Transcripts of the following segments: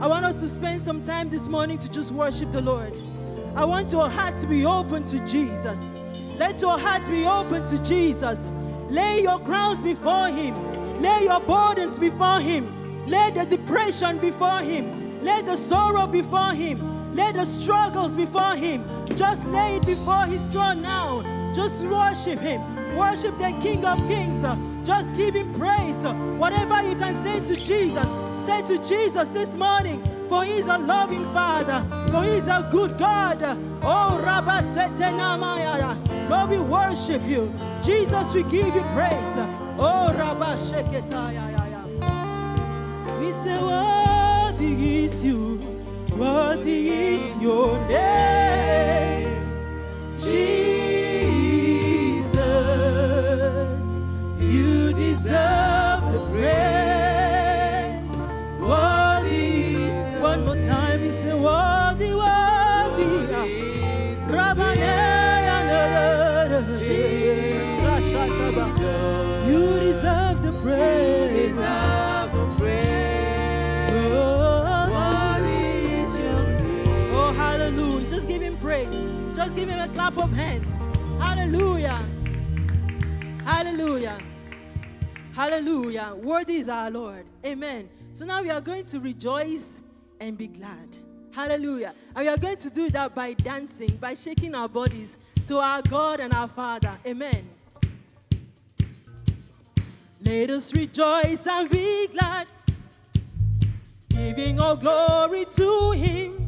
I want us to spend some time this morning to just worship the Lord. I want your heart to be open to Jesus. Let your heart be open to Jesus. Lay your crowns before Him. Lay your burdens before Him. Lay the depression before Him. Lay the sorrow before Him. Lay the struggles before Him. Just lay it before His throne now. Just worship Him. Worship the King of Kings. Just give Him praise. Whatever you can say to Jesus, say to Jesus this morning. For He is a loving Father. For He is a good God. Oh, Rabba Setenamayara. Lord, we worship you. Jesus, we give you praise. Oh, Rabba Sheketaya. We say, Worthy is you, worthy is your name, Jesus. Clap of hands. Hallelujah. Hallelujah. Hallelujah. Worthy is our Lord. Amen. So now we are going to rejoice and be glad. Hallelujah. And we are going to do that by dancing, by shaking our bodies to our God and our Father. Amen. Let us rejoice and be glad, giving all glory to Him.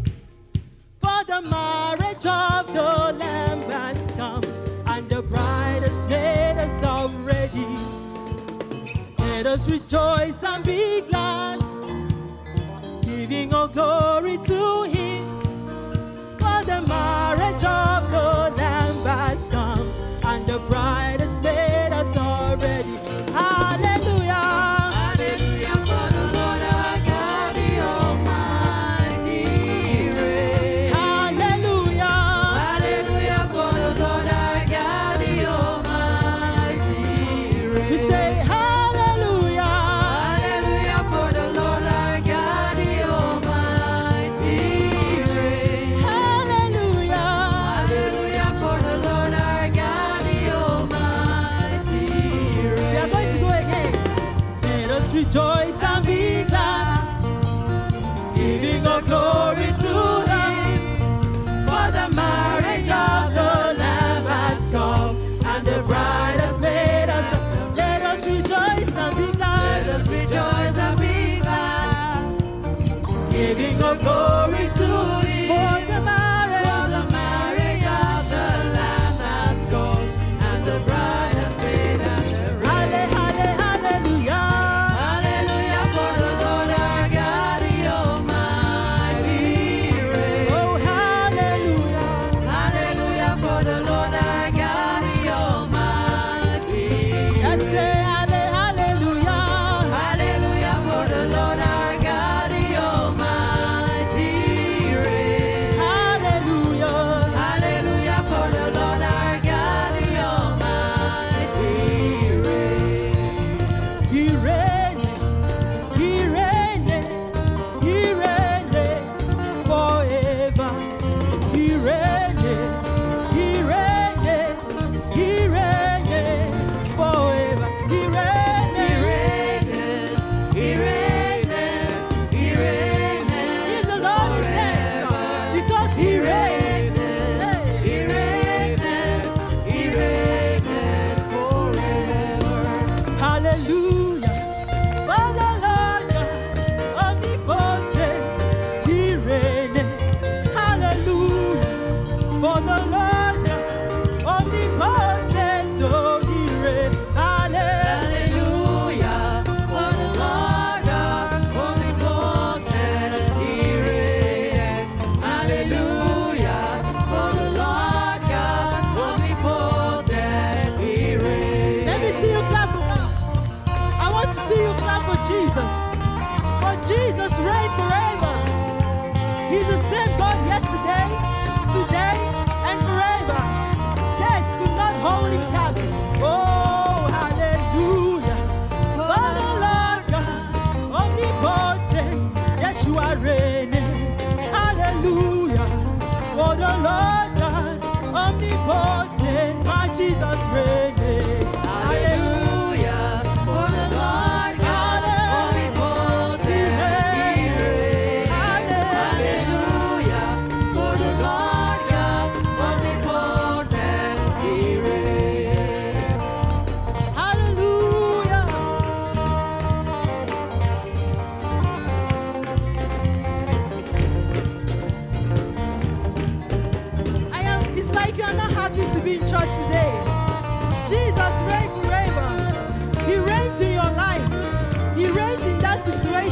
For the marriage of the Lamb has come, and the bride has made us all ready. Let us rejoice and be glad, giving all glory to Him. For the marriage of the Lamb has come, and the bride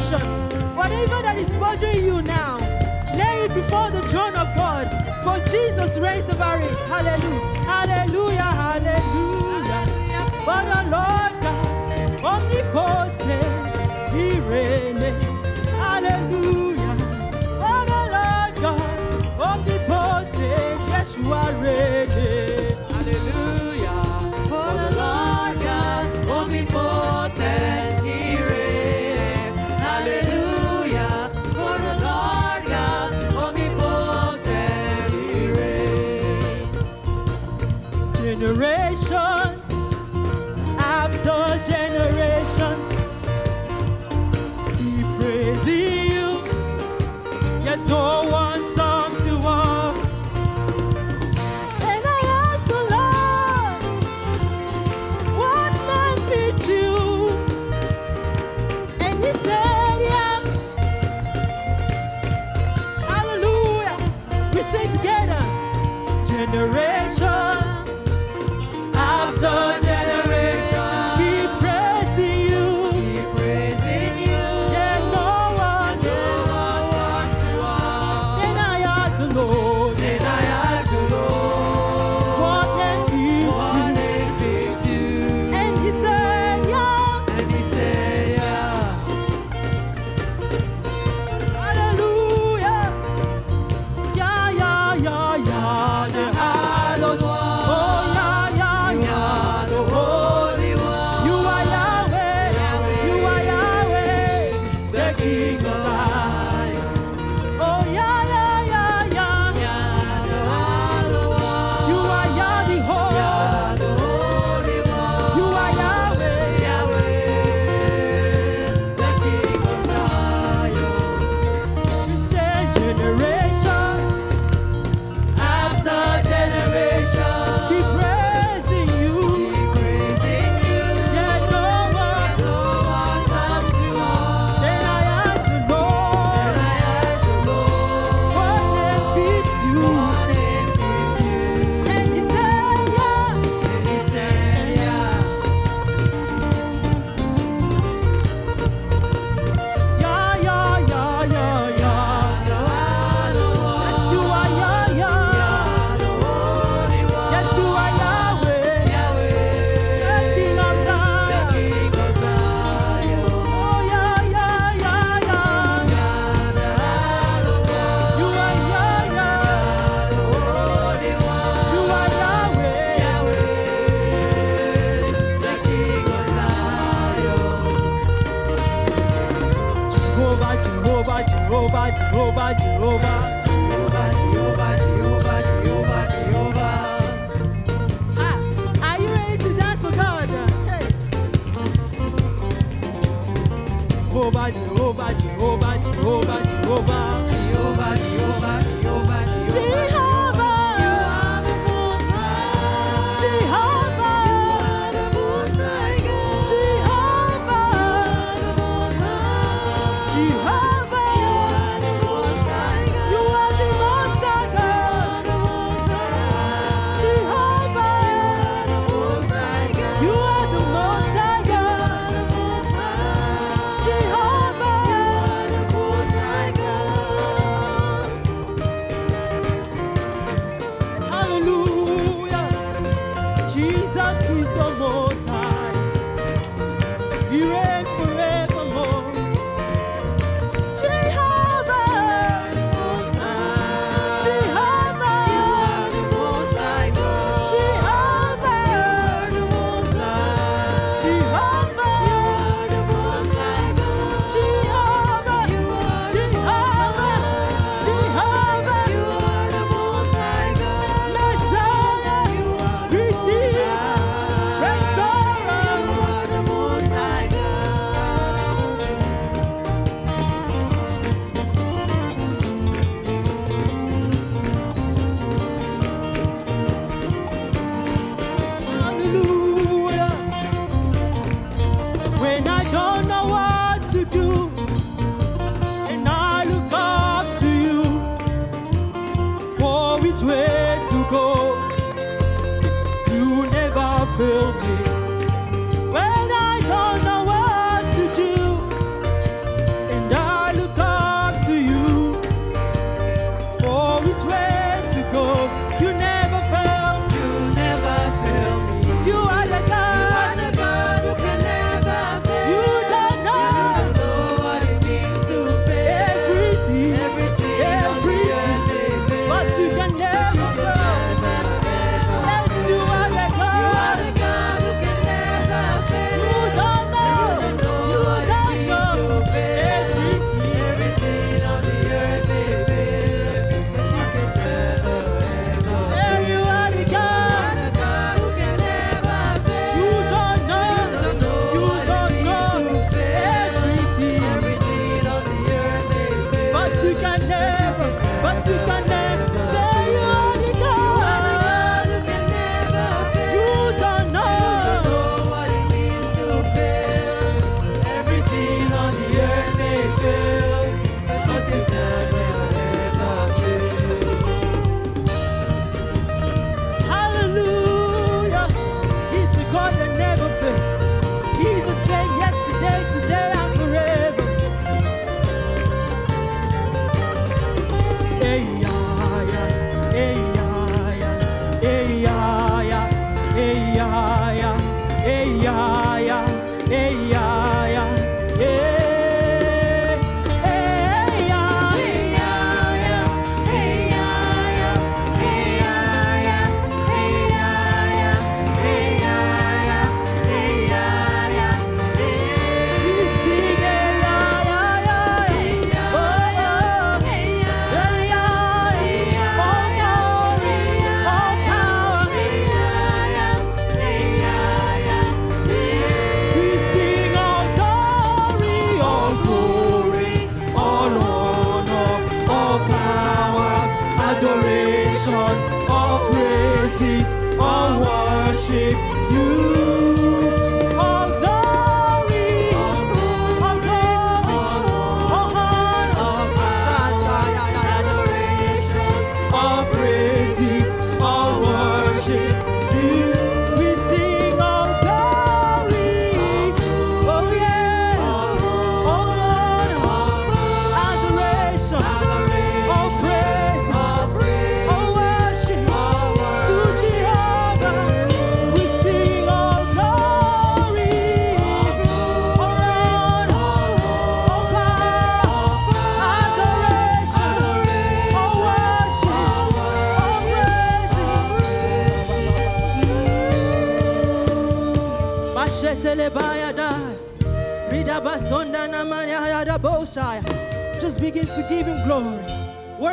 affliction. Whatever that is bothering you now, lay it before the throne of God, for Jesus reigns over it. Hallelujah, hallelujah, hallelujah. For the Lord God, omnipotent.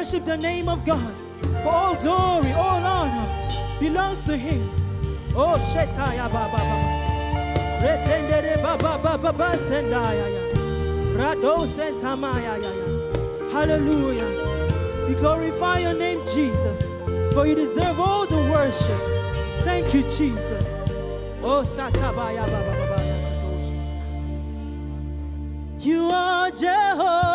worship the name of God. For all glory, all honor belongs to Him. Oh, Shetaya Baba Baba. Retendere Baba Baba Baba Sendaya. Rado Sentamaya. Hallelujah. We glorify your name, Jesus, for you deserve all the worship. Thank you, Jesus. Oh, Shatabaya Baba Baba. You are Jehovah.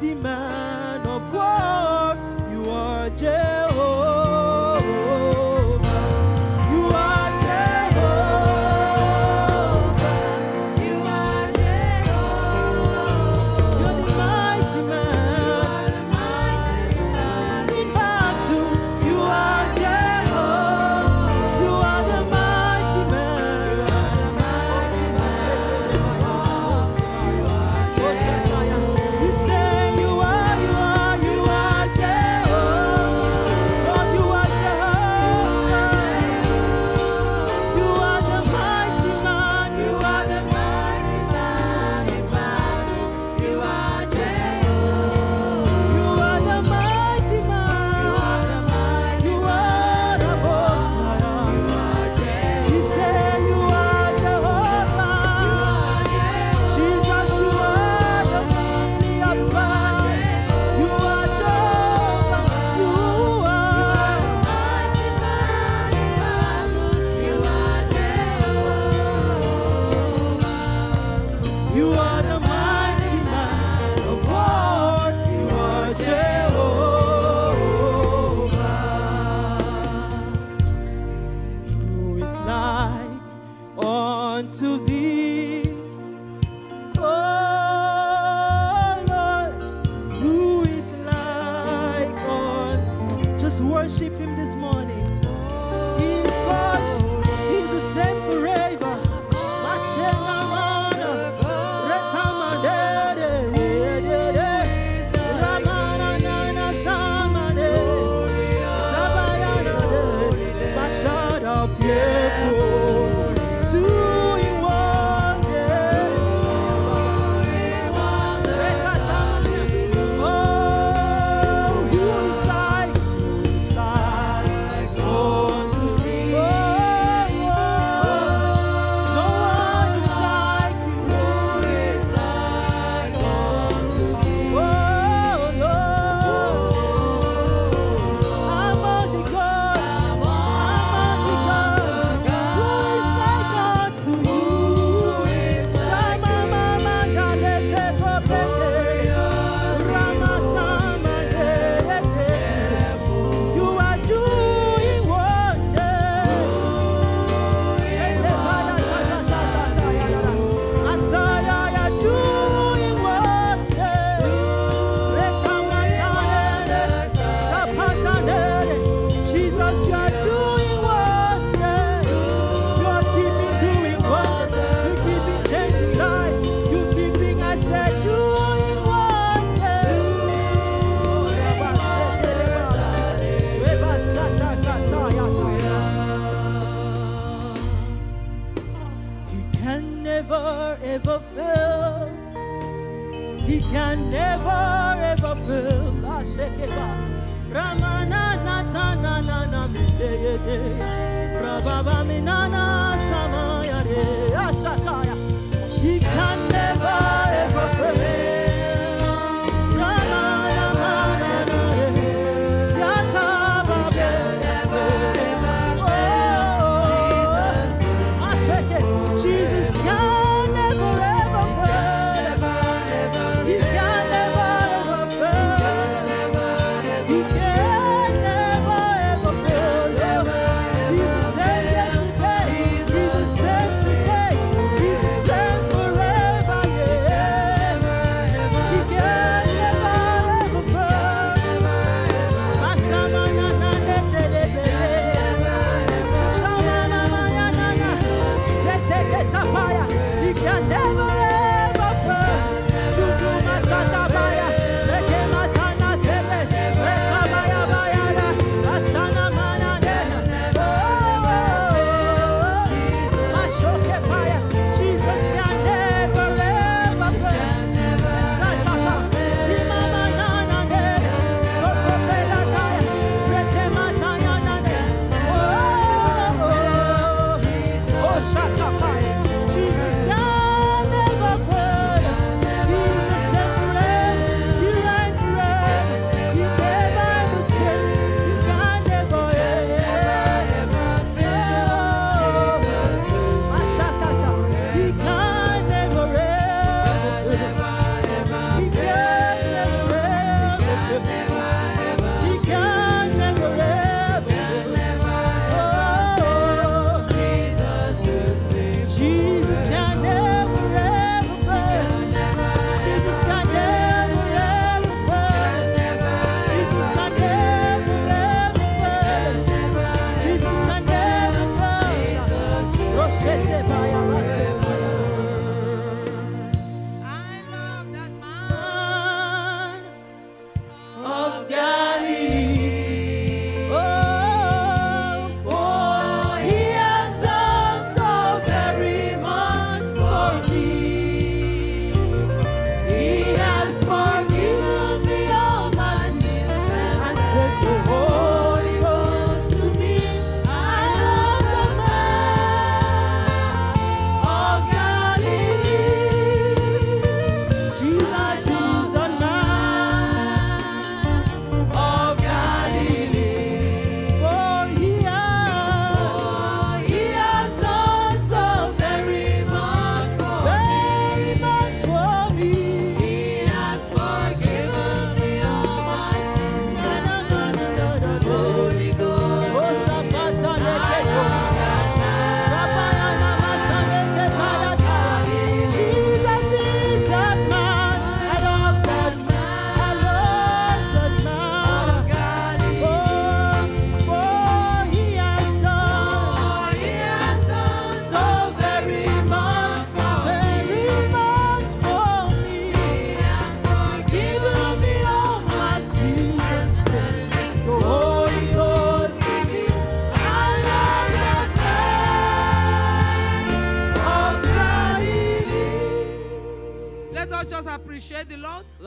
你们。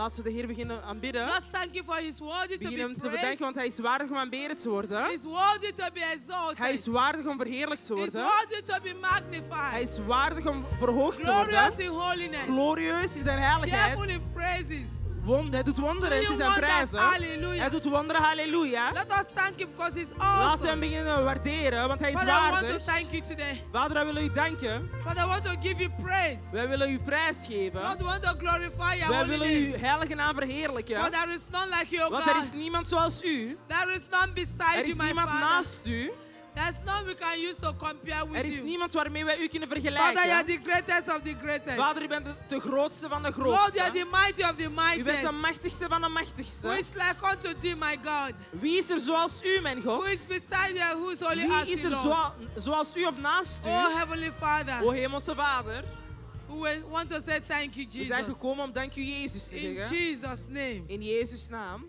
Laten we de Heer beginnen aanbidden. Just thank you for His worthy to Begin be hem te bedenken, want hij is waardig om aanbeden te worden. He's worthy to be exalted. Hij is waardig om verheerlijkt te He's worden. worthy to be Hij magnified. is waardig om verhoogd te Glorious worden. in holiness. Glorieus in zijn Fearful heiligheid. in praises. Wond, hij doet wonderen in zijn wonders. prijzen. Hallelujah. Hij doet wonderen, halleluja. Let us thank Him because He's Laten we hem awesome. beginnen waarderen, want hij is Father, I want to waardig. thank you today. Vader, wij willen u danken. Father, I want to give you praise. Wij willen u prijs geven. Lord, we want to glorify your Wij willen uw heilige naam verheerlijken. For there is none like you, O Want er is God. niemand zoals u. There is none beside Er you, is my niemand naast u. There's none we can use to compare with Er is you. niemand waarmee wij u kunnen Father, you are vergelijken. the greatest of the greatest. Vader, u bent de, de grootste van de Lord, you are grootste. the mighty of the U bent de machtigste van de Who machtigste. is like unto thee, my God? Wie is er zoals u, mijn Who God? is beside you? Who is holy as Wie is the er Lord? zo, zoals u of naast Oh, u? Heavenly Father, O hemelse Vader, we want to say thank you, we zijn Jesus. gekomen om dank u Jezus te In zeggen. Jesus' name. In Jezus' naam.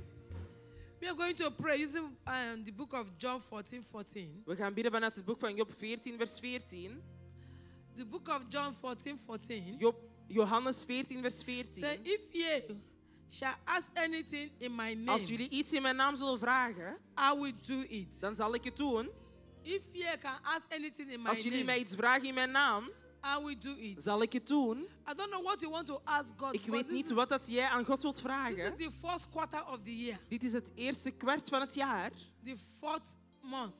We are going to pray using um, the book of John 14 14. We gaan bidden vanuit het boek van Job 14, vers 14. The book of John 14 14. Job, Johannes 14, vers 14. Say, if ye shall ask anything in my name, Als jullie iets in mijn naam zullen vragen, I will do it. dan zal ik het doen. If ye can ask anything in my Als jullie mij name, iets vragen in mijn naam, I will do it. zal ik het doen. I don't know what you want to ask God. Ik weet this niet is- wat dat jij aan God wilt This vragen. is the first quarter of the year, Dit is het eerste kwart van het jaar, the fourth month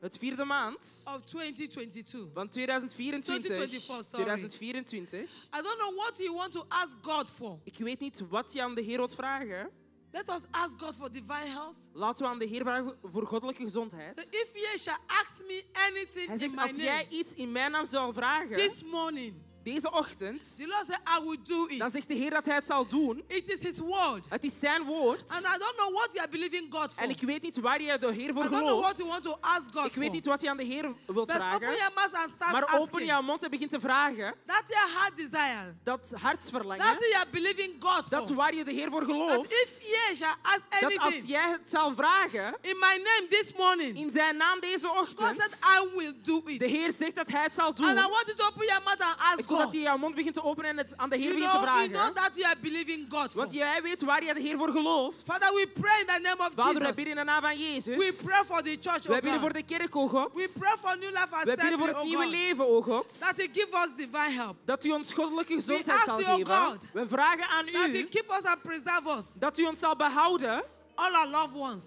het vierde maand of 2022. van 2024. 2024, sorry. 2024. I don't know what you want to ask God for. Ik weet niet wat je aan de Heer wilt vragen. Let us ask God for divine health. Laten we aan de Heer vragen voor goddelijke So gezondheid. if ye shall ask me anything Hij in zegt, my als jij name iets in mijn naam zal vragen, this morning, deze ochtend, the Lord said, I will do dan it. zegt de Heer dat hij het zal doen. It is His word. Het is zijn woord. And I don't know what you are believing God for. En ik weet niet waar je de Heer voor I don't know what you gelooft. want to ask God Ik weet niet wat je aan de Heer wilt But open vragen. your mouth and start Maar open asking. jouw mond en begin te vragen. That your heart desire. Dat hartsverlangen. That you are believing God Dat for. waar je de Heer voor That gelooft. if ye shall ask Dat als anything jij het zal vragen. in my name this morning, In zijn naam deze God ochtend. said, I will do De it. Heer zegt dat hij het zal doen. And I want you to open your mouth and ask wil dat je jouw mond begint te openen en het aan de Heer begint te you know vragen. that you are believing God. Want jij weet waar je de Heer voor gelooft. Father, we pray in the name of Vader, Jesus. bidden in de naam van Jezus. We pray for the church, oh bidden voor de kerk, o God. We pray for new life Wij bidden voor het oh nieuwe leven, o God. That He give us divine help. Dat u ons goddelijke gezondheid zal oh geven. We vragen aan That u keep us and preserve us, dat u ons zal behouden. all our loved ones.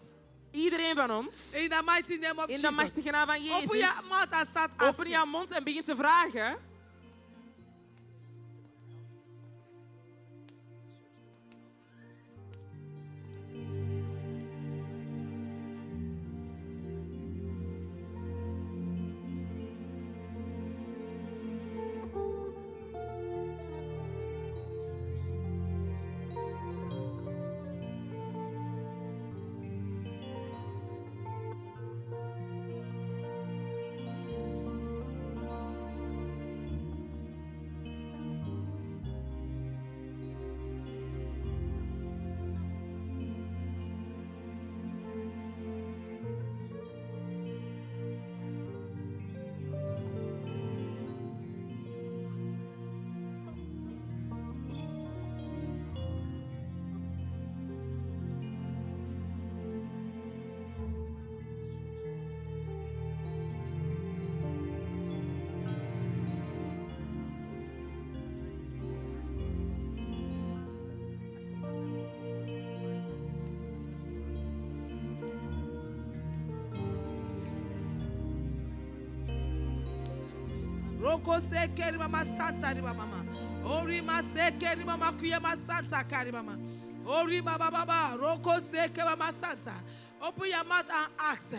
Iedereen van ons. In the mighty name of In de machtige naam van Jezus. Open jouw mond en begin te vragen. Santa riba mama. Ori ma seke riba ma kuya ma santa kari mama. Ori ba ba ba ba. Roko seke ba ma santa. Open your mouth and ask.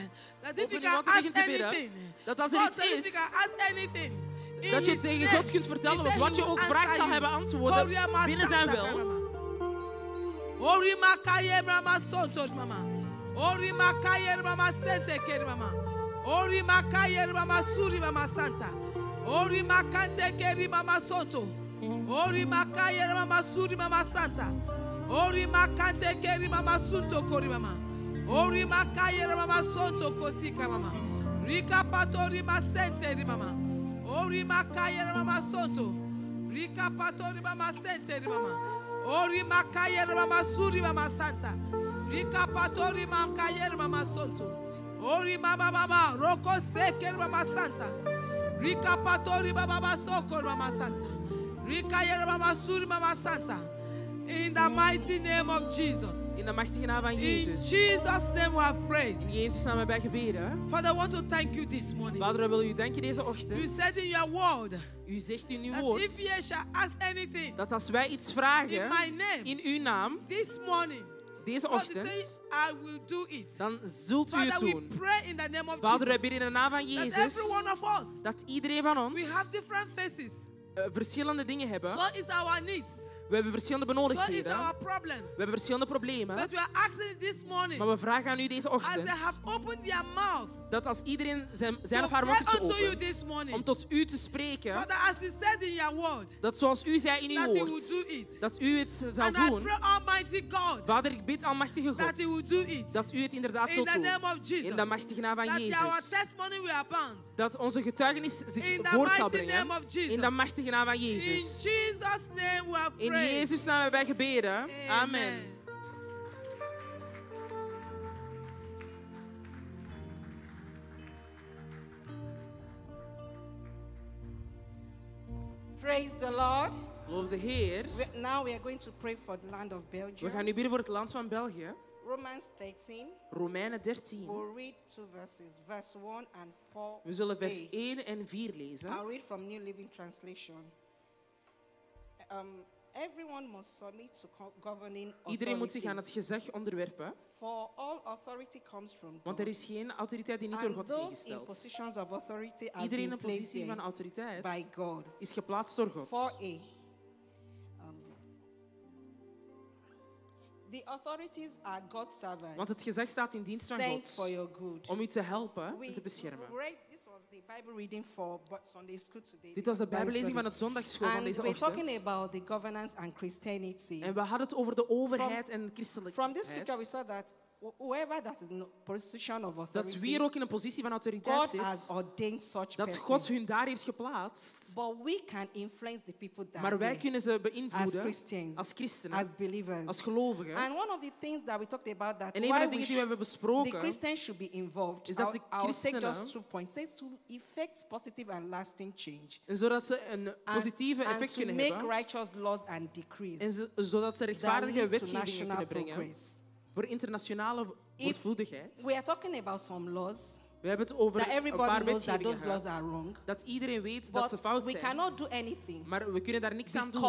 That if Open you je can mond en ask begin te bidden. anything. Dat als er God iets said if is, you can ask anything. in dat je his tegen name, God kunt he vertellen. Want said wat he je will ook vraagt answer zal you. hij beantwoorden Koria ma binnen zijn santa kari wil. mama. Ori ma kaye mama sonto mama. Ori ma kaye mama sente keri mama. Ori ma kaye mama suri mama santa. Ori ma kante keri mama sonto. Ori ma kaye mama suri mama santa. Ori ma kante keri mama sunto kori mama. Ori ma kaye mama sonto kosika mama. Rika patori ma sente ri mama. Ori ma kaye mama sonto. Rika patori mama sente ri mama. Ori makayer mama suri mama santa. Rika patori makayer mama sonto. Ori mama baba roko seker mama santa. Rika patori baba soko mama santa. Rika mama suri mama santa. In the mighty name of Jesus. In de machtige naam van In Jezus. Jesus' name we have prayed. In Jezus naam hebben wij gebeden. Father, I want to thank you this morning. Vader, we willen u danken deze You ochtend. said in your word U zegt in uw if woord ye shall ask anything dat als wij iets in vragen my name in uw naam this morning, deze ochtend, I will do it. dan zult u het we doen. pray in the name of Vader, wij Jesus bidden in de naam van that Jezus dat iedereen van we ons have different faces. eh, verschillende dingen hebben. So is our needs. We hebben verschillende benodigdheden. We hebben verschillende problemen. We Maar we vragen aan u deze ochtend dat als iedereen zijn, of haar mond morning, om tot u te spreken, Father, as you said in your word, dat zoals u zei in uw woord, do it. dat u het And I doen. pray, Almighty God, Vader, ik bid almachtige that He will God do it. dat u het inderdaad In zult doen. Jesus. In de machtige naam van Jezus. Dat onze getuigenis zich voort zal brengen. In de machtige naam van In Jezus. Jesus' name we have have In. Jezus' naam hebben wij gebeden. Amen. Praise the Lord. Loof de Heer. We- now we are going to pray for the land of Belgium. We gaan nu bidden voor het land van België. Romans 13. Romeinen 13. We'll read two verses, verse 1 and 4. We zullen vers A. 1 en 4 lezen. I'll read from New Living Translation. Um, everyone must submit to governing Iedereen moet zich aan het gezag onderwerpen, For all authority comes from want God. er is geen autoriteit die niet door God is ingesteld. positions of authority Iedereen in positie van autoriteit by God. is geplaatst door God. 4a. The authorities are God's servants. Want het gezag staat in dienst van sent for God your good. om u te helpen en te beschermen. read, this was the Bible reading for Sunday school today. Dit was de bijbellezing van het zondagschool van And deze we're talking ochtend. about the governance and Christianity. En we hadden het over de overheid en From this scripture, we christelijkheid. saw that whoever that is in a position of Dat authority, wie er ook in een positie van autoriteit God has zit, ordained such dat person. God hun daar heeft geplaatst. But we can influence the people that Maar wij kunnen ze as beïnvloeden Christians, als christenen, as believers. als gelovigen. And one of the things that we talked about that En een van de dingen die we hebben the besproken, Christians should be involved. is dat de I'll take christenen- just two points. Says to effect positive and lasting change. en zodat ze een And- positieve and effect to kunnen make hebben. righteous laws and decrees En zodat ze rechtvaardige national kunnen brengen progress. Voor internationale voortvoedigheid. We are talking about some laws We hebben het over that een paar wetgevingen gehad. Dat iedereen weet dat ze fout we zijn. cannot do anything Maar we kunnen daar niks aan doen.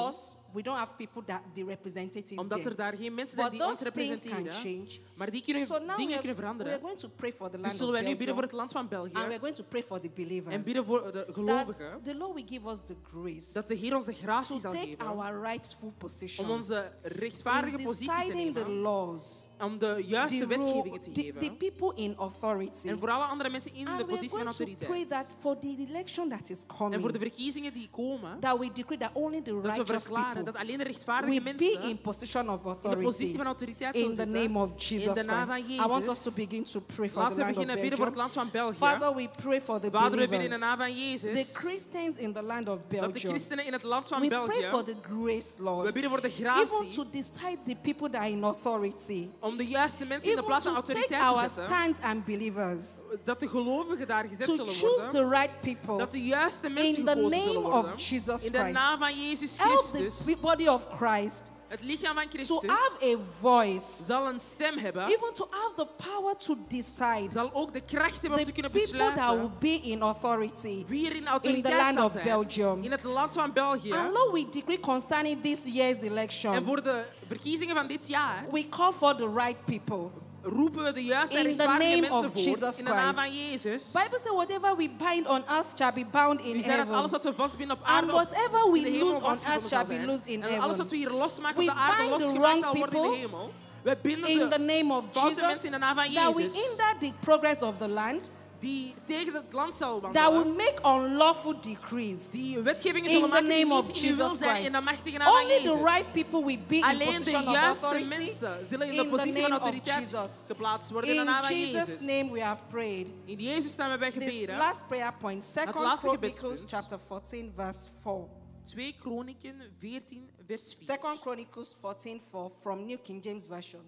We don't have people that the representatives Omdat there. er daar geen mensen zijn But die ons representeren. change. Maar die kunnen So we dingen are, kunnen we are veranderen. going to pray for the Dus land zullen of wij nu bidden voor het land van And we're België. going to pray for the believers. En bidden voor de that gelovigen. the Lord will give us the grace Dat de Heer ons de gratie zal geven. our rightful position Om onze rechtvaardige positie te deciding the nemen. laws, Om de juiste the, wetgevingen te the, the geven. people in authority. En voor alle andere mensen in and de positie van to pray autoriteit. that for the election that is En voor de coming, verkiezingen die komen. that we decree that only the Dat we righteous verklaren people dat alleen rechtvaardige be mensen in position of in de authority. positie van autoriteit In the name of Jesus in de naam van Christ. I want us to begin to pray for Laten the we beginnen bidden voor het Belgium. land van België. Father, we pray for the Vader, we bidden in de naam van the Christians in the land of Dat de Belgium. christenen in het land van We pray for the grace, We Lord. bidden voor de Even to decide the people that are in authority. Om de juiste mensen in de plaats van autoriteit our te zetten. stands and believers. Dat de gelovigen daar gezet To zullen choose worden. the right people. Dat de juiste mensen In the gekozen name zullen of worden. Jesus In de naam van Jezus Christus. The body of Christ Het lichaam van to have a voice. zal een stem hebben. Even to have the power to decide. Zal ook de kracht hebben om The te kunnen people that will be in authority. Wie er in in the land of zijn. Belgium. In het land van België. And Lord, we decree concerning this year's En election. voor de verkiezingen van dit jaar We call for the right people. Roepen we de juiste en In the rechtvaardige name mensen of voort. Jesus In de naam van Jezus. Bible says whatever we bind on earth shall be bound in zei dat alles heaven. wat we vastbinden op And aarde op- whatever we in de hemel loose on earth shall be loosed in En alles wat we heaven. hier losmaken We op de aarde the losgemaakt zal worden in de hemel. We binden In the de name of Jesus, mensen in de naam van that we Jezus. hinder the progress of the land, Die tegen het land zal that will make unlawful decrees. Die wetgevingen In the name of niet in uw wil Jesus Christ. in de machtige naam Only the right people will be in Alleen de position of juiste authority. mensen zullen in de in positie van name of autoriteit Jesus. geplaatst worden in de naam van Jesus' name we have prayed. In Jezus naam hebben wij This last prayer point, Second Chronicles chapter 14, verse 4. 2 Kroniken 14 vers 4. Second Chronicles 14, 4 from New King James Version.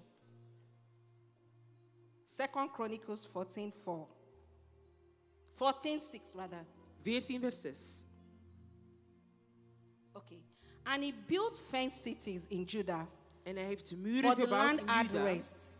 Second Chronicles 14, 4. 14, 6 rather. 14 vers 6. Okay. And he built fenced cities in Judah, En hij heeft muren for the gebouwd land in had Juda. rest.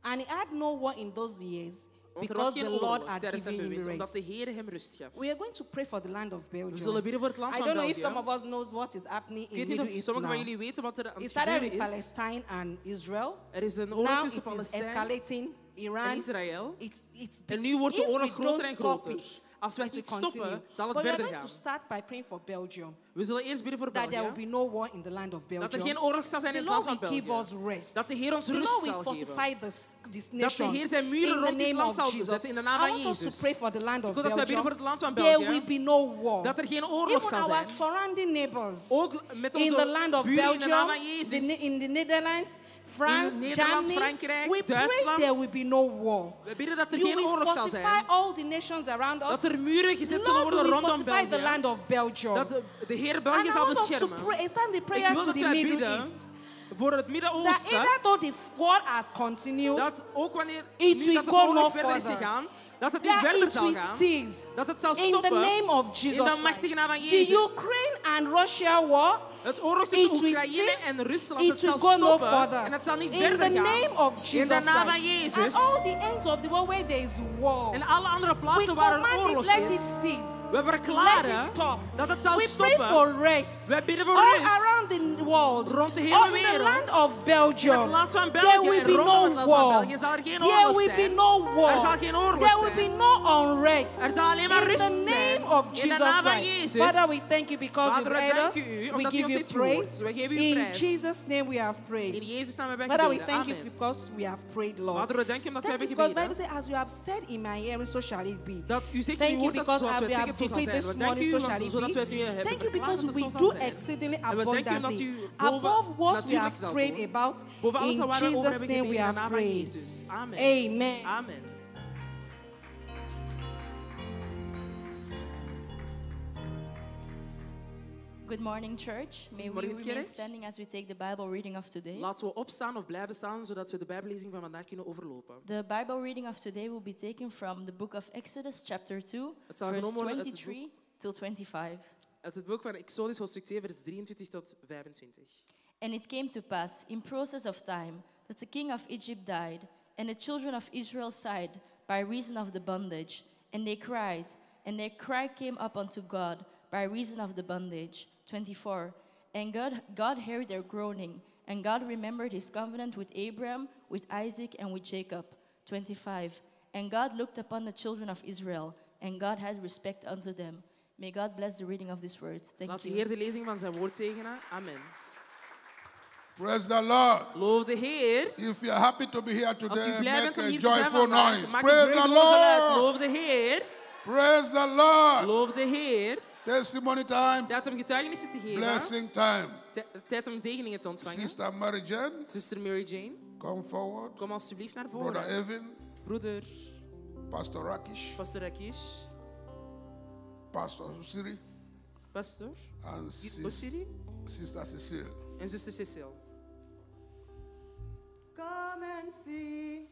And he had no war in those years Want er was because geen the Lord oorlog had tijdens zijn given him bewind, omdat rest. Heer hem rust gaf. We are going to pray for the land of We zullen Belgium. bidden voor het land I van don't know if some of us knows what is happening Ik in weet niet Middle of East sommigen van now. jullie weten wat er aan It het started gebeuren with is. Palestine and Israel. Er is een oorlog Now tussen it is Palestijn escalating. En Iran. Israël. It's, it's En nu wordt de oorlog groter en groter. it, Als wij het stoppen, zal het But verder to gaan. start by praying for Belgium. We zullen eerst bidden voor That there will België. be no war in the land of Dat er Belgium. geen oorlog zal zijn in het land van give België. us rest. Dat de Heer ons The rust Lord zal geven. fortify this, this Dat de Heer zijn muren rond dit land zal zetten in de naam van to Jezus. pray for the land Ik of wil dat wij bidden Belgium. voor het land van There will België. be no war. Dat er geen oorlog Even zal our zijn. surrounding neighbors Ook met in the onze land of buren in de naam Belgium, van the, Jezus. in the Netherlands, France, Nederland, Germany. Frankrijk, we Duitsland. there will be no war. We bidden dat er You geen oorlog zal zijn. all the nations around us. Dat er muren gezet zullen worden rondom the België. land of Belgium. Dat de, de Heer België zal beschermen. Ik wil dat wij bidden East. voor het Midden-Oosten. Dat ook wanneer will dat oorlog verder is further. gegaan, dat het niet that verder it zal will gaan. cease. Dat het zal In the name of Jesus in de machtige naam van The Ukraine and Russia war, Het oorlog it tussen will Oekraïne en Rusland it het will zal go no en het zal niet In verder the gaan. name of Jesus in de naam van Jezus. And all the ends of the world where there is war. En alle andere we plaatsen waar er oorlog it cease. We verklaren it stop. dat het zal We pray for rest. We bidden voor All rust. around the world. Rond de hele in the wereld. land of Belgium. In het land van There België will en be rondom no het land van war. België zal er geen There oorlog will be zijn. no war. Er zal geen oorlog There will be no unrest. Er zal alleen maar In rust the name of In Jesus Christ. Father, we thank you because Vader, we heard us. We give you praise. We geven u In. Jesus' name we have In prayed. Jezus naam hebben we Father, we thank you because we have prayed, Lord. Vader, we danken omdat we Thank you hebben because Bible gebeden. says, as you have said in my hearing, so shall it be. Dat u zegt in Thank uw you woord dat because zoals we het have zeggen, zo zal zijn. this We danken morning, u, so shall it zodat we het nu be. hebben Thank you because we do exceedingly En we danken u dat abundantly above what we have prayed about. In waar we over Jesus' name we gebeden in have prayed. Amen. Amen. Good morning, church. May we remain standing as we take the Bible reading of today. Laten we opstaan of blijven staan, zodat we de Bijbellezing van vandaag kunnen overlopen. The Bible reading of today will be taken from the book of Exodus, chapter 2, Het verse genomen worden uit het 23 till 25. Uit het boek van Exodus, hoofdstuk 2, vers 23 tot 25. And it came to pass, in process of time, that the king of Egypt died, and the children of Israel sighed by reason of the bondage. And they cried, and their cry came up unto God by reason of the bondage. 24. And God, God heard their groaning, and God remembered his covenant with Abraham, with Isaac, and with Jacob. 25. And God looked upon the children of Israel, and God had respect unto them. May God bless the reading of this word. Thank Laat de you. Heer de lezing van zijn woord zegenen. Amen. Praise the Lord. Loof de Heer. If you're happy to be here Als u today, blij make bent om a hier te zijn joyful vandaag, noise. maak een Praise the vreugdevol geluid. Lord. Loof de Heer. Praise the Lord. Loof de Heer. Testimony time, Tijd om getuigenissen te geven. blessing time. Tijd om zegeningen te ontvangen. Sister Mary Jane, Zuster Mary Jane, come forward. kom alsjeblieft naar Brother. Evan, Broeder Pastor Rakish, Pastor Rakish, Pastor Usiri, Pastor and sis- Osiri Sister Cecile. en zuster Cecile. Come and see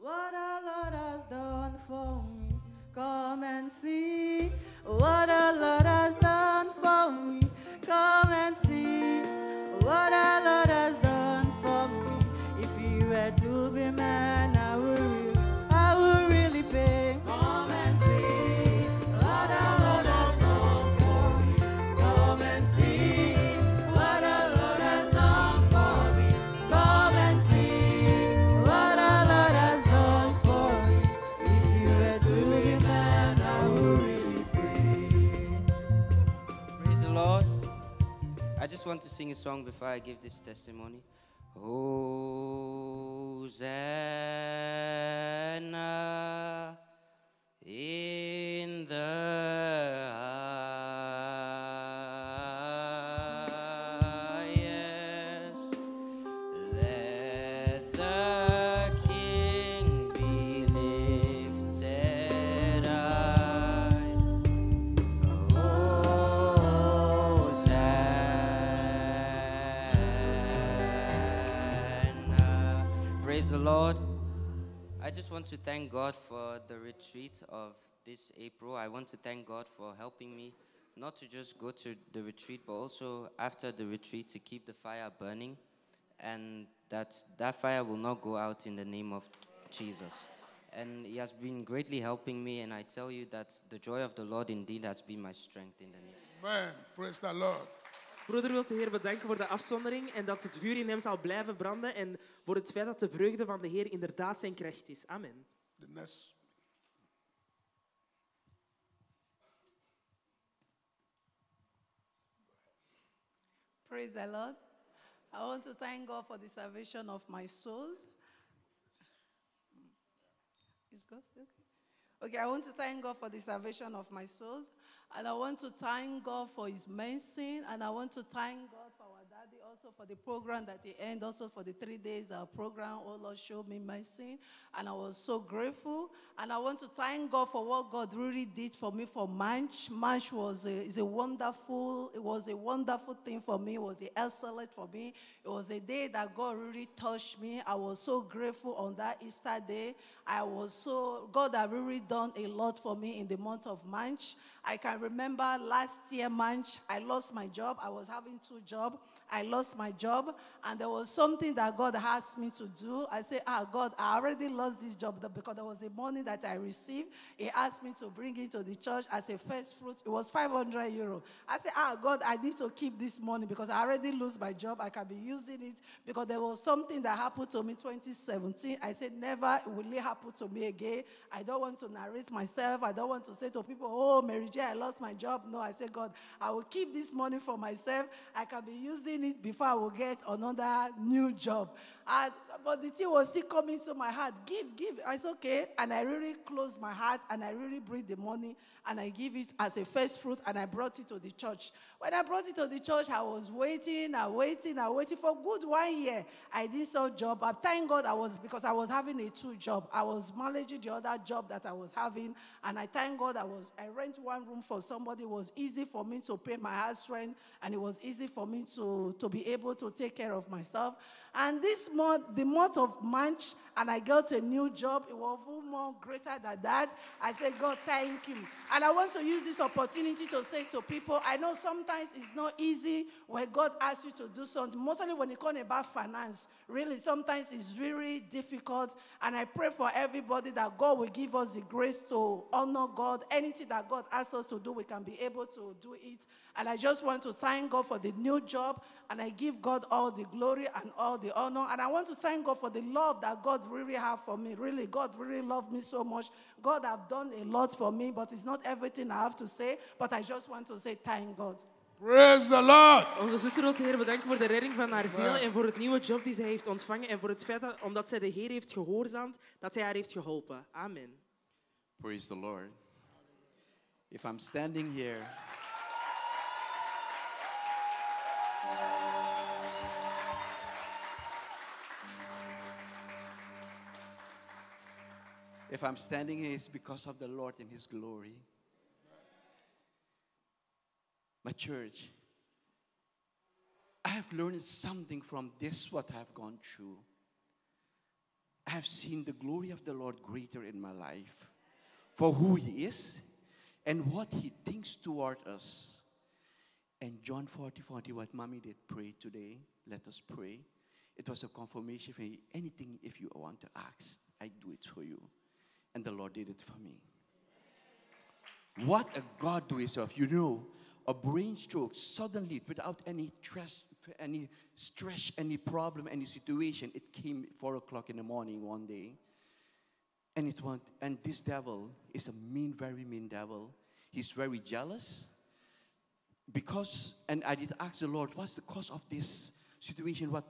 what our Lord has done for me. Come and see what our Lord has done for me. Come and see what our Lord has done just want to sing a song before I give this testimony. Hosanna in the thank God for the retreat of this April. I want to thank God for helping me not to just go to the retreat, but also after the retreat to keep the fire burning and that that fire will not go out in the name of Jesus. And he has been greatly helping me, and I tell you that the joy of the Lord indeed has been my strength in the name. Of Amen. Praise the Lord. Broeder wil de Heer bedanken voor de afzondering en dat het vuur in hem zal blijven branden en voor het feit dat de vreugde van de Heer inderdaad zijn kracht is. Amen. The next. Praise the Lord. I want to thank God for the salvation of my souls. Is God okay? Okay, I want to thank God for the salvation of my souls. And I want to thank God for his mercy. And I want to thank God also for the program that he end, also for the three days uh, program. Oh Lord, show me sin, And I was so grateful. And I want to thank God for what God really did for me for March. March was a, is a wonderful, it was a wonderful thing for me. It was excellent for me. It was a day that God really touched me. I was so grateful on that Easter day. I was so, God had really done a lot for me in the month of March. I can remember last year, March, I lost my job. I was having two jobs. I lost my job, and there was something that God asked me to do. I said, Ah, God, I already lost this job because there was a money that I received. He asked me to bring it to the church as a first fruit. It was 500 euro. I said, Ah, God, I need to keep this money because I already lose my job. I can be using it because there was something that happened to me 2017. I said, Never will it happen to me again. I don't want to narrate myself. I don't want to say to people, Oh, Mary J, I lost my job. No, I say, God, I will keep this money for myself. I can be using it before I will get another new job. But the thing was still coming to my heart give, give. I said, okay. And I really closed my heart and I really breathed the money and I give it as a first fruit and I brought it to the church. When I brought it to the church, I was waiting, I waiting, I waiting for good one year. I didn't sell job. I thank God I was because I was having a two job. I was managing the other job that I was having, and I thank God I was I rent one room for somebody. It was easy for me to pay my house rent, and it was easy for me to, to be able to take care of myself. And this month, the month of March, and I got a new job. It was more greater than that. I said, God, thank you. And I want to use this opportunity to say to people, I know sometimes it's not easy when God asks you to do something, mostly when it comes about finance. Really, sometimes it's really difficult. And I pray for everybody that God will give us the grace to honor God. Anything that God asks us to do, we can be able to do it. And I just want to thank God for the new job. And I give God all the glory and all the honor. And I want to thank God for the love that God really have for me. Really, God really loved me so much. God have done a lot for me, but it's not everything I have to say. But I just want to say thank God. Praise the Lord. Onze zuster wil de Heer bedanken voor de redding van haar ziel en voor het nieuwe job die zij heeft ontvangen en voor het feit dat, omdat zij de Heer heeft gehoorzaamd, dat hij haar heeft geholpen. Amen. Praise the Lord. If I'm standing here, if I'm standing here, it's because of the Lord and His glory. My church, I have learned something from this, what I've gone through. I have seen the glory of the Lord greater in my life for who He is and what He thinks toward us. And John 40 40, what mommy did pray today, let us pray. It was a confirmation for me. Anything if you want to ask, I do it for you. And the Lord did it for me. What a God do we serve. You know, a brain stroke suddenly, without any stress, any stress, any problem, any situation, it came four o'clock in the morning one day. And it went, and this devil is a mean, very mean devil. He's very jealous. Because, and I did ask the Lord, what's the cause of this situation? What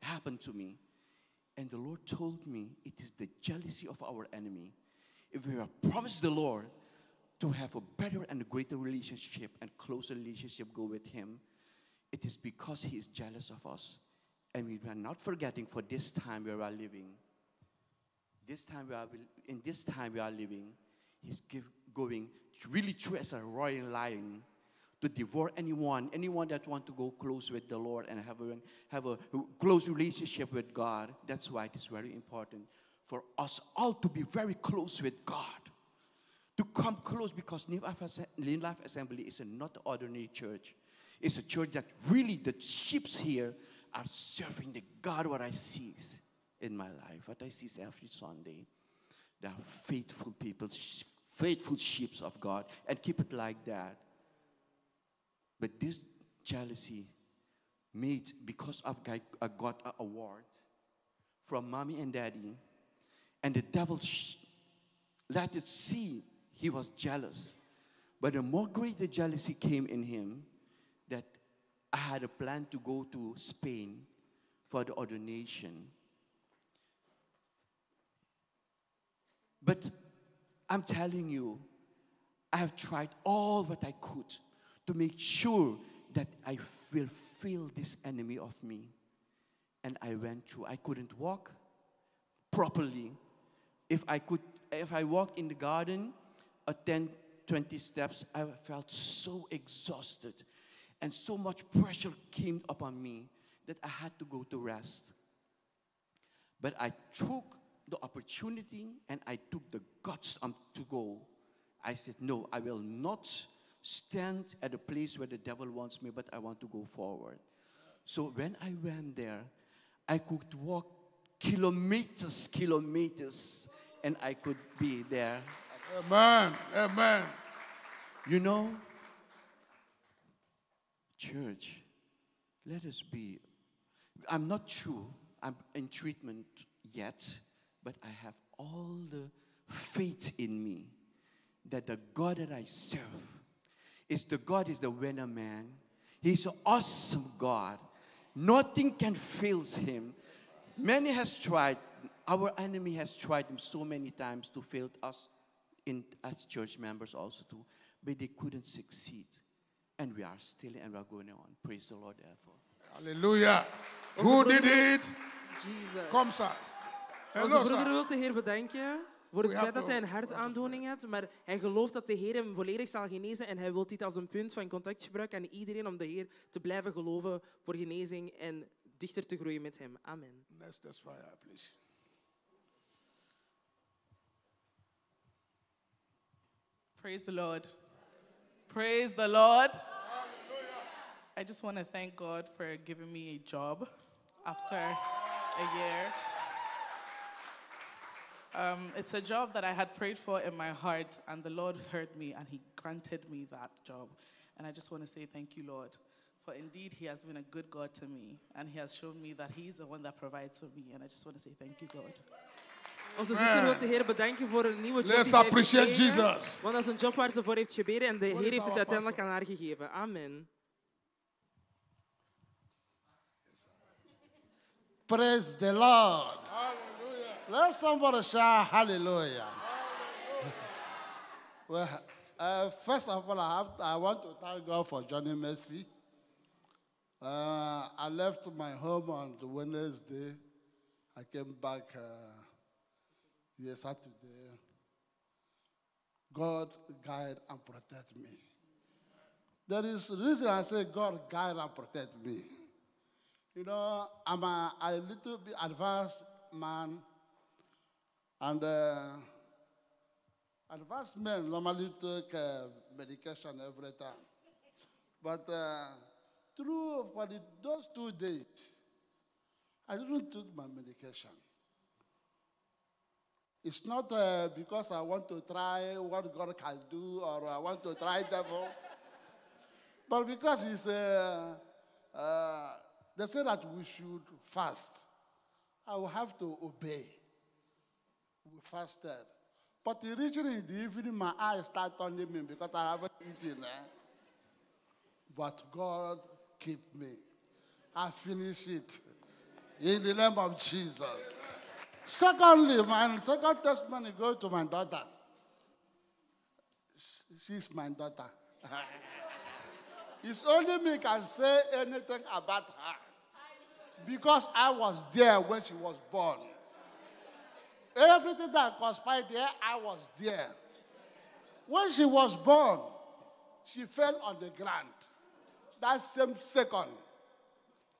happened to me? And the Lord told me it is the jealousy of our enemy. If we have promised the Lord to have a better and greater relationship and closer relationship go with Him, it is because He is jealous of us. And we are not forgetting for this time we are living. This time we are in this time we are living, He's give, going really true as a roaring lion to devour anyone, anyone that want to go close with the Lord and have a, have a close relationship with God. That's why it is very important for us all to be very close with God. To come close because New Life, Assembly is a not ordinary church. It's a church that really the sheeps here are serving the God what I see in my life, what I see every Sunday. They are faithful people, faithful sheep of God, and keep it like that. But this jealousy made because of I I uh, got an award from mommy and daddy, and the devil let it see he was jealous. But a more greater jealousy came in him that I had a plan to go to Spain for the ordination. But I'm telling you, I have tried all what I could to make sure that I will feel this enemy of me. And I went through. I couldn't walk properly. If I could, if I walked in the garden, a 10, 20 steps, I felt so exhausted. And so much pressure came upon me that I had to go to rest. But I took the opportunity and I took the guts to go. I said, No, I will not stand at a place where the devil wants me, but I want to go forward. So when I went there, I could walk kilometers, kilometers, and I could be there. Amen. Amen. You know, church, let us be. I'm not true, I'm in treatment yet, but I have all the faith in me that the God that I serve is the God is the winner man. He's an awesome God. Nothing can fail him. Many has tried, our enemy has tried him so many times to fail us in as church members also too, but they couldn't succeed. And we are still and we are going on. Praise the Lord therefore. Hallelujah. Onze Who did it? Jesus. Come, sir. Onze Hello, broeder sir. wil de Heer bedanken voor het feit dat hij een hartaandoening had, maar hij gelooft dat de Heer hem volledig zal genezen en hij wil dit als een punt van contact gebruiken aan iedereen om de Heer te blijven geloven voor genezing en dichter te groeien met hem. Amen. Next testifier, please. Praise the Lord. Praise the Lord. I just want to thank God for giving me a job after a year. Um, it's a job that I had prayed for in my heart, and the Lord heard me and He granted me that job. And I just want to say thank you, Lord, for indeed He has been a good God to me, and He has shown me that He's the one that provides for me. And I just want to say thank you, God. Onze zuster wil de Heer bedanken voor een nieuwe job Let's die ze heeft appreciate. Jesus. Want dat is een job waar ze voor heeft gebeden en de What Heer is heeft het our uiteindelijk aan haar gegeven. Amen. Praise the Lord. Let somebody shout hallelujah. well, uh, first of all, I, have I want to thank God for Johnny Mercy. Uh, I left my home on the Wednesday. I came back uh. God guide and protect me. There is reason I say God guide and protect me. You know, I'm a, a little bit advanced man, and uh, advanced men normally take uh, medication every time. But uh, through for those two days, I didn't take my medication. It's not uh, because I want to try what God can do or I want to try devil, but because it's uh, uh, they say that we should fast. I will have to obey. We fasted. But originally in the evening, my eyes start turning me because I haven't eaten. Eh? But God keep me. I finish it in the name of Jesus. Secondly, my second testimony goes to my daughter. She's my daughter. it's only me can say anything about her because I was there when she was born. Everything that conspired there, I was there. When she was born, she fell on the ground. That same second.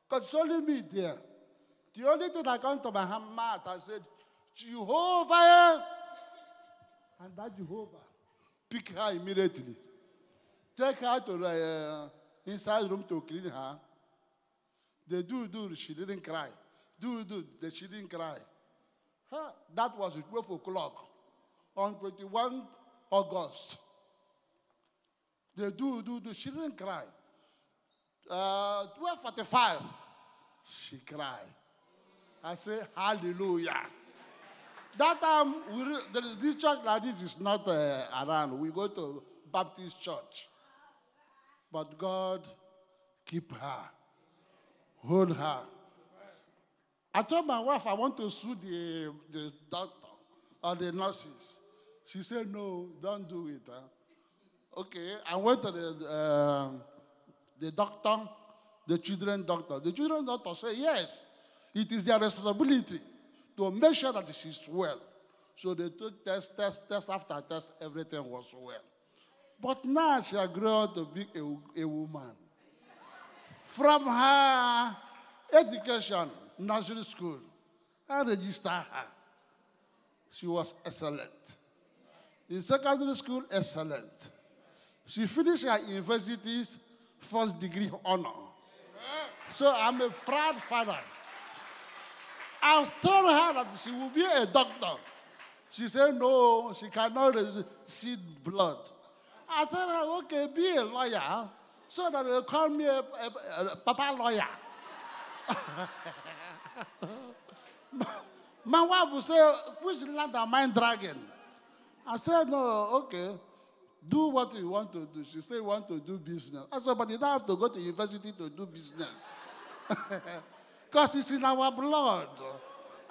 Consoling me there. The only thing that come to my mouth, I said, Jehovah. And that Jehovah pick her immediately. Take her to the uh, inside room to clean her. They do, do, she didn't cry. Do, do, she didn't cry. Huh, that was at 12 o'clock on 21 August. They do, do, do, she didn't cry. Uh, 12.45, she cried. I say, hallelujah. That time, we, this church like this is not uh, around. We go to Baptist church. But God keep her, hold her. I told my wife I want to sue the, the doctor or the nurses. She said, no, don't do it. huh?" Okay, I went to the, um the doctor. the children doctor. The children doctor said, yes, it is their responsibility to make sure that she's well. So they took test, test, test after test, everything was well. But now she has grown to be a, a woman. From her education, nursery school, I registered her. She was excellent. In secondary school, excellent. She finished her university's first degree honor. So I'm a proud father. I told her that she will be a doctor. She said, no, she cannot see blood. I told her, okay, be a lawyer so that they call me a, a, a papa lawyer. my, wife will say, which land am I dragging? I said, no, okay. Do what you want to do. She said, you want to do business. I said, but you don't have to go to university to do business. Because it's in our blood.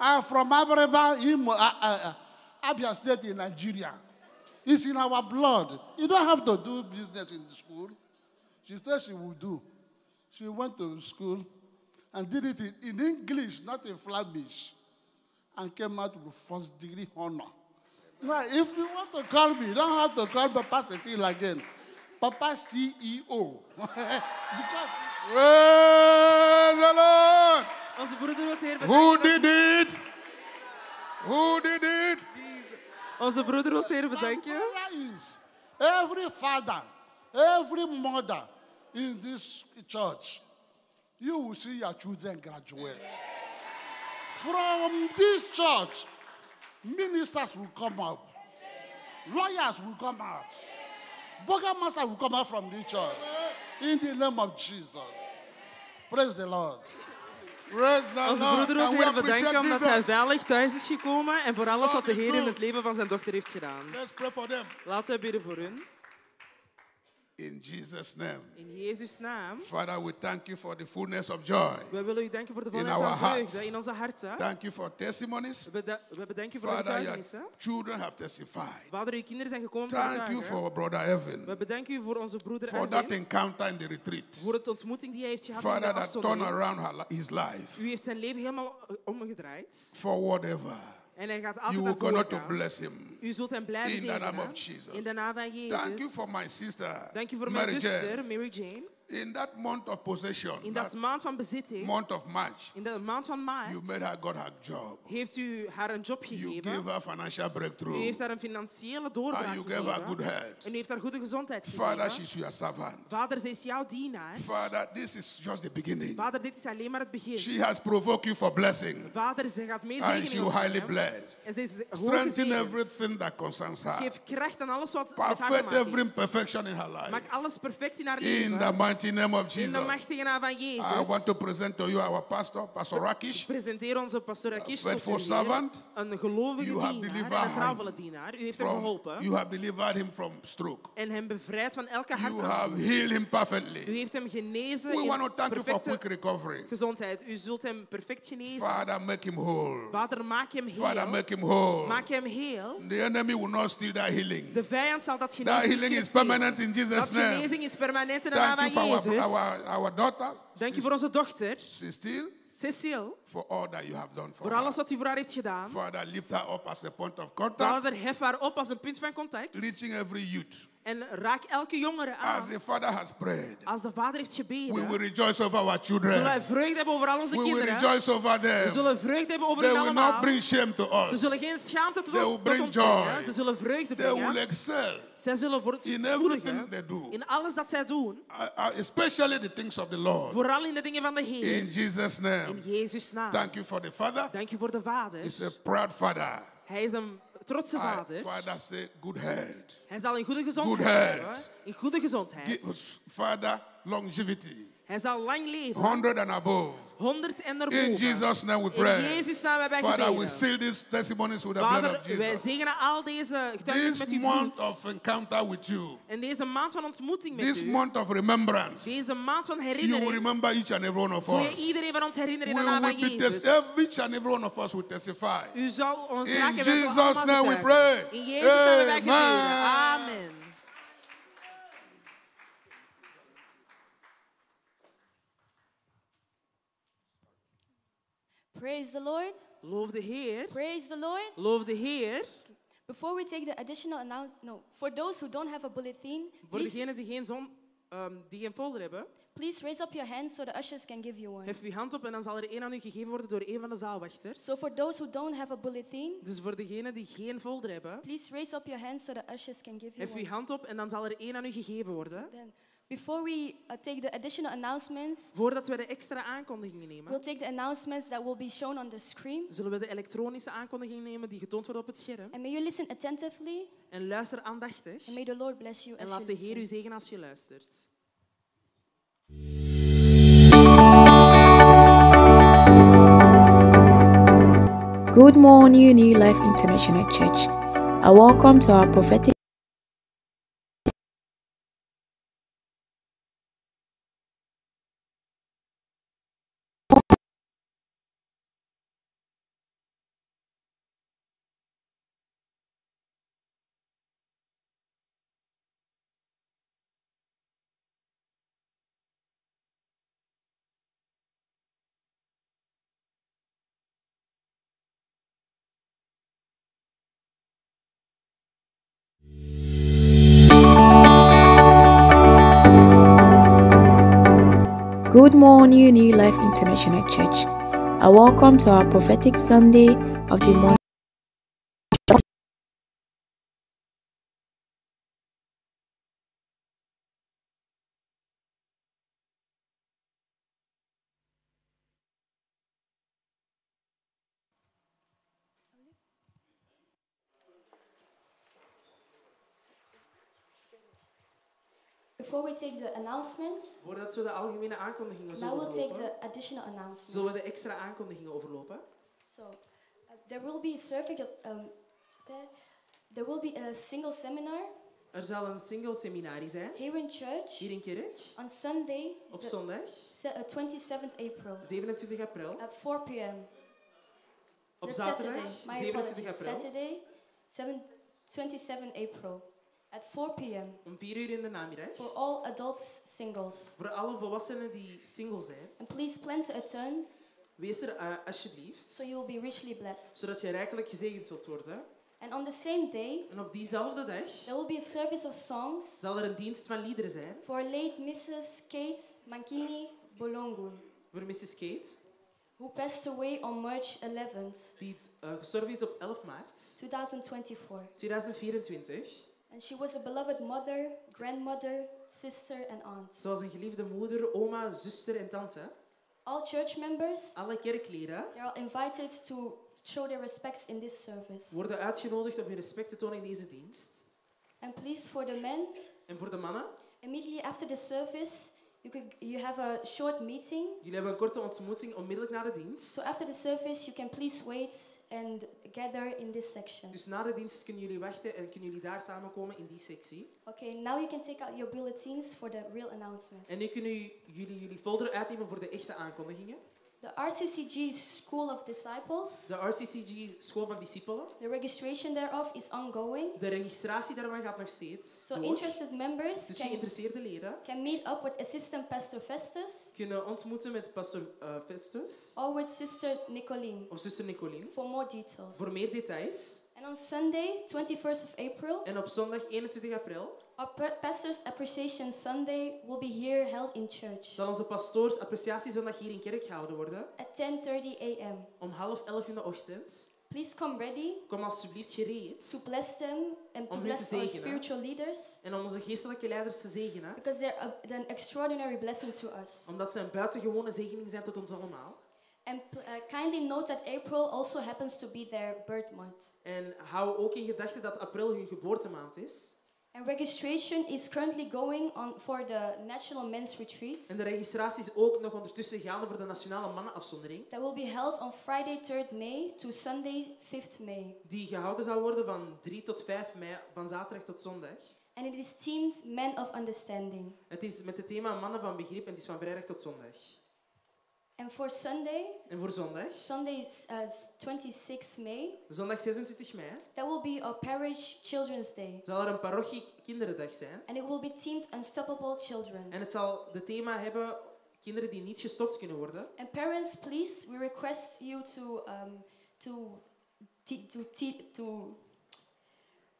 I'm from Abreba, Imo, uh, uh, Abia State in Nigeria. It's in our blood. You don't have to do business in school. She said she would do. She went to school and did it in, English, not in Flemish, and came out with first degree honor. Now, if you want to call me, you don't have to call Papa Cecil again. Papa CEO. because Praise the Lord. Onze broeder wil het Who did it? Who did it? Onze broeder wil my bedanken. prayer every father, every mother in this church, you will see your children graduate. From this church, ministers will come up, lawyers will come out, burgomaster will come out from this church. In the name of Jesus. Praise the Lord. Lord. broeder wil Heer bedanken omdat hij veilig thuis is gekomen en voor alles wat de Heer in het leven van zijn dochter heeft gedaan. Let's pray for them. Laten we bidden voor hun. In Jesus' name. In Jezus' naam. Father, we thank you for the fullness of joy. We willen u danken voor de In volheid our van hearts. vreugde in onze harten. Thank you for testimonies. We, beda- we bedanken voor de Father, your getuigenissen. children have testified. Vader, uw kinderen zijn gekomen om te Thank you for brother Evan. We bedanken u voor onze broeder For that encounter in the retreat. Voor het ontmoeting die hij heeft gehad in Father, de that turned afzondering. around his life. U heeft zijn leven helemaal eh, omgedraaid. For whatever. En hij gaat You will voren to bless him. U zult hem blijven In the name zegenen. of Jesus. In de naam van Jezus. Thank you for my sister, Dank u voor mijn Mary zuster, Jane. Mary Jane. In that month of possession, In dat maand van bezitting, month of March, in de maand van maart, you made her got her job. heeft u haar een job You gegeven. gave her financial U breakthrough. heeft haar een financiële doorbraak And you gave her gegeven. good health. En u heeft haar goede gezondheid Father, gegeven. she's your servant. Vader, zij is jouw dienaar. Father, this is just the beginning. Vader, dit is alleen maar het begin. She has provoked you for blessing. Vader, zij gaat mee And zegenen she in will ons highly blessed. En zij is hoog Strengthen everything that concerns her. Geef kracht aan alles wat met haar te Perfect maken every heeft. imperfection in her life. Maak alles perfect in haar In leven. the mighty name of In de Jesus. machtige naam van I Jezus. want to present to you our pastor, Pastor Rakish. Presenteer onze pastor Akish tot u, servant. Een gelovige You have dienaar, delivered een trouwvolle him dienaar. U heeft hem geholpen you have delivered him from stroke. en hem bevrijd van elke You have healed him U perfectly. heeft hem genezen We want to thank you for quick recovery. gezondheid. U zult hem perfect genezen. Father, make him whole. Vader, maak hem Father, heel. make him whole. Maak hem heel. The enemy will not steal that healing. De vijand zal dat That healing is permanent in Jesus' Dat name. genezing is permanent in de naam van our, Jezus. our, our daughter, Dank u voor onze dochter, Cecile, Cecile, for all that you have done for voor alles wat u voor haar heeft gedaan. Father, lift her up as a point of contact, Vader, hef haar op als een punt van contact. reaching every youth. En raak elke jongere As aan. the Father has prayed, Als de vader heeft we will gebeden, rejoice over our zullen wij children. vreugde hebben over al onze We will kinderen. rejoice over We them. zullen vreugde hebben over They hen will not allemaal. bring shame to Ze us. zullen geen schaamte tot, They will bring ons joy. brengen. Ze zullen vreugde They will brengen. excel Zij zullen voor het in everything they do, In alles dat zij doen. uh, especially the things of the Lord. Vooral in de dingen van de In Heer. Jesus' name. In Jezus' naam. Thank you for the Father. Dank u voor de vader. He's a proud Father. Hij is een trotse I, vader. Father, say good health. Hij zal in goede Good gezondheid hebben. In goede gezondheid. Give Father longevity. Hij zal lang leven. 100 and above. 100 en In erboven. Jesus' name we In pray. Jezus' naam hebben wij Father, we seal these testimonies with the blood Vader, of wij Jesus. zegenen al deze getuigenissen This met uw month bloed. of encounter with you, En deze maand van ontmoeting met this u. month of remembrance, Deze maand van you will herinnering. remember each and every one of Zul je us. iedereen van ons herinneren in de naam van Jezus. each and every one of us will testify. U zal ons In raken en wij zullen Jesus' name we pray. In Jezus' naam hebben wij gebeden. Amen. Praise the Lord. Loof de Heer. Praise the Lord. Loof de Heer. Before we take the additional announcement, no, for those who don't have a bulletin, Voor please, degenen die geen, zon, ehm, die geen folder hebben, please raise up your hand so the ushers can give you one. hef uw hand op en dan zal er één aan u gegeven worden door een van de zaalwachters. So for those who don't have a bulletin, Dus voor degenen die geen folder hebben, please raise up your hand so the ushers can give you hef uw one. hand op en dan zal er één aan u gegeven worden. Then, before we uh, take the additional announcements, Voordat we de extra aankondigingen nemen, we'll take the announcements that will be shown on the screen. zullen we de elektronische aankondigingen nemen die getoond worden op het scherm. And may you listen attentively, En luister aandachtig. and may the Lord bless you En as you laat de Heer u listen. zegen als je luistert. Good morning, New Life International Church. I welcome to our prophetic. Good morning, New Life International Church. I welcome to our prophetic Sunday of the month. Before we take the announcements, Voordat we de algemene aankondigingen now zullen we'll take overlopen, the additional announcements. zullen we de extra aankondigingen overlopen. So, uh, there will be a survey. Um, there, there will be a single seminar Er zal een single seminarie zijn, here in church hier in kerk, on Sunday, op zondag, se- uh, 27th April 27 april. at 4 p.m. Op zaterdag, Saturday, my 27 apologies, april, Saturday, 7, 27 April at 4 p.m. om 4 uur in de namiddag. for all adults singles. Voor alle volwassenen die single zijn, And please plan to attend wees er eh, alsjeblieft, so you will be richly blessed. zodat je rijkelijk gezegend zult worden. And on the same day, En op diezelfde dag there will be a service of songs zal er een dienst van liederen zijn for late Mrs. Kate Mankini Bolongu, voor Mrs. Kate, who passed away on March 11th, die eh, gestorven is op 11 maart 2024. 2024. And she was a beloved mother, grandmother, sister, and aunt. Zoals een geliefde moeder, oma, zuster en tante. All church members Alle kerkleden they are invited to show their respects in this service. worden uitgenodigd om hun respect te tonen in deze dienst. And please, for the men, En voor de mannen, immediately after the service, you could you have a short meeting. jullie hebben een korte ontmoeting onmiddellijk na de dienst. So after the service, you can please wait and gather in this section. Dus na de dienst kunnen jullie wachten en kunnen jullie daar samenkomen in die sectie. Okay, now you can take out your bulletins for the real announcements. En nu kunnen jullie jullie folder uitnemen voor de echte aankondigingen. The RCCG School of Disciples, De RCCG School van Discipelen. the registration thereof is ongoing. De registratie daarvan gaat nog steeds So door. interested members Dus can, geïnteresseerde leden can meet up with Assistant Pastor Festus kunnen ontmoeten met pastor eh, Festus or with Sister Nicolene of zuster Nicolien for more details. voor meer details. And on Sunday, 21st of April, En op zondag 21 april our pa- Pastor's Appreciation Sunday will be here held in church zal onze pastoors appreciatiezondag hier in kerk gehouden worden. at 10:30 a.m. Om half elf in de ochtend. Please come ready Kom alsjeblieft gereed to bless them and to bless our spiritual leaders en om onze geestelijke leiders te zegenen. because they're a, they're an extraordinary blessing to us. Omdat ze een buitengewone zegening zijn tot ons allemaal. And uh, kindly note that April also happens to be their birth month. En hou ook in gedachten dat april hun geboortemaand is. And registration is currently going on for the National Men's Retreat En de registratie is ook nog ondertussen gaande voor de nationale mannenafzondering. that will be held on Friday 3rd May to Sunday 5th May. Die gehouden zal worden van 3 tot 5 mei, van zaterdag tot zondag. And it is themed Men of Understanding. Het is met het thema mannen van begrip en het is van vrijdag tot zondag. And for Sunday, En voor zondag, Sunday is, uh, 26 May, zondag 26 mei, that will be our parish Children's Day. zal er een parochie kinderendag zijn. And it will be themed Unstoppable Children. En het zal de thema hebben kinderen die niet gestopt kunnen worden. And parents, please, we request you to um, to t- to to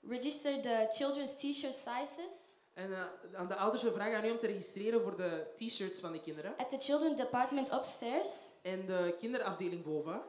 register the children's t-shirt sizes En eh, aan de ouders, we vragen aan u om te registreren voor de t-shirts van de kinderen. at the children department upstairs En de kinderafdeling boven.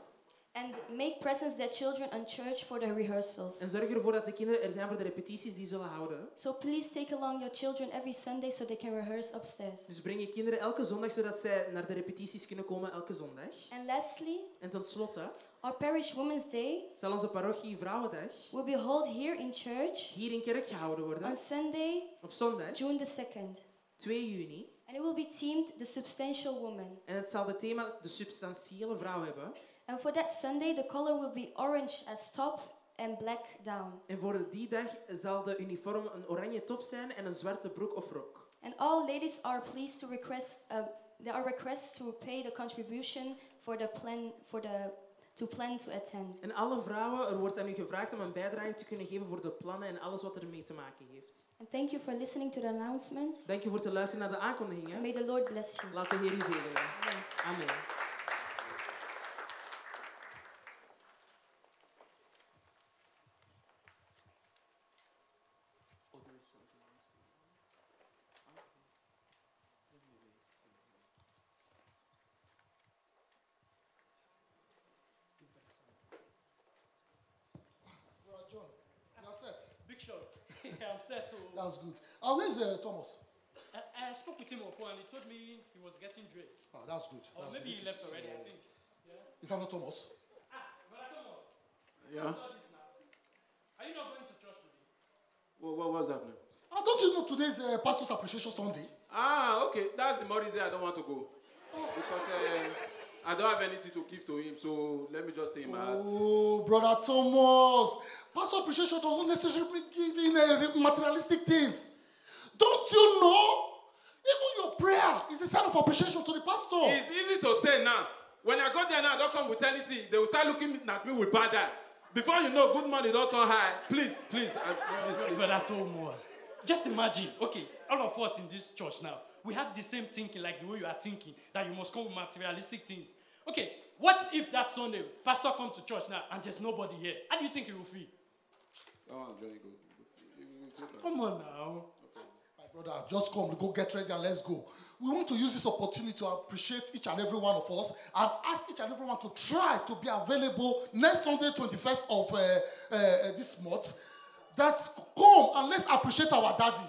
and make presents their children on church for the rehearsals. En zorg ervoor dat de kinderen er zijn voor de repetities die zullen houden. So please take along your children every Sunday so they can rehearse upstairs. Dus breng je kinderen elke zondag zodat zij naar de repetities kunnen komen elke zondag. And lastly, En tot slot, hè, our parish Women's Day zal onze parochie Vrouwendag will be held here in church hier in kerk gehouden on worden. Sunday, Op zondag, June the 2nd. 2 juni. And it will be themed The Substantial Woman. En het zal het thema de substantiële vrouw hebben. And for that Sunday, the color will be orange as top and black down. En voor die dag zal de uniform een oranje top zijn en een zwarte broek of rok. And all ladies are pleased to request. Uh, there are requests to pay the contribution for the plan for the to plan to attend. En alle vrouwen, er wordt aan u gevraagd om een bijdrage te kunnen geven voor de plannen en alles wat ermee te maken heeft. And thank you for listening to the announcements. Dank je voor te luisteren naar de And aankondigingen. may the Lord bless you. Laat de Heer u zegenen. Amen. That's good. And where's uh, Thomas? I, I spoke with him on phone and he told me he was getting dressed. Oh, that's good. Or That's maybe good. he left So, already, I think. Yeah. Is that not Thomas? Ah, Brother Thomas. Yeah. I saw this now. Are you not going to church today? What, what was happening? Oh, don't you know today's uh, Pastor's Appreciation Sunday? Ah, okay. That's the more reason I don't want to go. Because uh, I don't have anything to give to him, so let me just stay in my house. Oh, Brother Thomas. Pastor Appreciation doesn't necessarily give in uh, materialistic things. Don't you know? Even your prayer is a sign of appreciation to the pastor. It's easy to say now. When I go there now, I don't come with anything. They will start looking at me with bad eye. Before you know, good money don't turn high. Please, please, I, please, please. Brother Thomas. Just imagine, okay, all of us in this church now, we have the same thinking, like the way you are thinking, that you must come with materialistic things. Okay, what if that Sunday, pastor come to church now and there's nobody here? How do you think he will feel? Come on, Johnny, go. go- go- go- Come on now. My brother, just come, go get ready and let's go. We want to use this opportunity to appreciate each and every one of us and ask each and every one to try to be available next Sunday, 21st of uh, uh, uh, this month. That come and let's appreciate our daddy.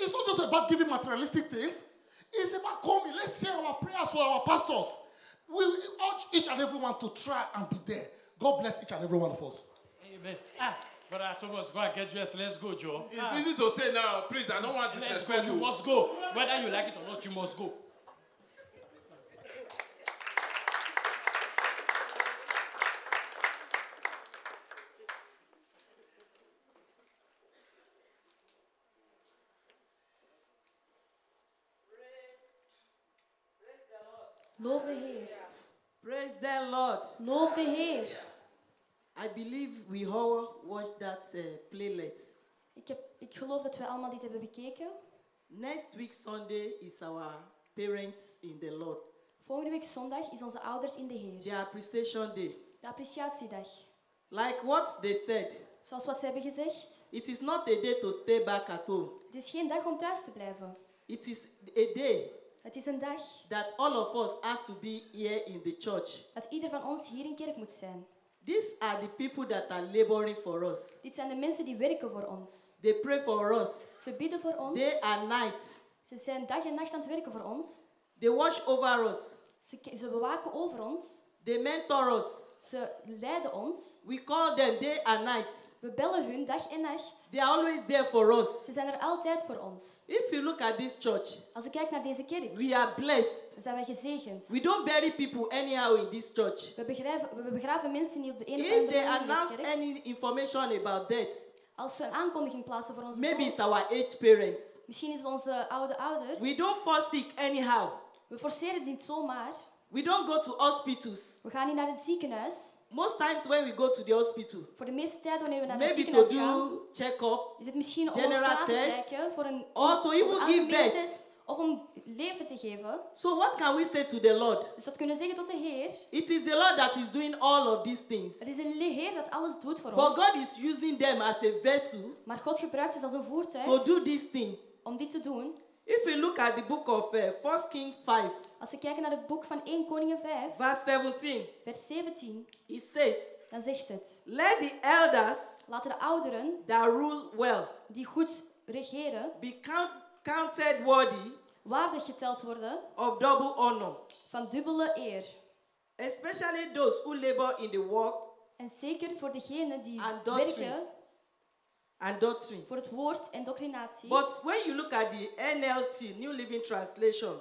It's not just about giving materialistic things, it's about coming. Let's share our prayers for our pastors. We urge each and every one to try and be there. God bless each and every one of us. Amen. Ah, Brother Thomas, go and get dressed. Let's go, Joe. It's Ah. easy to say now. Please, I don't want to Let's go. disrespect You you. must go. Whether you like it or not, you must go. Loof de Heer. I believe we all watched that uh, playlist. Ik, heb, ik geloof dat we allemaal dit hebben bekeken. Next week Sunday is our parents in the Lord. Volgende week zondag is onze ouders in de Heer. The appreciation day. De appreciatiedag. Like what they said, Zoals wat ze hebben gezegd. it is not a day to stay back at home. Het is geen dag om thuis te blijven. It is a day Het is een dag that all of us has to be here in the church. dat ieder van ons hier in kerk moet zijn. These are the people that are laboring for us. Dit zijn de mensen die werken voor ons. They pray for us Ze bidden voor ons. day and night. Ze zijn dag en nacht aan het werken voor ons. They watch over us. Ze, ze bewaken over ons. They mentor us. Ze leiden ons. We call them day and night. We bellen hun dag en nacht. They are always there for us. Ze zijn er altijd voor ons. If you look at this church, Als we kijken naar deze kerk, we are blessed. dan zijn wij gezegend. We don't bury people anyhow in this church. We begraven, we begraven mensen niet op de een of If andere they manier in announce deze kerk. any information about death, Als ze een aankondiging plaatsen voor onze maybe it's our age parents. misschien is het onze oude ouders. We don't sick anyhow. We forceren het niet zomaar. We don't go to hospitals. We gaan niet naar het ziekenhuis. Most times when we go to the hospital, Voor de meeste tijd wanneer we naar het maybe to ziekenhuis gaan, do check-up, is het misschien om ons te general test, kijken voor een or to even give birth. test, of om leven te geven. So what can we say to the Lord? Dus kunnen we zeggen tot de Heer? It is the Lord that is doing all of these things. Het is de Heer dat alles doet voor But ons. God is using them as a vessel Maar God gebruikt als een voertuig to do this thing. om dit te doen. If you look at the book of uh, 1 King 5, Als we kijken naar het boek van 1 Koningen 5, verse 17, vers 17, it says, dan zegt het: Let the elders Laten de ouderen that rule well die goed regeren, be count, counted worthy waardig geteld worden of double honor, van dubbele eer. especially those who labor in the work En zeker voor degenen die And doctrine. werken and doctrine. voor het woord en doctrinatie. But when you look at the NLT, New Living Translation,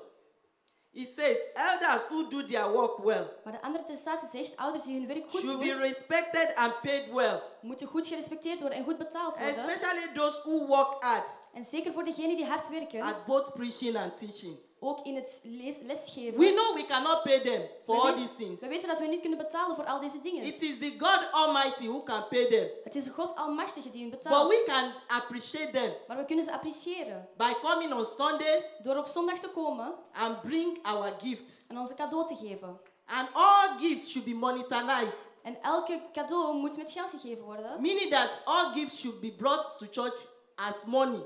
it says, Elders who do their work well Maar de andere testatie zegt, ouders die hun werk goed should be respected and paid well, moeten goed gerespecteerd worden en goed betaald worden. especially those who work hard En zeker voor degenen die hard werken, at both preaching and teaching. Ook in het lees- lesgeven. We know we cannot pay them for We all these things. We weten dat we niet kunnen betalen voor al deze dingen. It is the God Almighty who can pay them. Het is God Almachtige die But betaalt. we can appreciate them Maar we kunnen ze appreciëren by coming on Sunday door op zondag te komen and bring our gifts. en onze cadeau te geven. And all gifts should be monetized, En elke cadeau moet met geld gegeven worden. meaning that all gifts should be brought to church as money.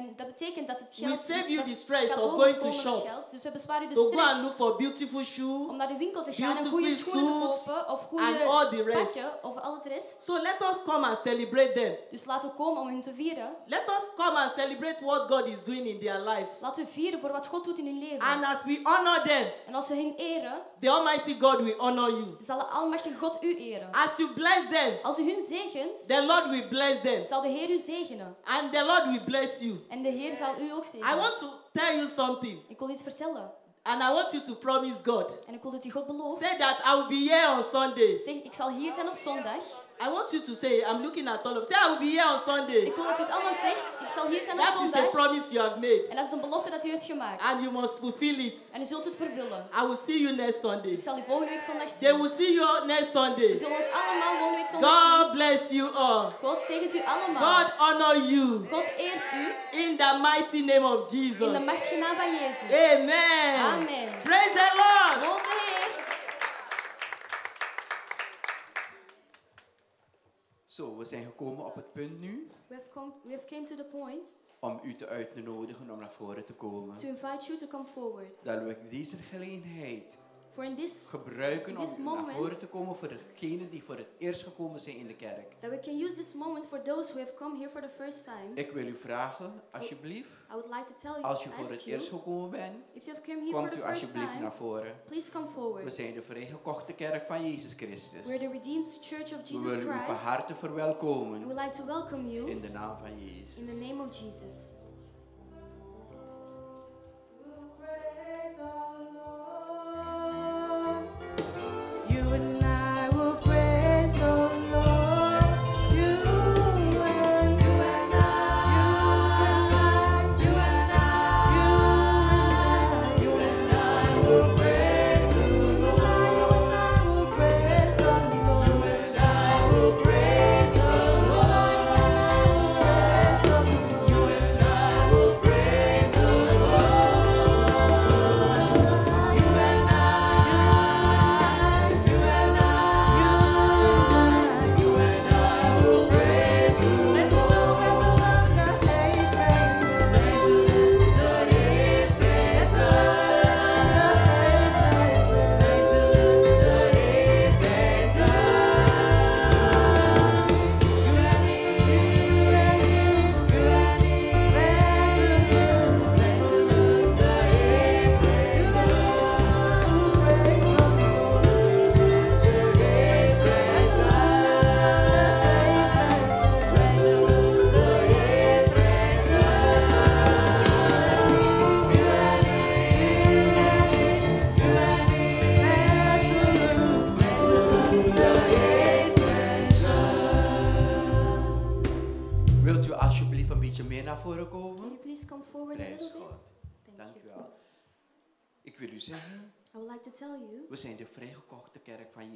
En dat betekent dat het We geld... save you the stress of going to shop. Geld. Dus we besparen je To de go and stress look for beautiful shoes. om naar de winkel te gaan en goede schoenen te kopen of and all the goede rest. pakken of al het rest. So let us come and celebrate them. Dus laten we komen om hen te vieren. Let us come and celebrate what God is doing in their life. Laten we vieren voor wat God doet in hun leven. And as we honor them, En als we hen eren, the Almighty God will honor you. zal de Almachtige God u eren. As you bless them, Als u hun zegent, the Lord will bless them. zal de Heer u zegenen. And the Lord will bless you. En de Heer zal u ook I zegenen. want to tell you something. Ik wil iets vertellen. And I want you to promise God. En ik wil dat u God belooft. Say that I will be here on Sunday. Zeg, ik zal hier zijn op zondag. I want you to say, I'm looking at all of Say, I will be here on Sunday. Ik wil dat u het allemaal zegt. Ik zal hier zijn op That is a zondag. promise you have made. En dat is een belofte dat u heeft gemaakt. And you must fulfill it. En u zult het vervullen. I will see you next Ik Sunday. zal u volgende week zondag They zien. will see you next Sunday. We zullen ons allemaal volgende week zondag God bless you all. God zegent u allemaal. God honor you. God eert u In the mighty name of in Jesus. de machtige naam van Jezus. Amen. Amen. Praise the Lord. Loof de Heer. Zo, we zijn gekomen op het punt nu We have come, we have came to the point om u te uit te nodigen om naar voren te komen. to invite you to come forward. Dat we deze gelegenheid For in this, gebruiken om this u naar moment- voren te komen voor degenen die voor het eerst gekomen zijn in de kerk. that we can use this moment for those who have come here for the first time. Ik wil u vragen, alsjeblieft, I would like to tell you, als je voor het eerst gekomen bent, if you have come here for komt the u alsjeblieft time, naar voren. please come We forward. zijn de vrijgekochte kerk van Jezus Christus. We're the Redeemed Church of We Jesus willen u van Christ. harte We verwelkomen would like to welcome you in de naam van Jezus. in the name of Jesus.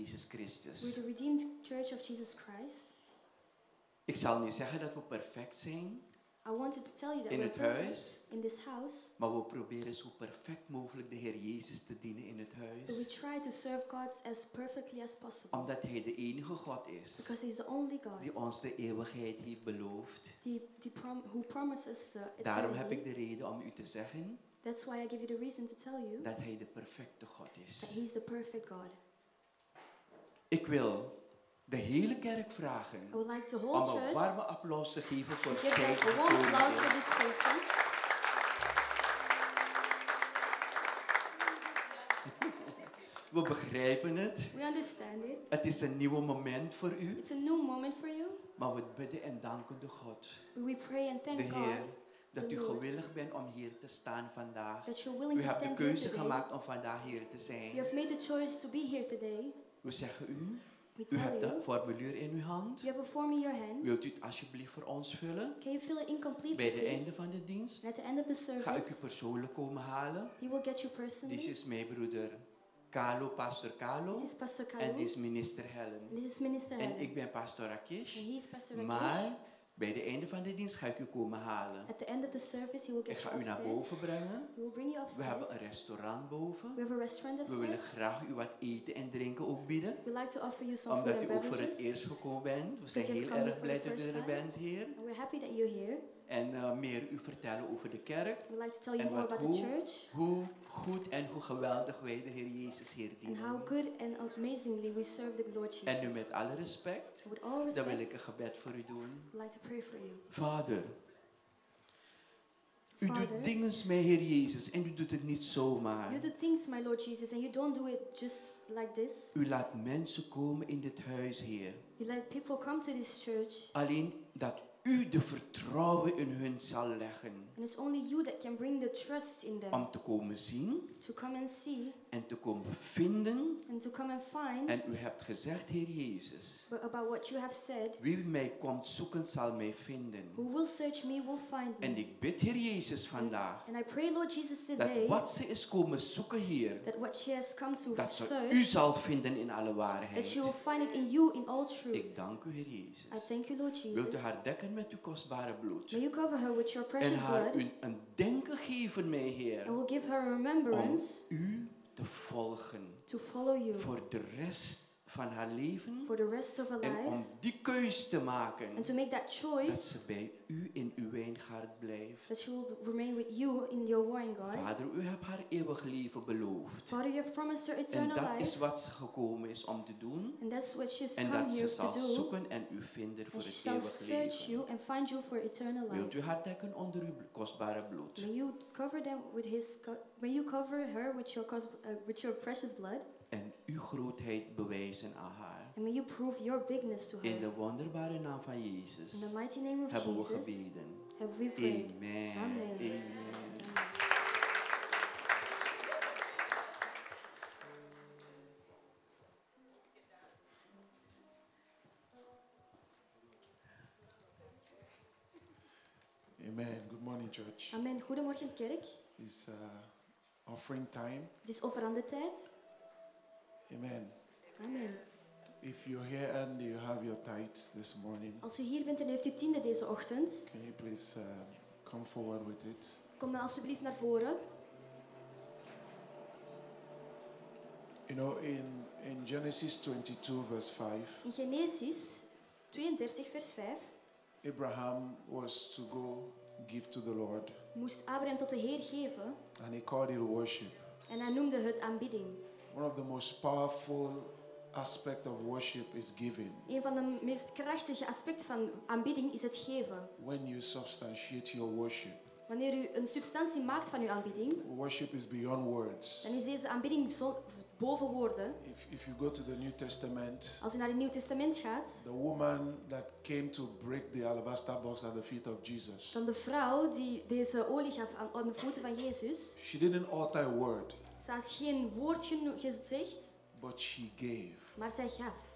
Jezus we're Christus. the Redeemed Church of Jesus Christ. Ik zal niet zeggen dat we perfect zijn, I wanted to tell you that in we're het huis. in this house, Maar we proberen zo perfect mogelijk de Heer Jezus te dienen in het but we huis. try to serve God as perfectly as possible. Omdat Hij de enige God is Because He's the only God die ons de eeuwigheid heeft beloofd. the, the prom- who promises uh, Daarom heb ik de reden om u te zeggen That's why I give you the reason to tell you dat Hij de perfecte God is. that He's the perfect God. Ik wil de hele kerk vragen I would like the om een church warme applaus te geven voor give zijn them a warm applause for gekomen this person. We begrijpen het. We understand it. Het is een nieuw moment voor u. It's a new moment for you. Maar we bidden en danken de God, We pray and thank de God Heer, dat the u Lord, gewillig bent om hier te staan vandaag. that you're willing U to hebt de stand here keuze today. gemaakt om vandaag hier te You zijn. have made the choice to be here today. We zeggen u, We u tell hebt you. dat formulier in uw hand. You have a form in your hand. Wilt u het alsjeblieft voor ons vullen? Can you fill it in completely, Bij please? einde van de dienst And at the end of the ga ik service, u persoonlijk komen halen. he will get you personally. Dit is mijn broeder Carlo, pastor Carlo. This is Pastor En dit is minister Helen. And this is Minister En Helen. ik ben pastor Rakesh. And he is Pastor Rakesh. Maar bij de einde van de dienst ga ik u komen halen. At the end of the service, he will Ik get ga you u naar boven brengen. He will bring you We hebben een restaurant boven. We have a restaurant We willen graag u wat eten en drinken ook bieden. We like to offer you some Omdat u ook voor het eerst gekomen bent. We zijn heel erg blij dat u er bent. And we're happy that you're here. En eh, meer u vertellen over de kerk. We'd like to tell you En more about the hoe, church. hoe goed en hoe geweldig wij de Heer Jezus hier And dienen. how good and amazingly we serve the Lord Jesus. En nu met alle respect, With all dan wil respect, ik een gebed voor u doen. Like to pray for you. Vader, u Father. doet dingen met Heer Jezus en u doet het niet zomaar. You do things, my Lord Jesus, and you don't do it just like this. U laat mensen komen in dit huis, Heer. You let people come to this church, Alleen dat u de vertrouwen in hun zal leggen. and it's only you that can bring the trust in them Om te komen zien to come and see en te komen vinden. and to come and find En u hebt gezegd, Heer Jezus, but about what you have said. wie mij komt zoeken zal mij vinden. Who will search me will find me. En ik bid, Heer Jezus, vandaag, And I pray, Lord Jesus, dat today wat ze is komen zoeken hier, that what she has come to dat ze search, u zal vinden in alle that waarheid. she will find it in you in all truth. Ik dank u, Heer I Jezus. thank you, Lord Wilt u haar dekken met uw kostbare bloed? May you cover her with your En haar blood een, denken geven, mij, Heer, and will give her a om remembrance u te volgen to follow you. voor de rest van haar leven for the rest of her en life om die keus te maken and to make that dat choice ze bij u in uw wijngaard blijft. that she will remain with you in your wine garden. Vader, u hebt haar eeuwig leven beloofd. Father, you have promised her En eternal dat is life, wat ze gekomen is om te doen. and that's what she's En dat ze zal zoeken en u vinden voor And she het eeuwig leven. you and find you for eternal life. Wilt life. u haar dekken onder uw kostbare bloed? May you cover them with his. May you cover her with your uh, with your precious blood, En uw grootheid bewijzen aan haar. and may you prove your bigness to In her. de wonderbare naam van Jezus In the mighty name of hebben we Jesus, gebeden. have we prayed. Amen. Amen. Amen. Amen. Good morning, church. Amen. Goedemorgen, kerk. It's uh, offering time. Het is offerande tijd. Amen. Amen. If you're here and you have your tithes this morning, Als u hier bent en u heeft uw tiende deze ochtend, can you please uh, come forward with it? kom dan alsjeblieft naar voren. You know, in, in Genesis 22, verse 5, In Genesis 32, vers 5, Abraham was to go give to the Lord, moest Abraham tot de Heer geven and he called it worship. en hij noemde het aanbidding. One of the most powerful aspect of worship is giving. Een van de meest krachtige aspecten van aanbidding is het geven. When you substantiate your worship, Wanneer u een substantie maakt van uw aanbidding, worship is beyond words. dan is deze aanbidding zo boven woorden. If, if you go to the New Testament, Als u naar het Nieuw Testament gaat, the woman that came to break the alabaster box at the feet of Jesus, dan de vrouw die deze olie gaf aan, aan de voeten van Jezus, she didn't utter a word, ze had geen woord gezegd, but she gave. maar zij gaf.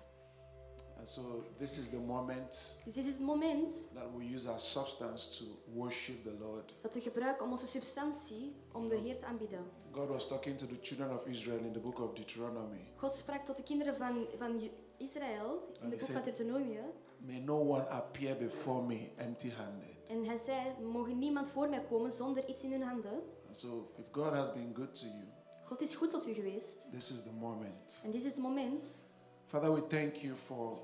And so this is the moment Dus dit is het moment that we use our substance to worship the Lord. dat we gebruiken om onze substantie om de Heer te aanbieden. God was talking to the children of Israel in the book of Deuteronomy. God sprak tot de kinderen van, van Israël in And het he boek van Deuteronomium. May no one appear before me empty handed. En hij zei, mogen niemand voor mij komen zonder iets in hun handen. And so if God has been good to you, God is goed tot u geweest. this is the moment. En dit is het moment. Father, we thank you for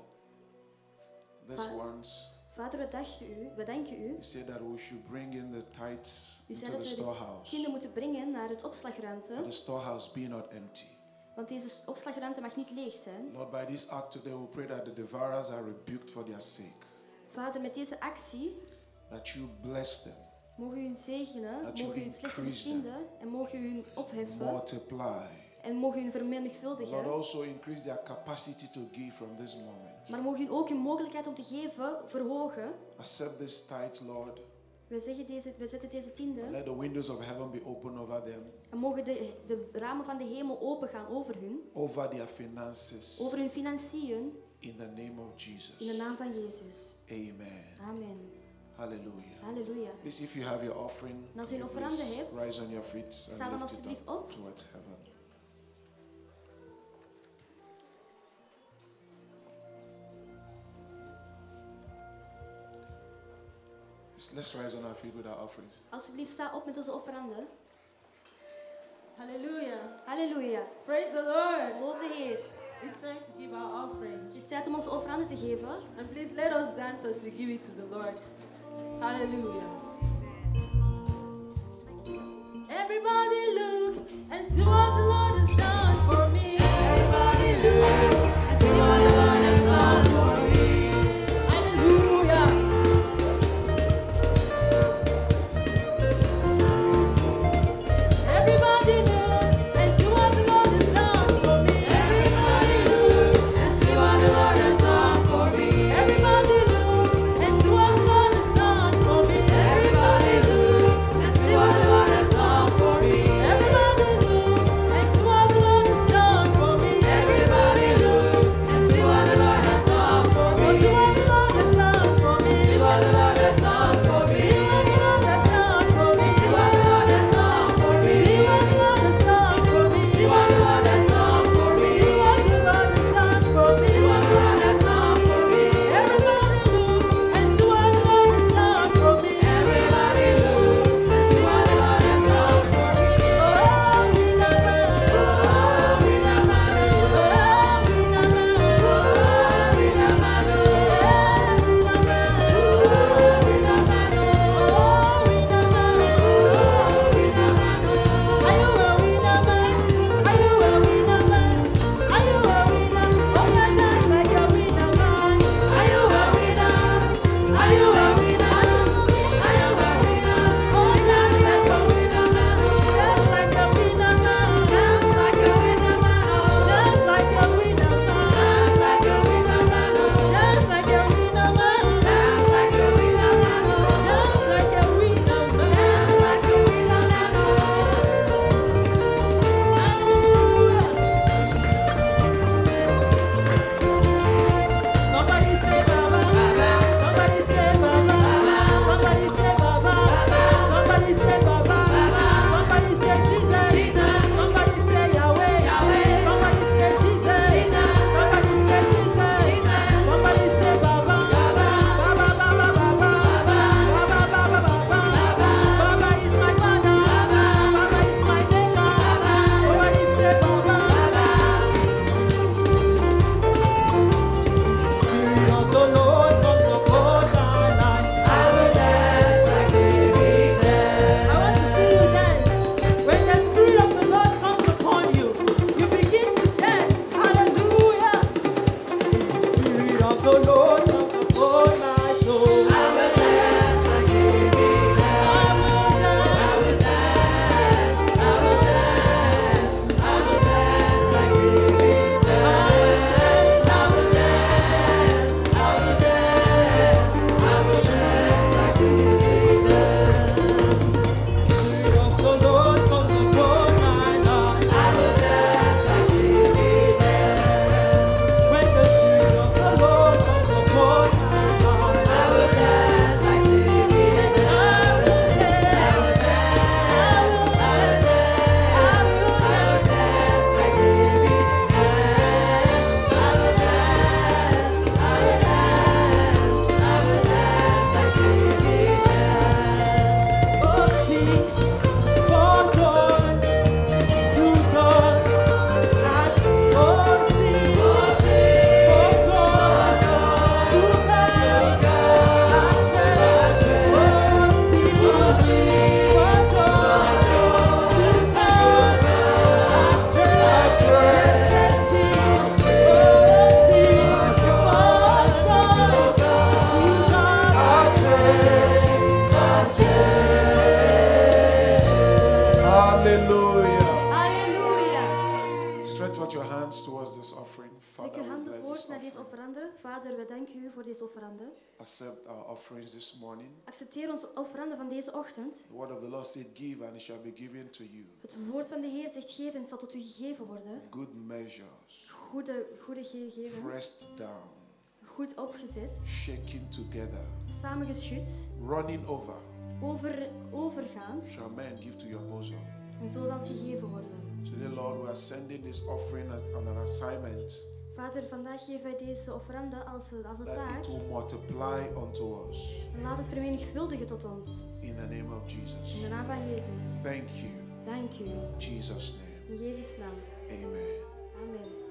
this Va- ones. Vader, we danken u. We danken u. You said that we should bring in the tithes U into dat the storehouse. tienden moeten brengen naar het opslagruimte. But the storehouse be not empty. Want deze opslagruimte mag niet leeg zijn. Lord, by this act today, we pray that the devourers are rebuked for their sake. Vader, met deze actie That you bless them, mogen u hun zegenen, That mogen u hun slechte beschinden en mogen u hun opheffen multiply. en mogen u hun Lord, vermenigvuldigen. also increase their capacity to give from this moment. Maar mogen u ook uw mogelijkheid om te geven verhogen. Accept this tithe, Lord. We, zeggen deze, we zetten deze tiende Let the windows of heaven be open over them, en mogen de, de ramen van de hemel opengaan over hun, over their finances. over hun financiën, In the name of Jesus. in de naam van Jezus. Amen. Amen. Hallelujah. Halleluja. Please, if you have your offering, En als u een please offerande heeft, rise on your feet sta and dan lift it alsjeblieft up op. towards heaven. Let's- Let's rise on our feet with our offerings. Alsjeblieft, sta op met onze offerande. Hallelujah. Halleluja. Praise the Lord. Loof de Heer. It's time to give our offering. Het is tijd om onze offerande te geven. And please let us dance as we give it to the Lord. Hallelujah. Everybody look and see what the Lord has Give and it shall be given to you. Het woord van de Heer zegt geven en zal tot u gegeven worden. Good measures, Goede, goede gegevens. pressed down, Goed opgezet. shaken together, Samengeschud. running over, Over, overgaan. shall men give to your bosom. En zo zal het gegeven worden. Today, Lord, we are sending this offering as- an assignment Vader, vandaag geven wij deze offerande als, als that taak. it will multiply unto us. En laat het vermenigvuldigen tot ons. In the name of Jesus. In de naam van Jezus. Thank you. Dank u. In Jesus' name. In Jezus' naam. Amen. Amen.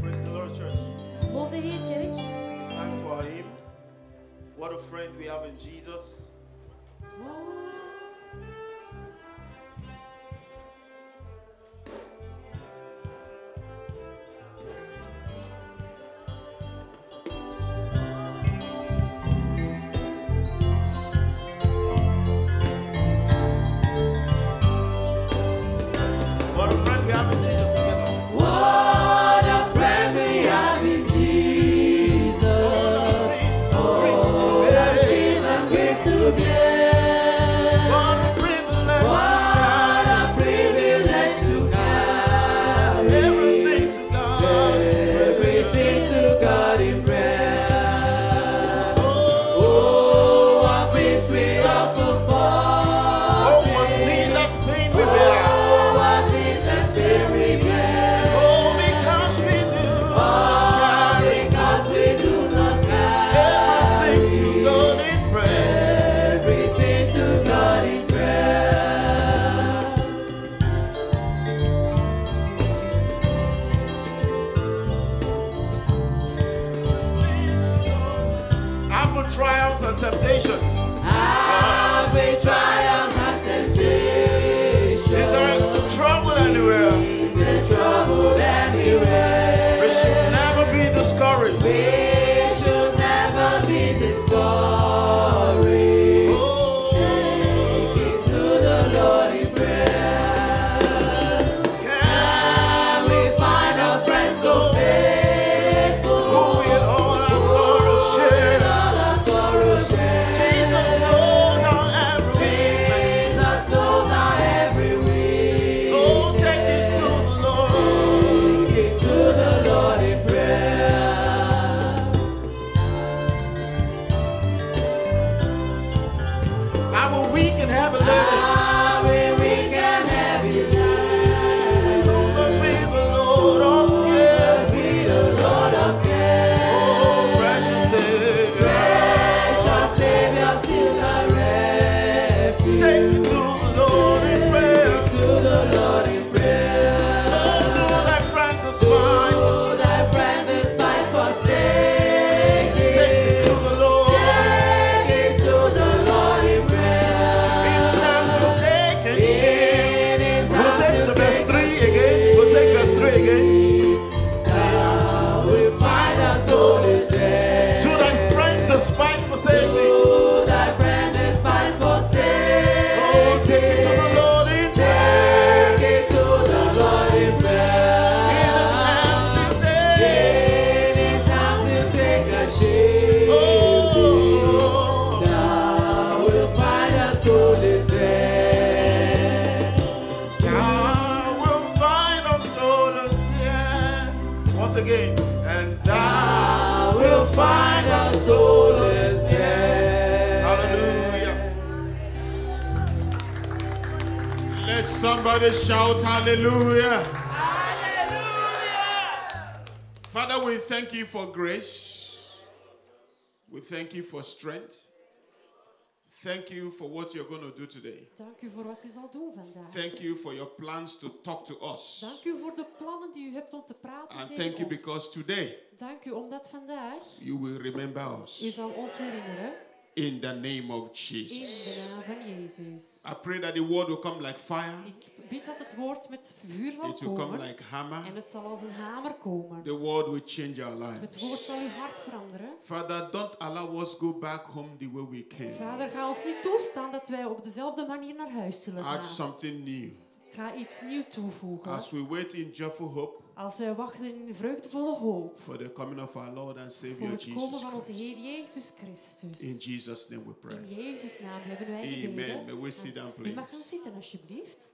Praise the Lord, church. Loof de Heer, kerk. It's time for our hymn. What a friend we have in Jesus. What somebody shout hallelujah. Father, we thank you for grace. We thank you for strength. Thank you for what you're going to do today. Dank u voor wat u zal doen vandaag. Thank you for your plans to talk to us. Dank u voor de plannen die u hebt om te praten And tegen thank you ons. because today Dank u omdat vandaag you will remember u us. zal ons herinneren. In the name of Jesus. In de naam van Jezus. I pray that the word will come like fire. Ik bid dat het woord met vuur zal It will come komen. like hammer. En het zal als een hamer komen. The word will change our Het lives. woord zal uw hart veranderen. Father, don't allow us go back home the way we came. Vader, ga ons niet toestaan dat wij op dezelfde manier naar huis zullen Add gaan. something new. Ga iets nieuws toevoegen. As we wait in joyful hope Als wij wachten in vreugdevolle hoop for the coming of our Lord and voor Savior het komen Jesus van onze. Heer Jezus Christus. In Jesus' name we In pray. Jezus' naam hebben wij Amen. gebeden. May we sit down, U mag please. gaan zitten alsjeblieft.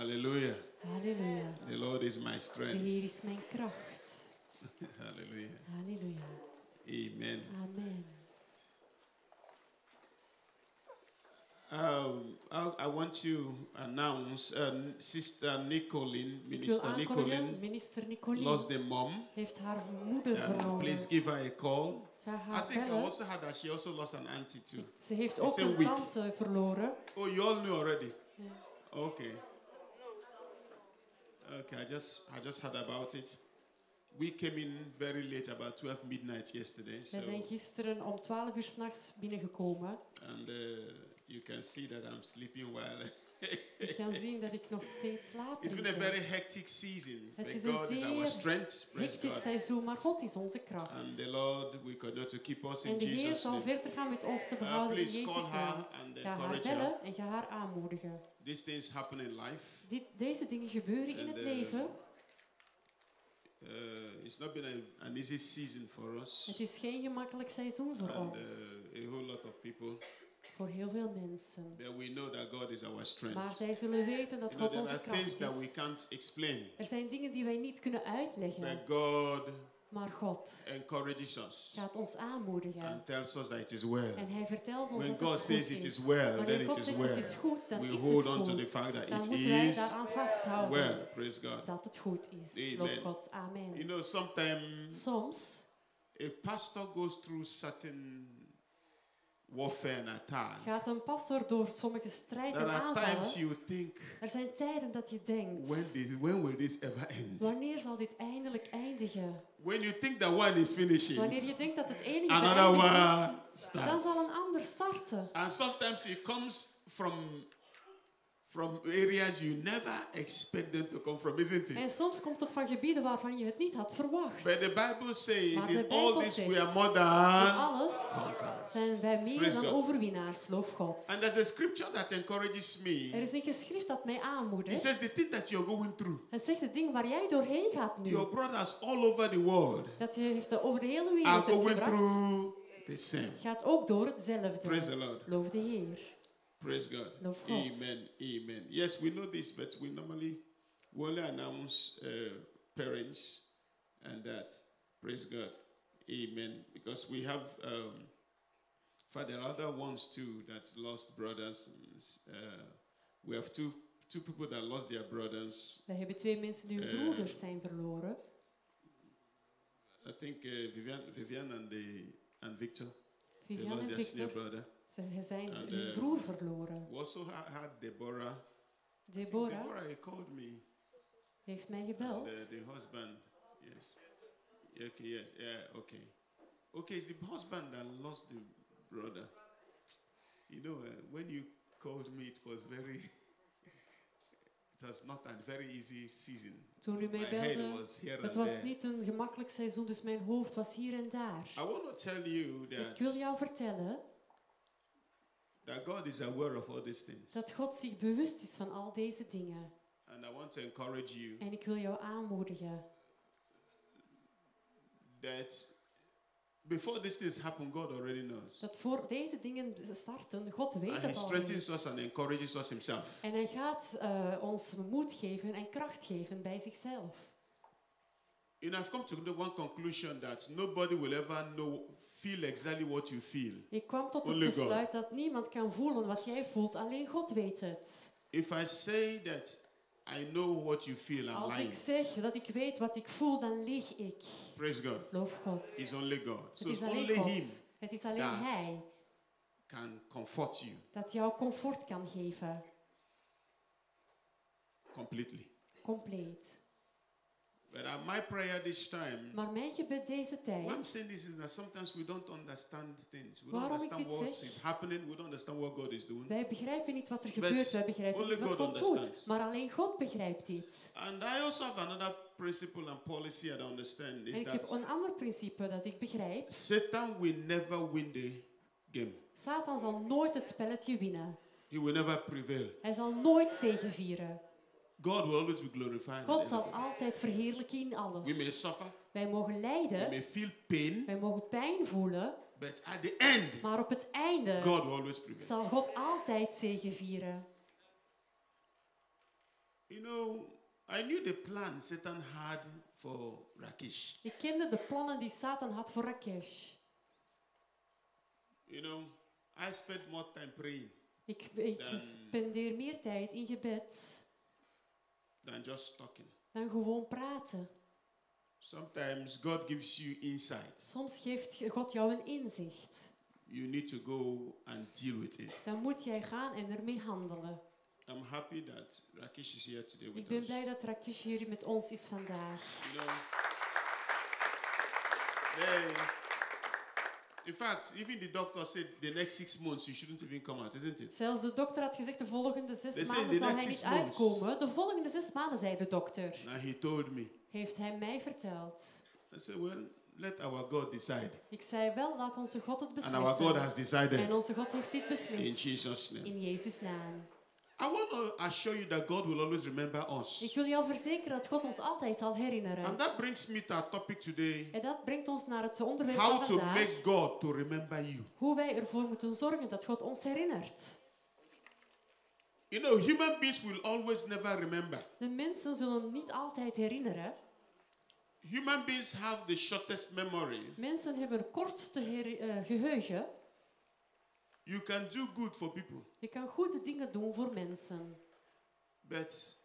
Hallelujah. Halleluja. The Lord is my De strength. Heer is mijn kracht. Hallelujah. Halleluja. Amen. Amen. Um, I, I want to announce uh, Sister wil Minister Nicolene, minister Nicolien lost the mom. heeft haar moeder Uh, verloren. please give her a call. I think I also heard that she also lost an auntie too. Ze heeft ook een tante verloren. Oh, you all knew already? Ja. Okay. Okay, I just I just heard about it. We came in very late, about 12 midnight yesterday. So, Wij zijn gisteren om 12 uur s'nachts binnengekomen. and uh, you can see that I'm sleeping well. Je kan zien dat ik nog steeds slaap. It's been a very hectic season. Het but is een God is our zeer strength. Praise hectisch God. seizoen, maar God is onze kracht. And the Lord will continue to keep us in En de Heer Jesus' zal name. verder gaan met ons te Uh, behouden in please call Jezus' naam. her and Ga haar encourage her. bellen en ga haar aanmoedigen. These things happen in life. Dit, deze dingen gebeuren in And, het uh, leven. Uh, it's not been a, an easy season for us. Het is geen gemakkelijk seizoen voor and ons. uh, a whole lot of people. Voor heel veel mensen. But we know that God is our strength. Maar zij zullen weten dat You know, God there onze are things kracht that we is. can't explain. Er zijn dingen die wij niet kunnen uitleggen. But God Maar God encourages us gaat ons aanmoedigen. and tells us that it is well. En hij vertelt ons When dat God het says goed it is. well, Wanneer then God it is zegt well. het is goed, dan We is hold het on to goed. the fact that dan it moeten wij is daaraan vasthouden. well. Praise God. Dat het goed is. Loof Amen. God. Amen. You know, sometimes Soms a pastor goes through certain warfare and attack. gaat een pastor door sommige strijd There en are times aanvallen. Er zijn tijden dat je denkt, when, this, when will this ever end? wanneer zal dit eindelijk eindigen? When you think that one is finishing, Wanneer je denkt dat het enige Another one is, dan starts. zal een ander starten. And sometimes it comes from from areas you never expect them to come from, isn't it? En soms komt het van gebieden waarvan je het niet had verwacht. But the Bible says Maar de in all Bijbel this zegt, we are more in than alles zijn wij meer Praise dan God. overwinnaars, loof God. And there's a scripture that encourages Er me. is een geschrift dat mij It aanmoedigt. says the thing that you're going through, Het zegt het ding waar jij doorheen gaat nu. your brothers all over the world Dat je heeft over de hele are wereld hebt going gebracht. through the same. Gaat ook door hetzelfde. Praise the Lord. Loof de Heer. Praise God. God. Amen. Amen. Yes, we know this, but we normally we only announce uh, parents and that. Praise God. Amen. Because we have, um, are other ones too that lost brothers. Uh, we have two two people that lost their brothers. We hebben twee mensen die hun Eh. broeders zijn verloren. I think uh, Vivian, Vivian and the and Victor. they lost their senior brother. Ze zijn And, hun broer verloren. Also had Deborah. Deborah Deborah he called me. heeft mij And, gebeld. uh, the husband, yes. Okay, yes, yeah, okay. Okay, it's the husband that lost the brother. You know, uh, when you called me, it was very, it was not a very easy season. Toen u mij belde, was het and was there. niet een gemakkelijk seizoen, dus mijn hoofd was hier en daar. I want to tell you Ik that, wil jou vertellen that God is aware of all these things. dat God zich bewust is van al deze dingen. And I want to encourage you En ik wil jou aanmoedigen that before these things happen, God already knows. dat voor deze dingen starten, God weet And He het al strengthens us and encourages us Himself. En hij gaat eh, ons moed geven en kracht geven bij zichzelf. Know, I've come to the one conclusion that nobody will ever know, feel exactly what you feel. Ik kwam tot het Only God. besluit dat niemand kan voelen wat jij voelt, alleen God weet het. If I say that I know what you feel, I'm Als lying. ik zeg dat ik weet wat ik voel, dan lieg ik. Praise God. Loof God. It's only God. Het So is alleen only God. Him Het is alleen Hij can comfort you dat jou comfort kan geven. completely. Compleet. But uh, my prayer this time, Maar mijn gebed deze why I'm tijd, saying this is that sometimes we don't understand things. We don't ik understand what zeg? is happening. We don't understand what God is doing. wij begrijpen niet wat er But gebeurt, wij begrijpen niet wat God doet. Maar alleen God begrijpt dit. And I also have another principle and policy I understand En is ik heb that een ander principe dat ik begrijp. Satan will never win the game. Satan zal nooit het spelletje winnen. He will never prevail. Hij zal nooit zegevieren. God will always be glorified. God zal altijd verheerlijken in alles. We may suffer, Wij mogen we lijden, may feel pain, wij mogen pijn voelen, but at the end, maar op het einde God will always prevail. zal God altijd zegevieren. You know, I knew the plan Satan had for Rakish. Ik kende de plannen die Satan had voor Rakesh. You know, I spent more time praying Ik, ik spendeer meer tijd in gebed than just talking. dan gewoon praten. Sometimes God gives you insight. Soms geeft God jou een inzicht. You need to go and deal with it. Dan moet jij gaan en ermee handelen. I'm happy that Rakish is here today Ik with ben us. blij dat Rakesh hier met ons is vandaag. You know, they, in fact, even the doctor said the next six months you shouldn't even come out, isn't it? Zelfs de dokter had gezegd de volgende zes They maanden zal hij niet uitkomen. De volgende zes maanden, zei de dokter. And he told me, Heeft hij mij verteld. I said, well, let our God decide. Ik zei wel, laat onze God het And beslissen. our God has decided. En onze God heeft dit In beslist. Jesus' name. In Jezus' naam. I want to assure you that God will always remember us. Ik wil jou verzekeren dat God ons altijd zal herinneren. And that brings me to our topic today En dat brengt ons naar het onderwerp how van to vandaag. make God to remember you. Hoe wij ervoor moeten zorgen dat God ons herinnert. You know, human beings will always never remember. De mensen zullen niet altijd herinneren. Human beings have the shortest memory. Mensen hebben het kortste eh, geheugen. You can do good for people, Je kan goede dingen doen voor mensen. but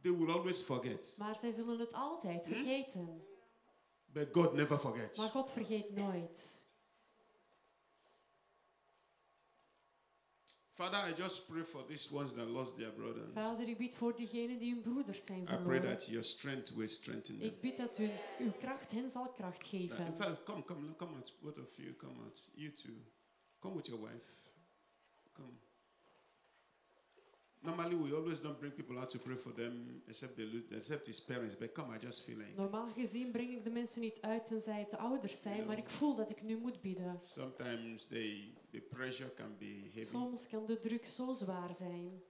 they will always forget. Maar zij zullen het altijd vergeten. But God never forgets. Maar God vergeet nooit. Father, I just pray for these ones that lost their brothers. Vader, ik bid voor diegenen die hun broeders zijn I pray verloren. that your strength will strengthen them. Ik bid dat hun, uw kracht hen zal kracht Uh, in geven. fact, come, come, come out, both of you, come out. You two, come with your wife. Come. Normally, we always don't bring people out to pray for them, except they except his parents. But come, I just feel like Normaal gezien breng ik de mensen niet uit tenzij het de ouders zijn, maar ik voel dat ik nu moet bidden. sometimes they, the pressure can be heavy. Soms kan de druk zo zwaar zijn.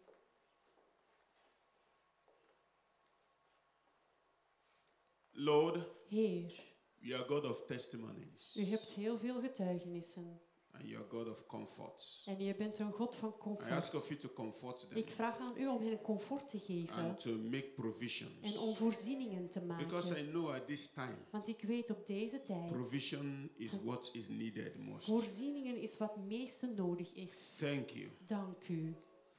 Lord, Heer, you are God of testimonies, u hebt heel veel getuigenissen. And you are God of comforts. En je bent een God van I ask of comfort. you to comfort them Ik vraag aan u om hen comfort te geven and to make provisions. en om voorzieningen te Because I maken. know at this time, Want ik weet op deze tijd, provision is what is needed most. voorzieningen is wat meeste nodig is. Thank you Dank u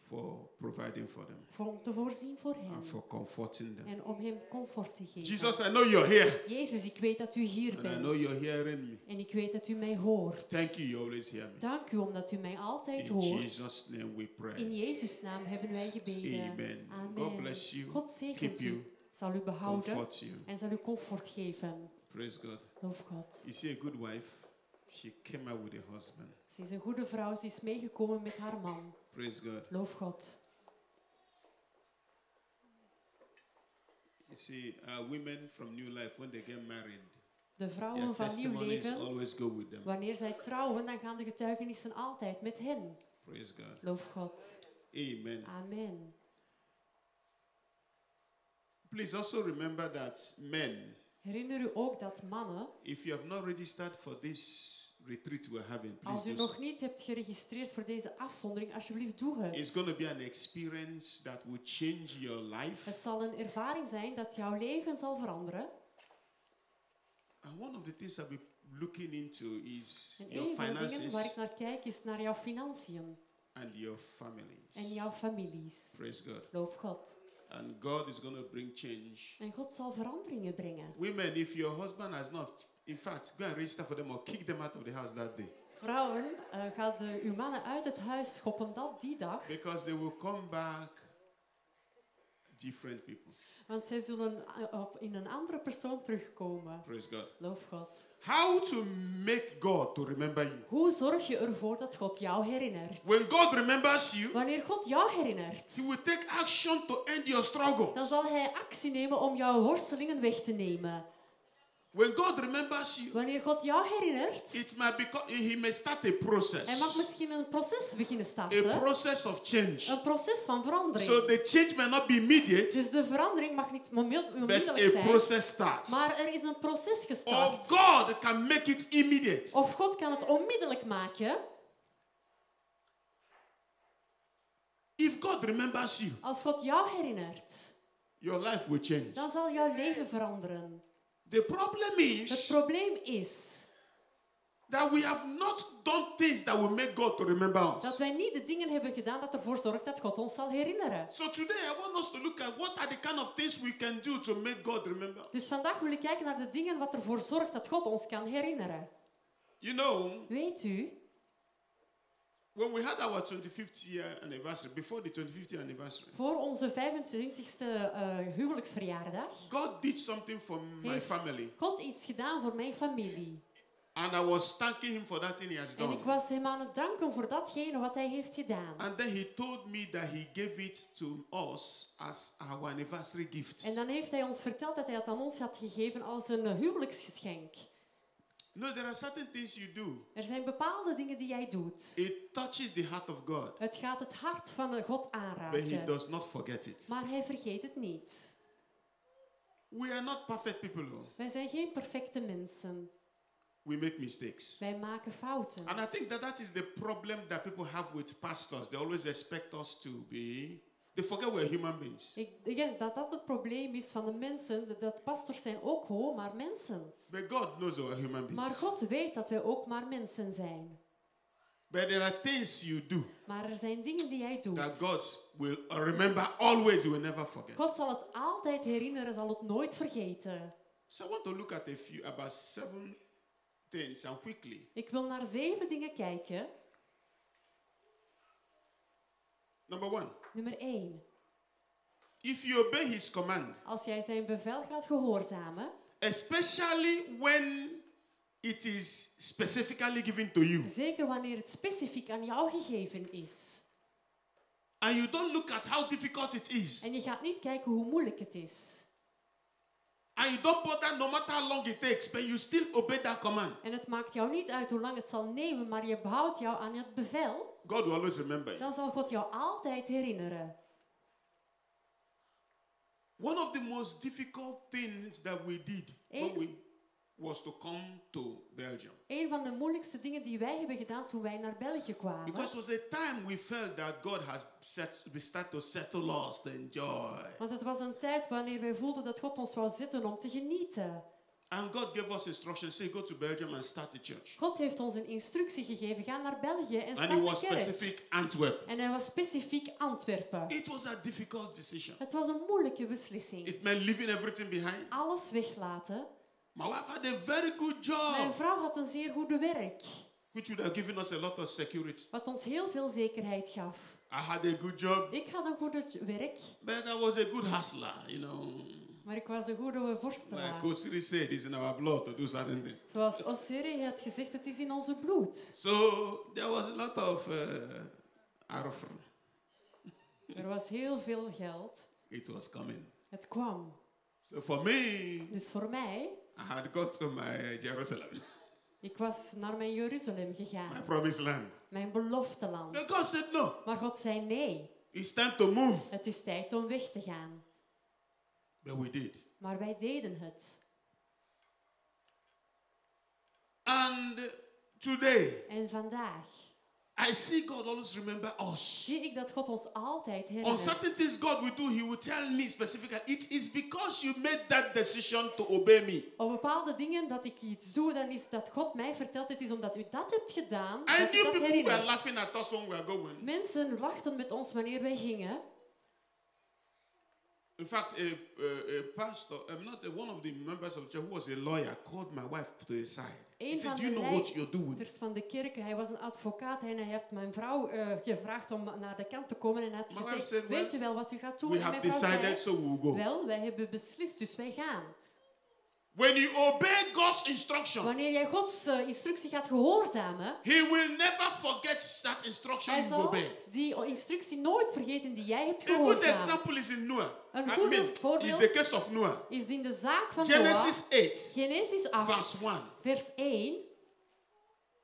for providing for them voor om te voorzien voor hen and for comforting them. en om hem comfort te geven. Jesus, I know you're here. Jezus, ik weet dat u hier And I know you're bent. hearing me. En ik weet dat u mij hoort. Thank you, you always hear me. Dank u omdat u mij altijd In hoort. Jesus' name we pray. In Jezus' naam hebben wij gebeden. Amen. Amen. God bless you. God zegent u, zal u behouden Comfort you. en zal u comfort geven. Praise God. Loof God. You see, a good wife, she came out with a husband. Ze is een goede vrouw, ze is meegekomen met haar man. Praise God. Loof God. You see, uh, women from New Life, when they get married, De vrouwen van nieuw leven, always go with them. wanneer zij trouwen, dan gaan de getuigenissen altijd met hen. Praise God. Loof God. Amen. Amen. Please also remember that men, Herinner u ook dat mannen, if you have not registered for this retreat we're having, please als u do so. nog niet hebt geregistreerd voor deze afzondering, alsjeblieft doe It's het. going to be an experience that will change your life. Het zal een ervaring zijn dat jouw leven zal veranderen. And one of the things I'll be looking into is En your een van de dingen finances waar ik naar kijk is naar jouw financiën and your families. en jouw families. Praise God. Loof God. And God is going to bring change. En God zal veranderingen brengen. Women, if your husband has not, in fact, go and register for them or kick them out of the house that day. Vrouwen, uh, gaat de, uw mannen uit het huis schoppen dat die dag. Because they will come back different people. Want zij zullen eh, op, in een andere persoon terugkomen. Praise God. Loof God. How to make God to remember you. Hoe zorg je ervoor dat God jou herinnert? When God remembers you, Wanneer God jou herinnert, He will take action to end your struggle. dan zal Hij actie nemen om jouw worstelingen weg te nemen. When God remembers you, Wanneer God jou herinnert, it might become, He may start a process. Hij mag misschien een proces beginnen A starten. process of change. Een proces van verandering. So the change may not be immediate, Dus de verandering mag niet onmid- but onmiddellijk a zijn. process starts. Maar er is een proces gestart. God can make it immediate. Of God kan het onmiddellijk maken. If God remembers you, Als God jou herinnert, your life will change. dan zal jouw leven veranderen. The problem Het is probleem is that we have not done things that will make God to remember dat us. wij niet de dingen hebben gedaan dat ervoor zorgt dat God ons zal herinneren. So today I want us to look at what are the kind of things we can do to make God remember. Dus vandaag wil ik kijken naar de dingen wat ervoor zorgt dat God ons kan herinneren. You know, Weet u, when we had our 25th year anniversary, before the 25th year anniversary, voor onze 25e eh, huwelijksverjaardag God did something for my family. God iets gedaan voor mijn familie. And I was thanking him for that thing he has En done. ik was hem aan het danken voor datgene wat hij heeft gedaan. And then he told me that he gave it to us as our anniversary gift. En dan heeft hij ons verteld dat hij het aan ons had gegeven als een huwelijksgeschenk. No, there are certain things you do. Er zijn bepaalde dingen die jij doet. It touches the heart of God, Het gaat het hart van God but he aanraken. does not forget it. Maar hij vergeet het niet. We are not perfect people. Wij zijn geen perfecte mensen. We make mistakes. Wij maken fouten. And I think that that is the problem that people have with pastors. They always expect us to be. They forget we're human beings. Ik denk dat dat het probleem is van de mensen. dat- Dat pastors zijn ook gewoon maar mensen. But God knows we're human beings. Maar God weet dat wij ook maar mensen zijn. But there are things you do Maar er zijn dingen die jij doet. that God will remember always, will never forget. God zal het altijd herinneren, zal het nooit vergeten. So I want to look at a few, about seven things, and quickly. Ik wil naar zeven dingen kijken. Number one, Nummer één. if you obey His command, Als jij zijn bevel gaat gehoorzamen, especially when it is specifically given to you, zeker wanneer het specifiek aan jou gegeven is, and you don't look at how difficult it is, en je gaat niet kijken hoe moeilijk het is, and you don't bother no matter how long it takes, but you still obey that command, en het maakt jou niet uit hoe lang het zal nemen, maar je behoudt jou aan het bevel, God will always remember you. dan zal God jou altijd herinneren. One of the most difficult things that we did when Een- we was to come to Belgium. Een van de moeilijkste dingen die wij hebben gedaan toen wij naar België kwamen, Because it was a time we felt that God has set, we start to settle us to enjoy. want het was een tijd wanneer wij voelden dat God ons wou zitten om te genieten. And God gave us instructions, say go to Belgium and start the church. God heeft ons een instructie gegeven, ga naar België en And start it was de kerk. specific Antwerp. En hij was specifiek Antwerpen. It was a difficult decision. Het was een moeilijke beslissing. It meant leaving everything behind. Alles weglaten. My wife had a very good Mijn job, vrouw had een zeer goede werk, which would have given us a lot of security. wat ons heel veel zekerheid gaf. I had a good job, Ik had een goede j- werk, but I was a good hustler, you know. Maar ik was een goede Like worstelaar. Kosiri said, it's in our blood to do certain things. Zoals Osiri had gezegd, het is in onze bloed. So there was a lot of uh. Er was heel veel geld. It was coming. Het kwam. So for me, Dus voor mij, I had got to my Jerusalem, ik was naar mijn Jeruzalem my gegaan. promised land. Mijn belofteland. But God said no. Maar God zei nee. It's time to move. Het is tijd om weg te gaan. But we did. Maar wij deden het. And today, En vandaag I see God always remember us. zie ik dat God ons altijd On certain herinnert. things God will do, He will tell me specifically, it is because you made that decision to obey me. Op bepaalde dingen dat ik iets doe, dan is dat God mij vertelt, het is omdat u dat hebt gedaan, I dat knew dat people were herinnert. laughing at us when we were going. Mensen lachten met ons wanneer wij gingen. In fact, a, a, a pastor, um, not a, one of the members of the church who was a lawyer, called my wife to the side. He Een said, van Do you know what you're doing? van de kerk, hij was een advocaat en hij heeft mijn vrouw eh, gevraagd om naar de kant te komen en had gezegd, said, well, weet u wel wat u gaat doen? we En have decided, zei, so we will go. wel, wij hebben beslist, dus wij gaan. When you obey God's instruction, Wanneer jij Gods eh, instructie gaat gehoorzamen, He will never forget that instruction hij you zal die instructie nooit vergeten die jij hebt A good gehoorzaamd. example is in Noah. Een mean, voorbeeld is the case of Noah. is in de zaak van Genesis Noah, 8, Genesis 8, verse 1. vers 1.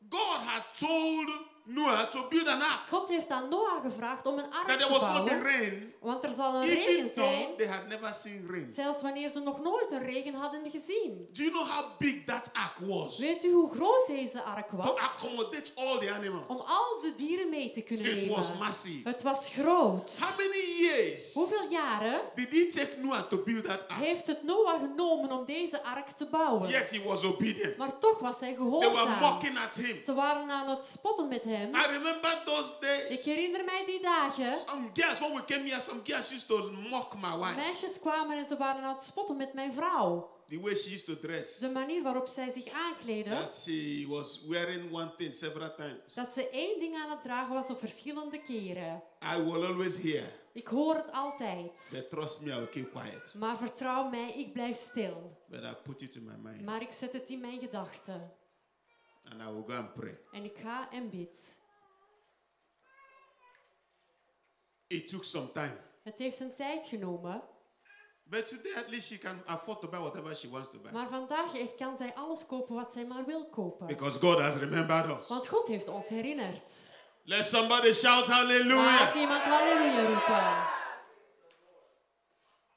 God had told Noah to build an ark. God heeft aan Noah gevraagd om een ark That te bouwen, rain, want er zal een regen zijn, they had never seen rain. zelfs wanneer ze nog nooit een regen hadden gezien. Do you know how big that ark was? Weet u hoe groot deze ark To was? accommodate all the animals. Om al de dieren mee te kunnen It nemen. was massive. Het was groot. How many years Hoeveel jaren did it take Noah to build that ark? heeft het Noah genomen om deze ark te bouwen? Yet he was obedient. Maar toch was hij They were gehoorzaam. mocking at him. Ze waren aan het spotten met hem. I remember those days. Ik herinner mij die dagen. Some girls, when we came here, some girls used to mock my wife. Meisjes kwamen en ze waren aan het spotten met mijn vrouw. The way she used to dress. De manier waarop zij zich aankleden. That she was wearing one thing several times. Dat ze één ding aan het dragen was op verschillende keren. I will always hear. Ik hoor het altijd. But trust me, I will keep quiet. Maar vertrouw mij, ik blijf stil. But I put it in my mind. Maar ik zet het in mijn gedachten. And I will go and pray. En ik ga en bid. It took some time. Het heeft een tijd genomen. But today, at least she can afford to buy whatever she wants to buy. Maar vandaag kan zij alles kopen wat zij maar wil kopen. Because God has remembered us. Want God heeft ons herinnerd. Let somebody shout hallelujah. Laat iemand halleluja roepen.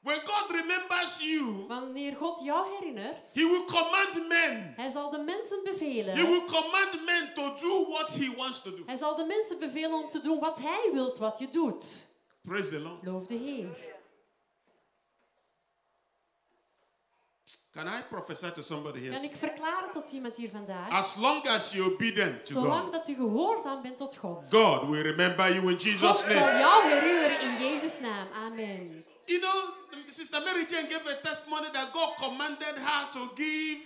When God remembers you, Wanneer God jou herinnert, He will command men. hij zal de mensen He bevelen. will command men to do what He wants to do. Hij zal de mensen bevelen om te doen wat hij wilt wat je doet. Praise the Lord. Loof de Heer. Can I prophesy to somebody here? Kan ik verklaren tot iemand hier vandaag? As long as you're obedient to Zolang God, dat u gehoorzaam bent tot God. God will remember you in God Jesus' zal name. jou herinneren in Jezus' naam. Amen. You know, Sister Mary Jane gave a testimony that God commanded her to give,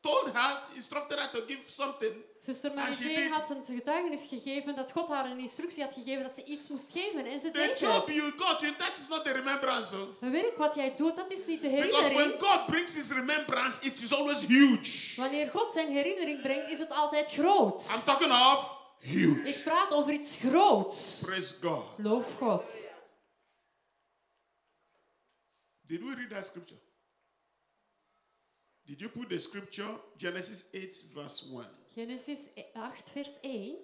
told her, instructed her to give something. And Mary Jane had een getuigenis gegeven dat God haar een instructie had gegeven dat ze iets moest geven. En ze The deed job you got, you, that is not the remembrance. oh. Het werk wat jij doet, dat is niet de Because when herinnering. God brings His remembrance, it is always huge. Wanneer God zijn herinnering brengt, is het altijd groot. I'm talking of huge. Ik praat over iets groots. Praise God. Loof God. Did we read that scripture? Did you put the scripture, Genesis 8, verse 1? Genesis 8, vers 1.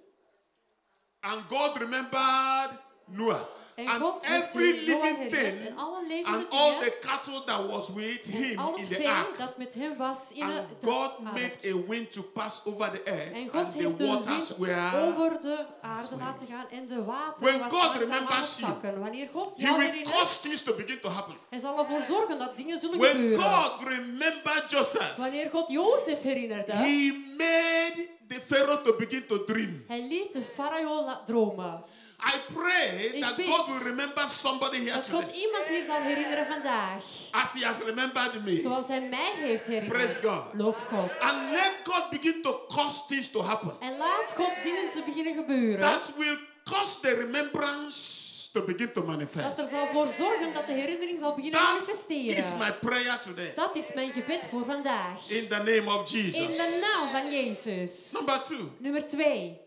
And God remembered Noah. En and God every living thing en alle levende and all the cattle that was with him al in het the vee ark. dat met hem was in And de God ark. made a wind to pass over the earth, En and God the heeft een waters were. over de aarde laten gaan en de wateren When was God remembers you. Wanneer God He jou will herinnert, cause things to begin to happen. hij zal ervoor zorgen dat dingen zullen When gebeuren. God remembered Joseph, Wanneer God Jozef herinnerde, He made the Pharaoh to begin to dream. hij liet de farao dromen. I pray Ik that bid God will remember somebody here Dat God today iemand hier zal herinneren vandaag. as He has remembered me. Zoals hij mij heeft Praise herinnerd. God. Loof God. And let God begin to cause things to happen. En laat God dingen te beginnen gebeuren. That will cause the remembrance to begin to Dat er manifest. zal voor zorgen dat de herinnering zal beginnen That manifesteren. is my prayer today. Dat is mijn gebed voor vandaag. In the name of In Jesus. de naam van Jezus. Number two, Nummer twee.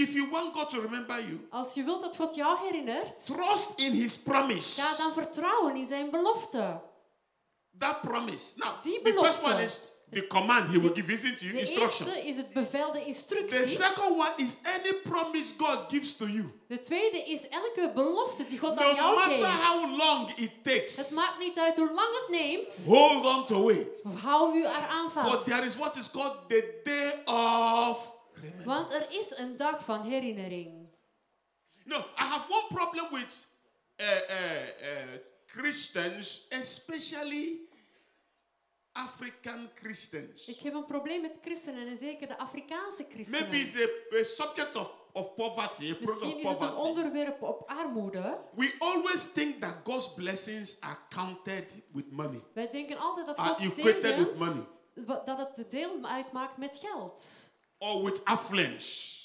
If you want God to remember you, Als je wilt dat God jou herinnert, trust in His promise. ga dan vertrouwen in zijn belofte. That promise. Now, Die the first belofte. one is the command He will give, isn't? De Instruction. eerste is het bevel, de The instructie. second one is any promise God gives to you. De tweede is elke belofte die God No aan jou matter geeft. how long it takes, Het maakt niet uit hoe lang het neemt. hold on to it. Hou u eraan For vast. there is what is called the day of. Want er is een dag van herinnering. No, I have one problem with uh, uh, uh, Christians, especially African Christians. Ik heb een probleem met christenen en zeker de Afrikaanse christenen. Maybe it's a, a subject of, of poverty, a Misschien is het een onderwerp op, armoede. We always think that God's blessings are counted with money. Wij denken altijd dat Are God equated with zegens, dat het de deel uitmaakt met geld. Or with affluence,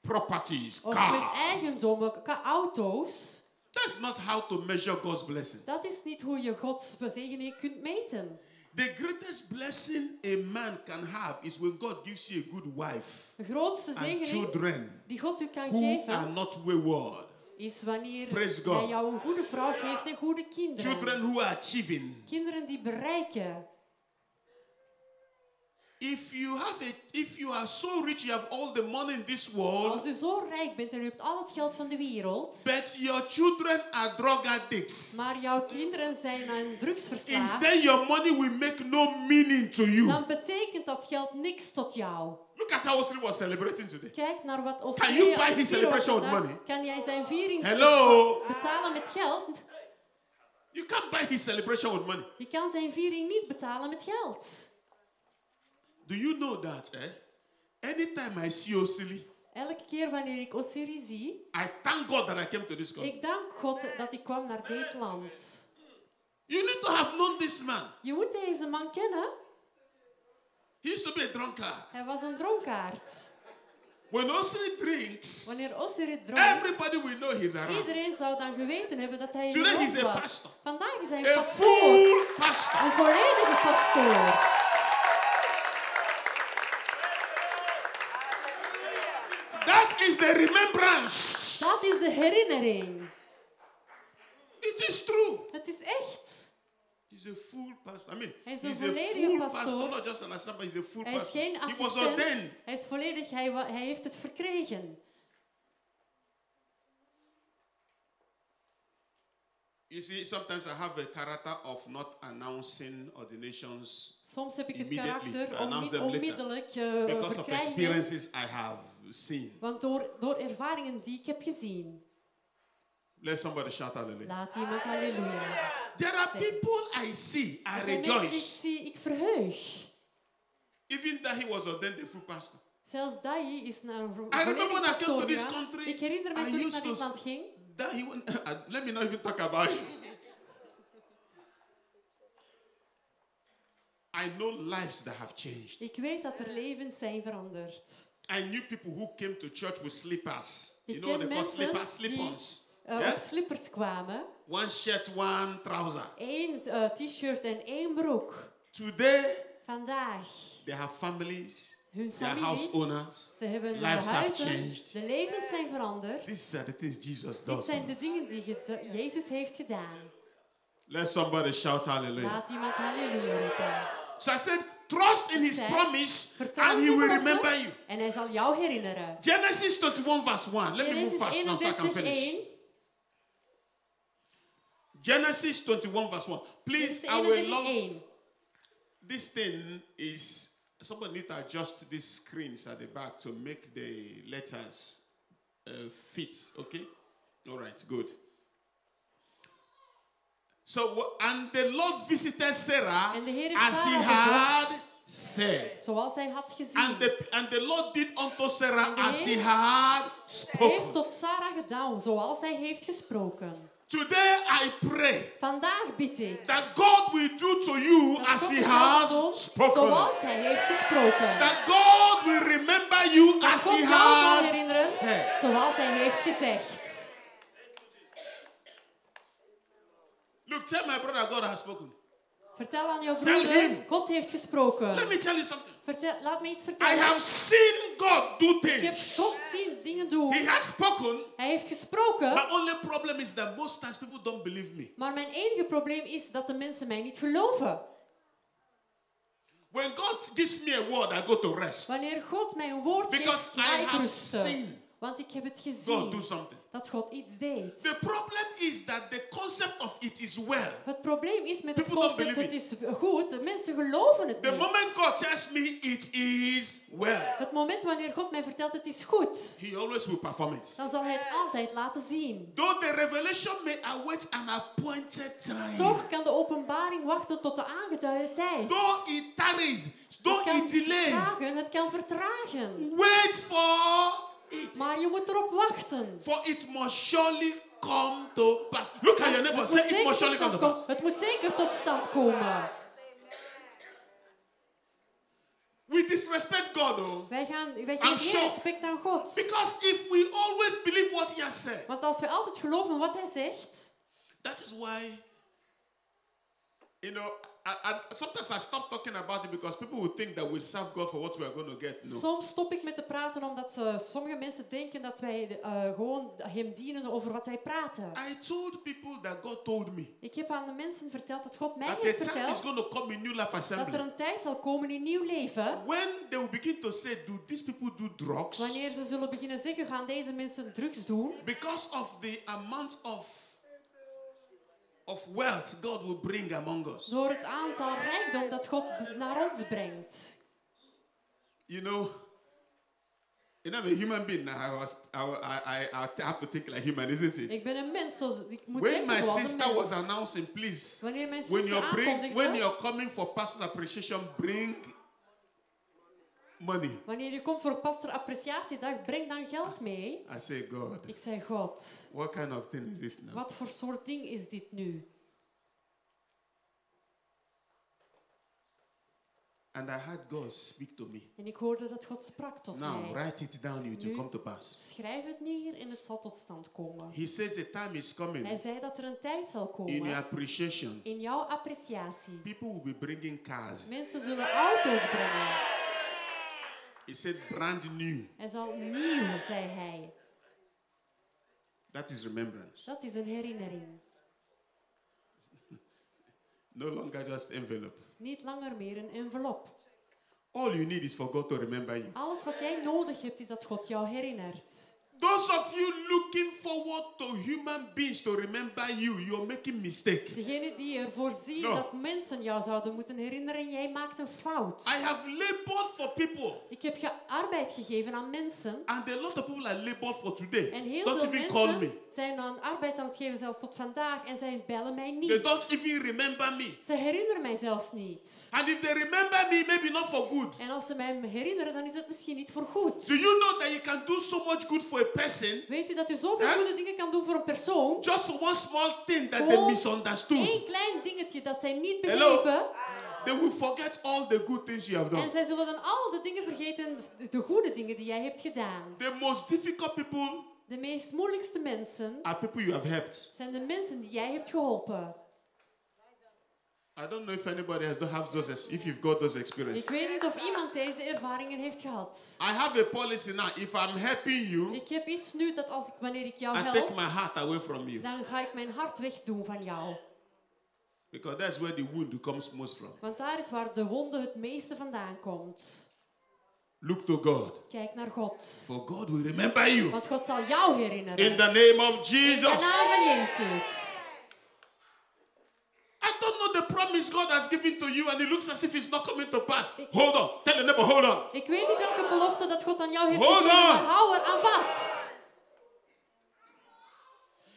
properties, Of met cars. eigendommen, ka- auto's. That's not how to measure God's blessing. Dat is niet hoe je Gods bezegening kunt meten. The greatest blessing a man can have is when God gives you a good wife De grootste and zegening die God u kan are geven, not wayward. is wanneer hij jou een goede vrouw geeft en goede kinderen. Children who are achieving. Kinderen die bereiken. If you have a, if you are so rich, you have all the money in this world, Als u zo rijk bent en u hebt al het geld van de wereld, but your children are drug addicts, maar jouw kinderen zijn aan drugs verslaafd, instead your money will make no meaning to you. dan betekent dat geld niks tot jou. Look at how Osiri was celebrating today. Kijk naar wat Can Osiri you buy his celebration with money? Kan jij zijn viering Hello? betalen met geld? You can't buy his celebration with money. Je kan zijn viering niet betalen met geld. Do you know that, eh? Anytime I see Osili, Elke keer wanneer ik Osiri zie, I thank God that I came to this country. ik dank God dat ik kwam naar dit land. You need to have known this man. Je moet deze man kennen. He used to be a drunkard. Hij was een dronkaard. When Osiri drinks, Wanneer Osiri dronk, everybody will know he's around. iedereen zou dan geweten hebben dat hij Today hier he's a was. pastor. Vandaag is hij A een pastoor. full pastor. Een volledige pastoor. That is the remembrance. Dat is de herinnering. It is true. Het is echt. He's a full pastor. I mean, Hij is een volledige pastor. not just an assistant, but he's a full Hij is pastor. geen He was assistent. ordained. Hij is volledig, hij, hij heeft het verkregen. You see, sometimes I have a character of not announcing ordinations Soms heb ik het karakter om niet onmiddellijk uh, because of experiences I have seen. Want door, door ervaringen die ik heb gezien. Let somebody shout hallelujah. Laat iemand halleluja. There are people I see, I Er zijn mensen die ik rejoice. zie, ik verheug. Even that he was ordained a full pastor. Zelfs Dai is naar een vo- I remember when I came to pastoor this gegaan. country, Ik herinner me I toen ik used naar dit to land ging. That he went, let me not even talk about it. I know lives that have changed. Ik weet dat er levens zijn veranderd. I knew people who came to church with slippers. You know they call slippers? die Slip-ons. uh, Yeah? op slippers kwamen. One shirt, one trouser. Eén uh, t-shirt en één broek. Today, Vandaag. they have families. Hun They are families. house owners. Ze hebben Lives have huizen. changed. De levens zijn veranderd. These are the things Jesus Dit does. zijn de dingen die ged- Jezus heeft gedaan. Let somebody shout hallelujah. Laat iemand halleluja roepen. So I said, trust in his promise vertrouw and he will remember you. En hij zal jou herinneren. Genesis 21 verse 1. Let me move fast now so I can finish. 1. Genesis 21 verse 1. Please, I will love 1. this thing is somebody need to adjust these screens at the back to make the letters uh, fit. Okay? All right, good. So, and the Lord visited Sarah as he had bezocht. said. Zoals hij had gezien. And the, and the Lord did unto Sarah as he had Hij spoken. heeft tot Sarah gedaan zoals hij heeft gesproken. Today I pray Vandaag bid ik. that God will do to you as God he has doen spoken. Zoals hij heeft gesproken. That God will remember you Dat as God he has said. zoals hij heeft gezegd. Look, tell my brother God has spoken. Vertel aan jouw broeder, him. God heeft gesproken. Let me tell you something. Vertel, laat me iets I vertellen. have seen God do Ik heb things. God zien dingen doen. He has spoken. Hij heeft gesproken. My only problem is that most times people don't believe me. Maar mijn enige probleem is dat de mensen mij niet geloven. When God gives me a word, I go to rest. Wanneer God mij een woord Because geeft, I ga ik rusten. seen Want ik heb het gezien dat God iets deed. The problem is that the concept of it is well. Het probleem is met het People don't concept, het is goed, de mensen geloven het The niet. moment God tells me it is well, Het moment wanneer God mij vertelt het is goed, He always will perform it. dan zal hij het altijd laten zien. Though the revelation may await an appointed time. Toch kan de openbaring wachten tot de aangeduide tijd. Though it tarries, Het though kan it delays, vertragen, het kan vertragen. wait for it. Maar je moet erop wachten. For it must surely come to pass. Look at your neighbor. Het Say moet, it zeker must tot surely come stand to komen. pass. het moet zeker tot stand komen. We disrespect God, though. Wij, gaan, wij geven geen respect aan God. Because if we always believe what He has said, Want als we altijd geloven wat hij zegt, that is why, you know, I, I, sometimes I stop talking about it because people will think that we serve God for what we are going to get. No. soms stop ik met te praten omdat eh, sommige mensen denken dat wij eh, gewoon hem dienen over wat wij praten. I told people that God told me Ik heb aan de mensen verteld dat God mij that heeft time is verteld going to come in New Life dat er Assembly. een tijd zal komen in nieuw leven. When they will begin to say, Do these people do drugs? Wanneer ze zullen beginnen zeggen, gaan deze mensen drugs doen. Because of the amount of of wealth God will bring among us. Door het aantal rijkdom dat God naar ons brengt. You know, you know, I'm a human being now. I was, I, I, I, have to think like human, isn't it? Ik ben een mens, zo, ik moet When denken my zoals een sister was announcing, please, Wanneer mijn when you're bring, when you're coming for pastor's appreciation, bring money. wanneer je komt voor pastor appreciatiedag, breng dan geld mee. I say, God, Ik zei, God, what kind of thing is this now? wat voor soort ding is dit nu? And I had God speak to me. En ik hoorde dat God sprak tot Now mij. write it down, will Nu, come to pass. Schrijf het neer en het zal tot stand komen. He says a time is coming Hij zei dat er een tijd zal in your komen appreciation. in jouw appreciatie. People will be bringing cars. Mensen zullen auto's brengen. He said brand new. Hij zal nieuw, zei hij. That is remembrance. Dat is een herinnering. No longer just envelope. Niet langer meer een envelop. All you need is for God to remember you. Alles wat jij nodig hebt is dat God jou herinnert. Those of you looking forward to human beings to remember you, you're making mistake. Degene die ervoor zien No. dat mensen jou zouden moeten herinneren, jij maakt een fout. I have labored for people, Ik heb ge arbeid gegeven aan mensen. and a lot of people are labored for today. En heel Don't veel even call mensen me. zijn aan arbeid aan het geven, zelfs tot vandaag, en zij bellen mij They niet. don't even remember me. Ze herinneren mij zelfs niet. And if they remember me, maybe not for good. En als ze mij herinneren, dan is het misschien niet voor goed. Do you know that you can do so much good for a person Weet u dat u zoveel goede dingen kan doen voor een persoon? just for one small thing that they misunderstood? Eén klein dingetje dat zij niet Hello? begrepen. They will forget all the good things you have En done. zij zullen dan al de dingen vergeten, de goede dingen die jij hebt gedaan. The most difficult people De meest moeilijkste mensen are people you have helped. zijn de mensen die jij hebt geholpen. I don't know if anybody has have those if you've got those experiences. Ik weet niet of iemand deze ervaringen heeft gehad. I have a policy now. If I'm helping you, Ik heb iets nu dat als ik, wanneer ik jou I take help, my heart away from you. dan ga ik mijn hart wegdoen van jou. Because that's where the wound comes most from. Want daar is waar de wonde het meeste vandaan komt. Look to God. Kijk naar God. For God will remember you. Want God zal jou herinneren. In the name of In de Jesus. naam van Jezus. I don't know the promise God has given to you and it looks as if it's not coming to pass. Hold on. Tell your neighbor, hold on. Ik weet niet welke belofte dat God aan jou heeft Hold gegeven, on. maar hou er aan vast.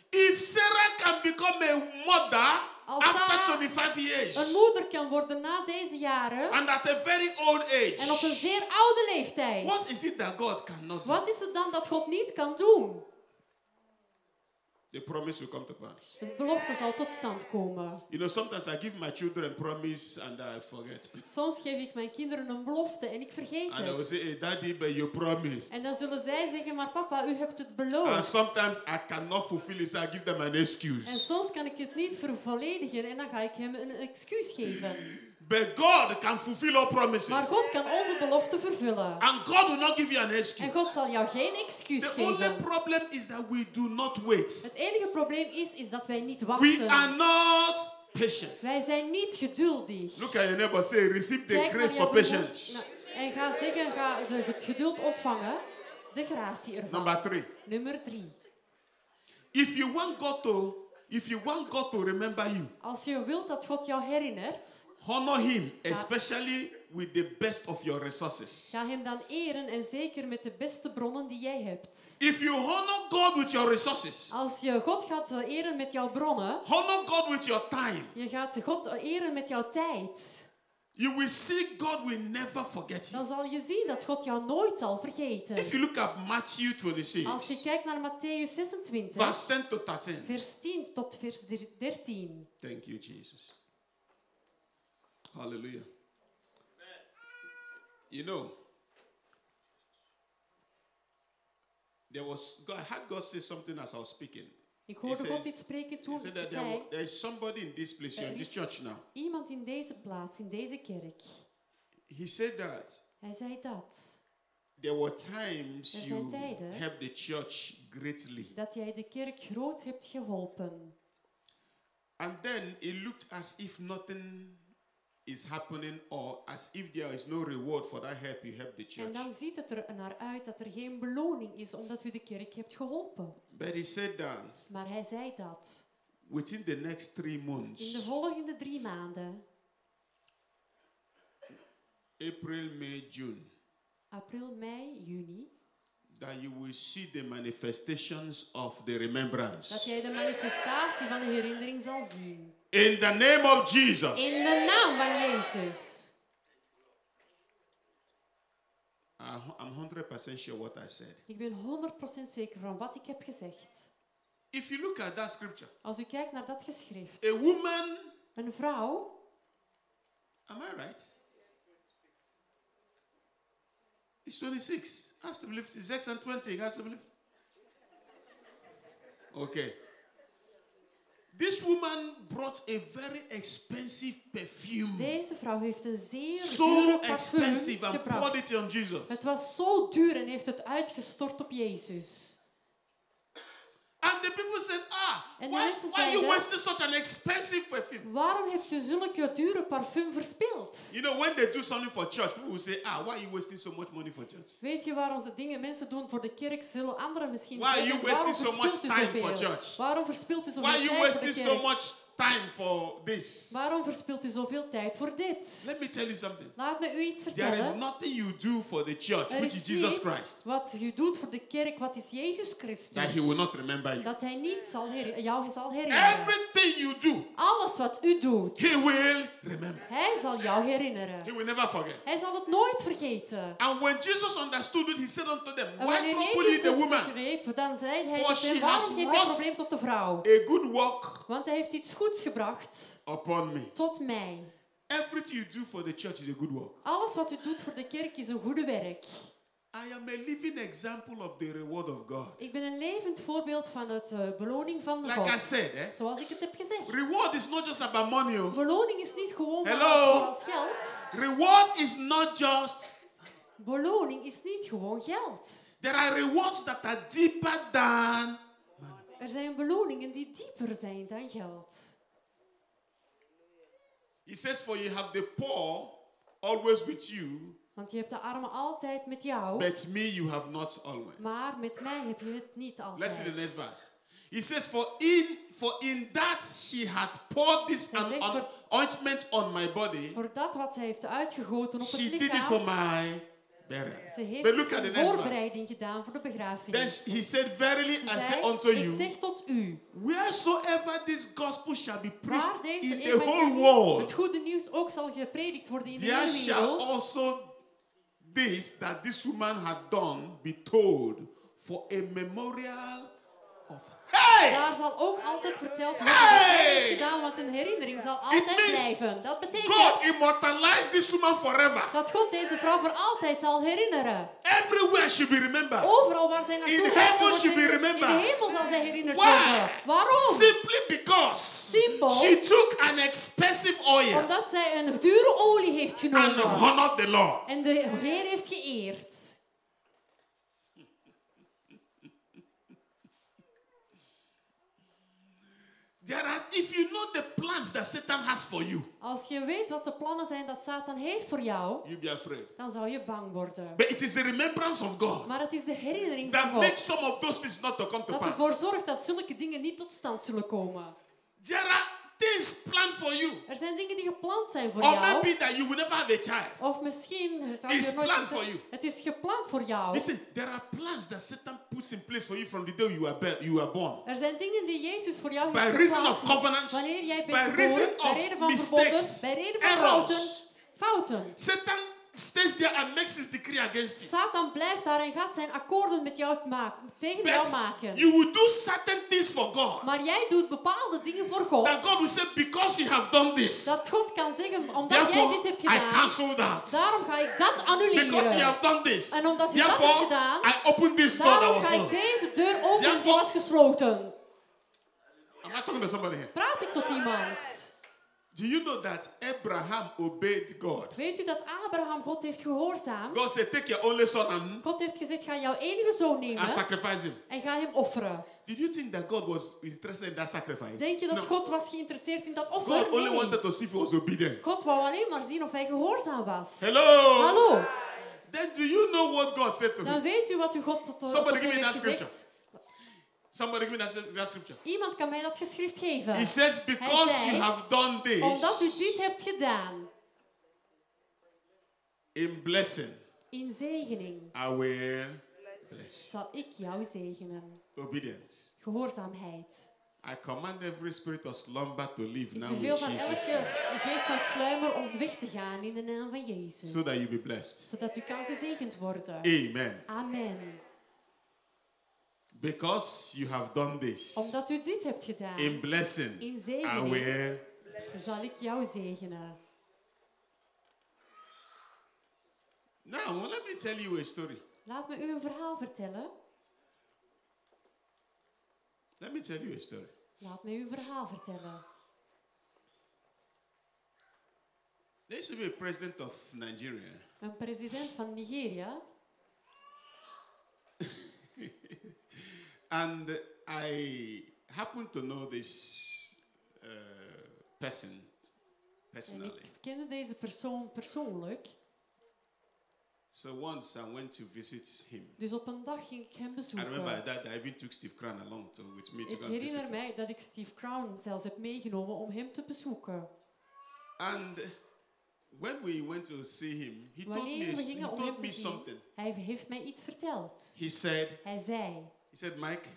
If Sarah can become a mother Als after Sarah 25 years een moeder kan worden na deze jaren and at a very old age, en op een zeer oude leeftijd. what is it that God cannot do? Wat is het dan dat God niet kan doen? The promise will come to pass. De belofte zal tot stand komen. You know, sometimes I give my children a promise and I forget. Soms geef ik mijn kinderen een belofte en ik vergeet And I will say, het. hey, Daddy, but you promised. En dan zullen zij zeggen, maar papa, u hebt het And beloofd. sometimes I cannot fulfill it, so I give them an En excuse. soms kan ik het niet vervolledigen en dan ga ik hem een excuus geven. But God can fulfill all promises. Maar God kan onze belofte vervullen. And God will not give you an En excuse. God zal jou geen excuus The only geven. problem is that we do not wait. Het enige probleem is, is dat wij niet We wachten. are not patient. Wij zijn niet geduldig. Look at your neighbor, say, receive the Kijk grace for patience. na- En ga zeggen, ga de- het geduld opvangen. De gratie ervan. Number three. Nummer drie. If you want God to, if you want God to remember you, Als je wilt dat God jou herinnert, honor Him, especially with the best of your resources. ga hem dan eren en zeker met de beste bronnen die jij hebt. If you honor God with your resources, Als je God gaat eh, eren met jouw bronnen, honor God with your time, je gaat God eren met jouw tijd. you will see God will never forget you. dan zal je zien dat God jou nooit zal vergeten. If you look at Matthew 26, Als je kijkt naar Matthäus 26, verse 10 to 13. vers 10 tot vers 13. Thank you, Jesus. Hallelujah. You know, there was God I had God say something as I was speaking. Ik He hoorde says- God iets spreken toen said hij that there, there is somebody in this place, er in this church now. iemand in deze plaats, in deze kerk. He said that Hij zei dat, there were times Er zijn you tijden helped the church greatly. dat jij de kerk groot hebt geholpen. And then it looked as if nothing is happening or as if there is no reward for that help you helped the En church. dan ziet het er naar uit dat er geen beloning is omdat u de kerk hebt geholpen. But he said that Maar hij zei dat. within the next three In de months, volgende drie maanden, April, May, June, april, mei, juni, that you will see the manifestations of the dat remembrance. jij de manifestatie van de herinnering zal zien. In the name of Jesus. In de naam van Jezus. I'm 100% sure what I said. Ik ben 100% zeker van wat ik heb gezegd. If you look at that scripture, Als u kijkt naar dat geschrift. a woman, Een vrouw, am I right? It's 26. Has to believe 6 and 20. Has to believe. Okay. This woman brought a very expensive perfume. deze vrouw heeft een zeer So dure parfum expensive and poured gebracht. it on Jesus. Het was zo duur en heeft het uitgestort op Jezus. And the people said, En de why, mensen why are you wasting such an expensive perfume? Waarom hebt u zulke dure parfum verspild? You know, when they do something for church, people will say, Ah, why are you wasting so much money for church? Weet je waarom ze dingen mensen doen voor de kerk, zullen anderen misschien Why are zeggen, you wasting waarom much verspilt u time for zoveel? church? Waarom verspilt u zoveel Why are you tijd voor de wasting kerk? so much time for this? Waarom verspilt u zoveel tijd voor dit? Let me tell you something. Laat me u iets There is vertellen. nothing you do for the church, Er which is Jesus Christ, wat u doet voor de kerk, wat is Jezus Christus. that He will not remember you. Dat hij niet zal heri- jou zal herinneren. Everything you do, Alles wat u doet, He will remember. hij zal jou herinneren. He will never forget. Hij zal het nooit vergeten. And when Jesus understood it, He said unto them, Why trouble ye the het woman? begreep, dan zei hij waarom wrought probleem tot de vrouw? A good work Want hij heeft iets goeds gebracht upon me. tot mij. Everything you do for the church is a good work. Alles wat u doet voor de kerk is een goede werk. I am a living example of the reward of God. Ik ben een levend voorbeeld van het eh, beloning van Like God. I said, eh? Zoals ik het heb gezegd. Reward is not just about money. oh. Beloning is niet gewoon Hello? als- als geld. Reward is not just. Beloning is niet gewoon geld. There are rewards that are deeper than. Er zijn beloningen die dieper zijn dan geld. He says, For you have the poor always with you, Want je hebt de armen altijd met jou, but me you have not always. maar met mij heb je het niet Let's see the altijd. next verse. He says, For in for in that she had poured this an- zegt, an- ointment on my body, Voor dat wat zij heeft uitgegoten op het she did it for lichaam, my burial. ze heeft But look at the next verse. voorbereiding gedaan voor de Then begrafenis. he said, Verily Ze I say zei, unto ik you, zeg tot u, wheresoever this gospel shall be waar preached deze in the whole world, het goede nieuws ook zal gepredikt worden in de there hele shall wereld, also this that this woman had done be told for a memorial hey! daar zal ook altijd verteld worden wat zij Hey! heeft gedaan, want een herinnering zal altijd blijven. Dat betekent God immortalized this woman forever. dat God deze vrouw voor altijd zal herinneren. Everywhere should be remembered. Overal waar zij naartoe In gaat, ze heaven wordt should be herinnerd. In de hemel zal zij herinnerd Why? worden. Waarom? Simply because Simpel. she took an expensive oil Omdat zij een dure olie heeft and genomen. honored the Lord. En de Heer heeft geëerd. There are, if you know the plans that Satan has for you, Als je weet wat de plannen zijn dat Satan heeft voor jou, you'll be afraid. dan zou je bang worden. But it is the remembrance of God Maar het is de herinnering that van makes God some of those things not to come to dat pass. ervoor zorgt dat zulke dingen niet tot stand zullen komen. There are things planned for you. Er zijn dingen die gepland zijn voor Or jou. maybe that you will never have a child. Of misschien zal je nooit... planned for you. Het is gepland voor jou. Listen, there are plans that Satan puts in place for you from the day you were, be- you were born. Er zijn dingen die Jezus voor jou By heeft reason gepland. of covenants, Wanneer jij bent by geboren, reason bij of reden van mistakes, verbonden, bij reden van errors, fouten, fouten. Satan stays there and makes his decree against you. Satan blijft daar en gaat zijn akkoorden met jou maken, tegen jou But maken. you will do certain things for God. Maar jij doet bepaalde dingen voor God. That God will say, because you have done this, Dat God kan zeggen, omdat jij therefore dit hebt I gedaan, cancel that. daarom ga ik dat annuleren. Because you have done this, En omdat je dat hebt therefore gedaan, I open this door daarom ga ik deze deur openen die Therefore- was gesloten. Am I talking to somebody here? Praat ik tot iemand? Do you know that Abraham obeyed God? Weet u dat Abraham God heeft gehoorzaamd? God said, take your only son and, God heeft gezegd, ga jouw enige zoon nemen and sacrifice him. en ga hem offeren. Did you think that God was interested in that sacrifice? Denk je dat No. God was geïnteresseerd in dat offer? God only Nee. wanted to see if he was obedient. God wou alleen maar zien of hij gehoorzaam was. Hello. Hallo. Then do you know what God said to Dan him? weet u wat God tot, tot Somebody hem give me heeft that gezegd. scripture. Somebody give me that, that scripture. Iemand kan mij dat geschrift geven. He says, Hij because zei, you have done this, Omdat u dit hebt gedaan, in blessing, in zegening, I will bless. zal ik jou zegenen. Obedience. Gehoorzaamheid. I command every spirit of slumber to leave Ik now in beveel van Jesus' elke geest van sluimer om weg te gaan in de naam van Jezus. so that you be blessed. Zodat u kan gezegend worden. Amen. Amen. Because you have done this, Omdat u dit hebt gedaan, in blessing, in I zegening, will. zal ik jou zegenen. Now, let me tell you a story. Laat me u een verhaal vertellen. Let me tell you a story. Laat me u een verhaal vertellen. There used to be a president of Nigeria. Een president van Nigeria. And I happen to know this uh, person En personally. ik kende deze persoon persoonlijk. So once I went to visit him. Dus op een dag ging ik hem I bezoeken. remember that I even took Steve Crown along to, with me to Ik go and visit herinner him. mij dat ik Steve Crown zelfs heb meegenomen om hem te bezoeken. And when we went to see him, he told Wanneer me, we he om told hem me zien, something. hij heeft mij iets verteld. He said, Hij zei, he said, Mike,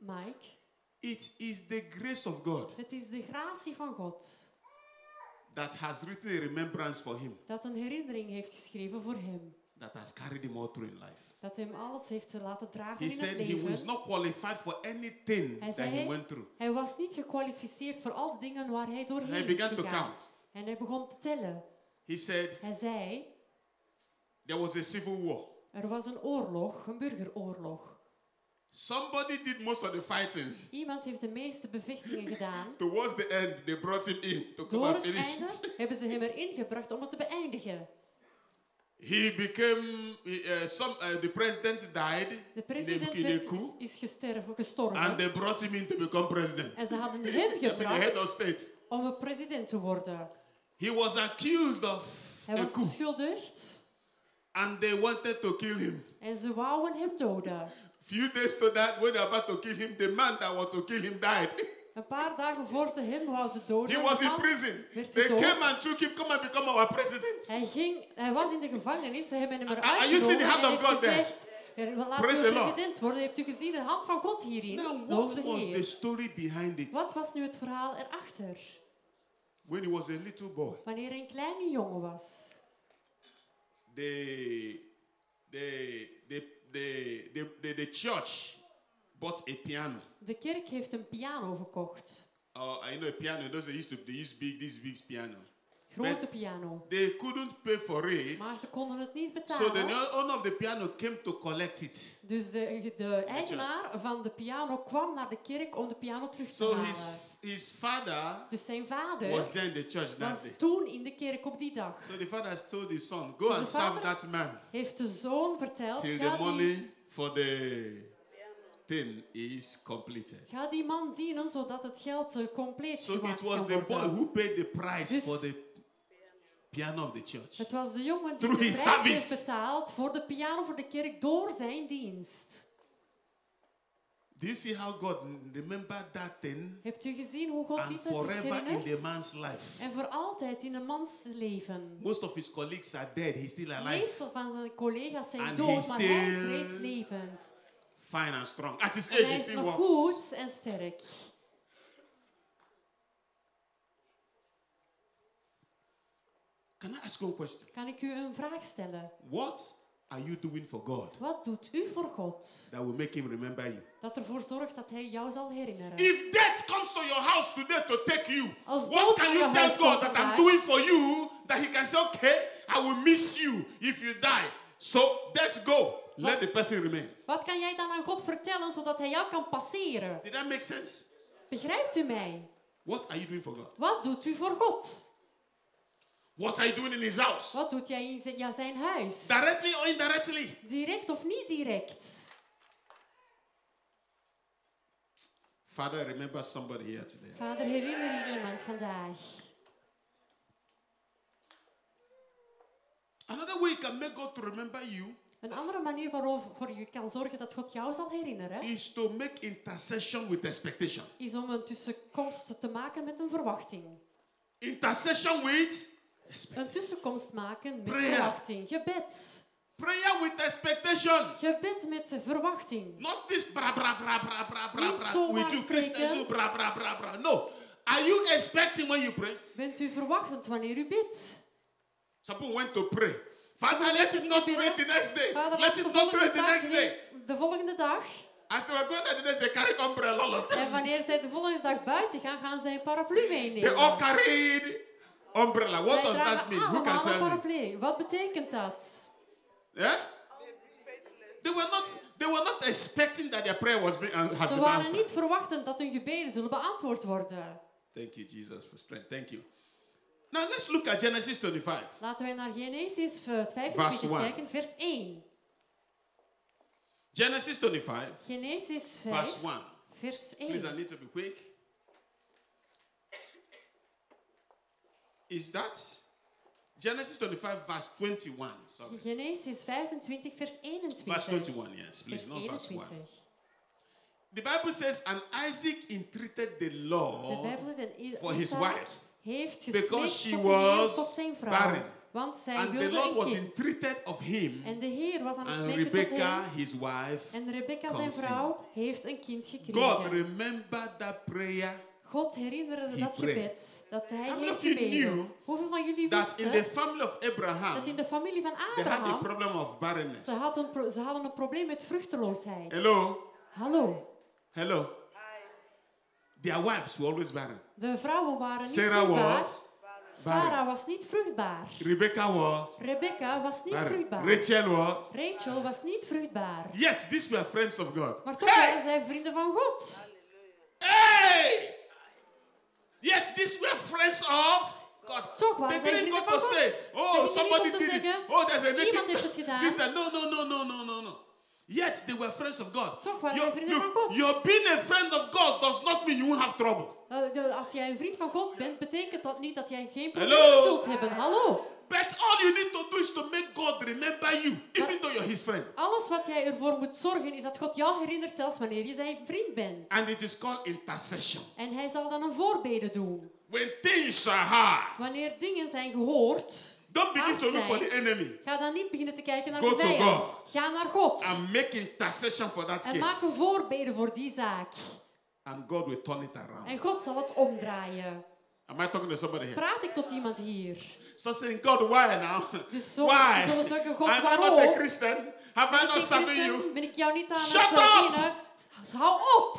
Mike, it is the grace of God het is de gratie van God that has written a remembrance for him dat een herinnering heeft geschreven voor hem. that has carried him all through in life. Dat hem alles heeft laten dragen He in het said he was leven. not qualified for anything Hij that he went through. hij was niet gekwalificeerd voor al de dingen waar hij doorheen Hij began to count. En hij begon te tellen. He said Hij zei, there was a civil war. er was een oorlog, een burgeroorlog. Somebody did most of the fighting. Iemand heeft de meeste bevechtingen gedaan. Towards the end, they brought him in to come Door and het finish einde hebben ze hem erin gebracht om het te beëindigen. He became uh, some. Uh, the president died De in a, president in a coup, is gesterven, gestorven. and they brought him in to become president. En ze hadden hem I mean, the head of gebracht state. om een president te worden. He was accused of Hij a was coup, beschuldigd and they wanted to kill him. en ze wouden hem doden. Few days to that, when they were about to kill him, the man that was to kill him died. Een paar dagen voor ze hem wouden doden, He was in prison. They gedood. came and took him, come and become our president. Hij, ging, hij was in de gevangenis, ze hebben hem Are eruit you seeing the hand genomen en of God there? gezegd, "Ja, laten Praise we the Lord. president worden. Heeft u gezien de hand van God hierin? Now, what de was the story behind it? Wat was nu het verhaal erachter? When he was a little boy, Wanneer hij een kleine jongen was. the the the the the, the, church bought a piano. De kerk heeft een piano gekocht. Uh, I know a piano. Those they used to they used big this big piano. Grote But piano. They couldn't pay for it. Maar ze konden het niet So the betalen. owner of the piano came to collect it. Dus de, de eigenaar van de piano kwam naar de kerk om de piano terug te So halen. his his father Dus zijn vader was there in the church that was day. toen in de kerk op die dag. So the father told his son, go Dus and serve vader that man heeft de zoon verteld, till ga the die, money for the thing is completed. ga die man dienen zodat het geld eh, compleet So it gemaakt was kan the boy worden. who paid the price Dus- for the piano of the church. Het was de jongen die Through de his prijs service. heeft betaald voor de piano voor de kerk door zijn dienst. Do you see how God remembered that thing Hebt u gezien hoe God heeft forever in the man's life? En voor altijd in een mans leven. Most of his colleagues are dead. He's still alive, meeste van zijn collega's zijn And dood, maar hij is reeds levend. fine and strong. At his age, he still nog walks. goed en sterk. Can I ask you a question? Kan ik u een vraag stellen? What are you doing for God Wat doet u voor God? that will make him remember you? Dat ervoor zorgt dat hij jou zal herinneren. If death comes to your house today to take you, Als what can you tell God that I'm doing for you that he can say, okay, I will miss you if you die. So let's go. Let the person remain. Wat kan jij dan aan God vertellen zodat hij jou kan passeren? Did that make sense? Begrijpt u mij? What are you doing for God? Wat doet u voor God? What are you doing in his house? Wat doet jij in zijn- ja, zijn huis? Directly or indirectly? Direct of niet direct? Father, remember somebody here today. Vader, herinner je iemand vandaag. Another way you can make God to remember you Een andere manier waarop voor je kan zorgen dat God jou zal herinneren, is to make intercession with expectation. is om een tussenkomst te maken met een verwachting. Intercession with Een tussenkomst maken met Prayer. verwachting. Gebed. prayer with expectation. Gebed met verwachting. Not this bra bra bra bra bra bra Niet bra. We do Christians bra bra bra bra. No. Are you expecting when you pray? Bent u verwachtend wanneer u bidt? People went to pray. Father, let it not rain the next day. Vader, Let it de not volgende the next day. De volgende dag. As they were going there the next day, carried umbrella. En wanneer zij de volgende dag buiten gaan, gaan zij een paraplu They meenemen. all carried umbrella. What Zij does that mean? Who can tell een me? paraplu. Wat betekent dat? Yeah? They were not. They were not expecting that their prayer was being an- has Ze been waren niet verwachtend dat hun gebeden zullen beantwoord worden. Thank you, Jesus, for strength. Thank you. Now let's look at Genesis 25. Laten wij naar Genesis eh, Vers 25 one. kijken, vers 1. Genesis 25, Genesis verse 5, 1. vers Please, I 1. need to be quick. Is that Genesis 25, verse 21? Sorry. Genesis 25, vers 21. Verse 21, yes, please, Vers not verse 1. The Bible says, and Isaac entreated the Lord Bijbel zegt, en for his wife because she tot de Heer, was tot zijn vrouw. barren. Want zij And the Lord was entreated of him, En de Heer was aan het and smeken tot Rebecca, hem. his wife, En Rebecca, zijn vrouw, heeft een kind gekregen. God remembered that prayer God herinnerde He dat gebed dat hij How heeft gebeden. Hoeveel van jullie that wisten in the family of Abraham, dat in de familie van they had a Abraham problem of barrenness. ze hadden, een pro- ze hadden een probleem met vruchteloosheid? Hello? Hallo. Hello? Their wives were always barren. De vrouwen waren niet Sarah vruchtbaar. was Sarah was niet vruchtbaar. Rebecca was Rebecca was niet barren. vruchtbaar. Rachel was. Rachel was niet vruchtbaar. Yet these were friends of God. Maar toch waren zij vrienden van God. Hey! Yet these were friends of God. Toch waren They didn't go to God. say, oh, somebody did it. Oh, there's a iemand native. heeft het gedaan. They said, no, no, no, no, no, no, no. Yet they were friends of God. Toch waren Your- zij vrienden van God. Your being a friend of God does not mean you won't have trouble. Eh, Als jij een vriend van God bent, betekent dat niet dat jij geen probleem zult hebben. Hallo. But all you need to do is to make God remember you, even though you're his friend. Alles wat jij ervoor moet zorgen is dat God jou herinnert zelfs wanneer je zijn vriend bent. And it is called intercession. En hij zal dan een voorbeden doen. When things are hard, Wanneer dingen zijn gehoord, don't begin to look for the enemy. ga dan niet beginnen te kijken naar Go de to vijand. God. Ga naar God. And make intercession for that En maak een case. voorbeden voor die zaak. And God will turn it around. En God zal het omdraaien. Am I talking to somebody here? Praat ik tot iemand hier? So saying, God, why now? Dus zo, why? we zeggen, God, I'm not waarom? a Christian. Have I not serving christen? you? Ben ik jou niet aan Shut het up! Hou op!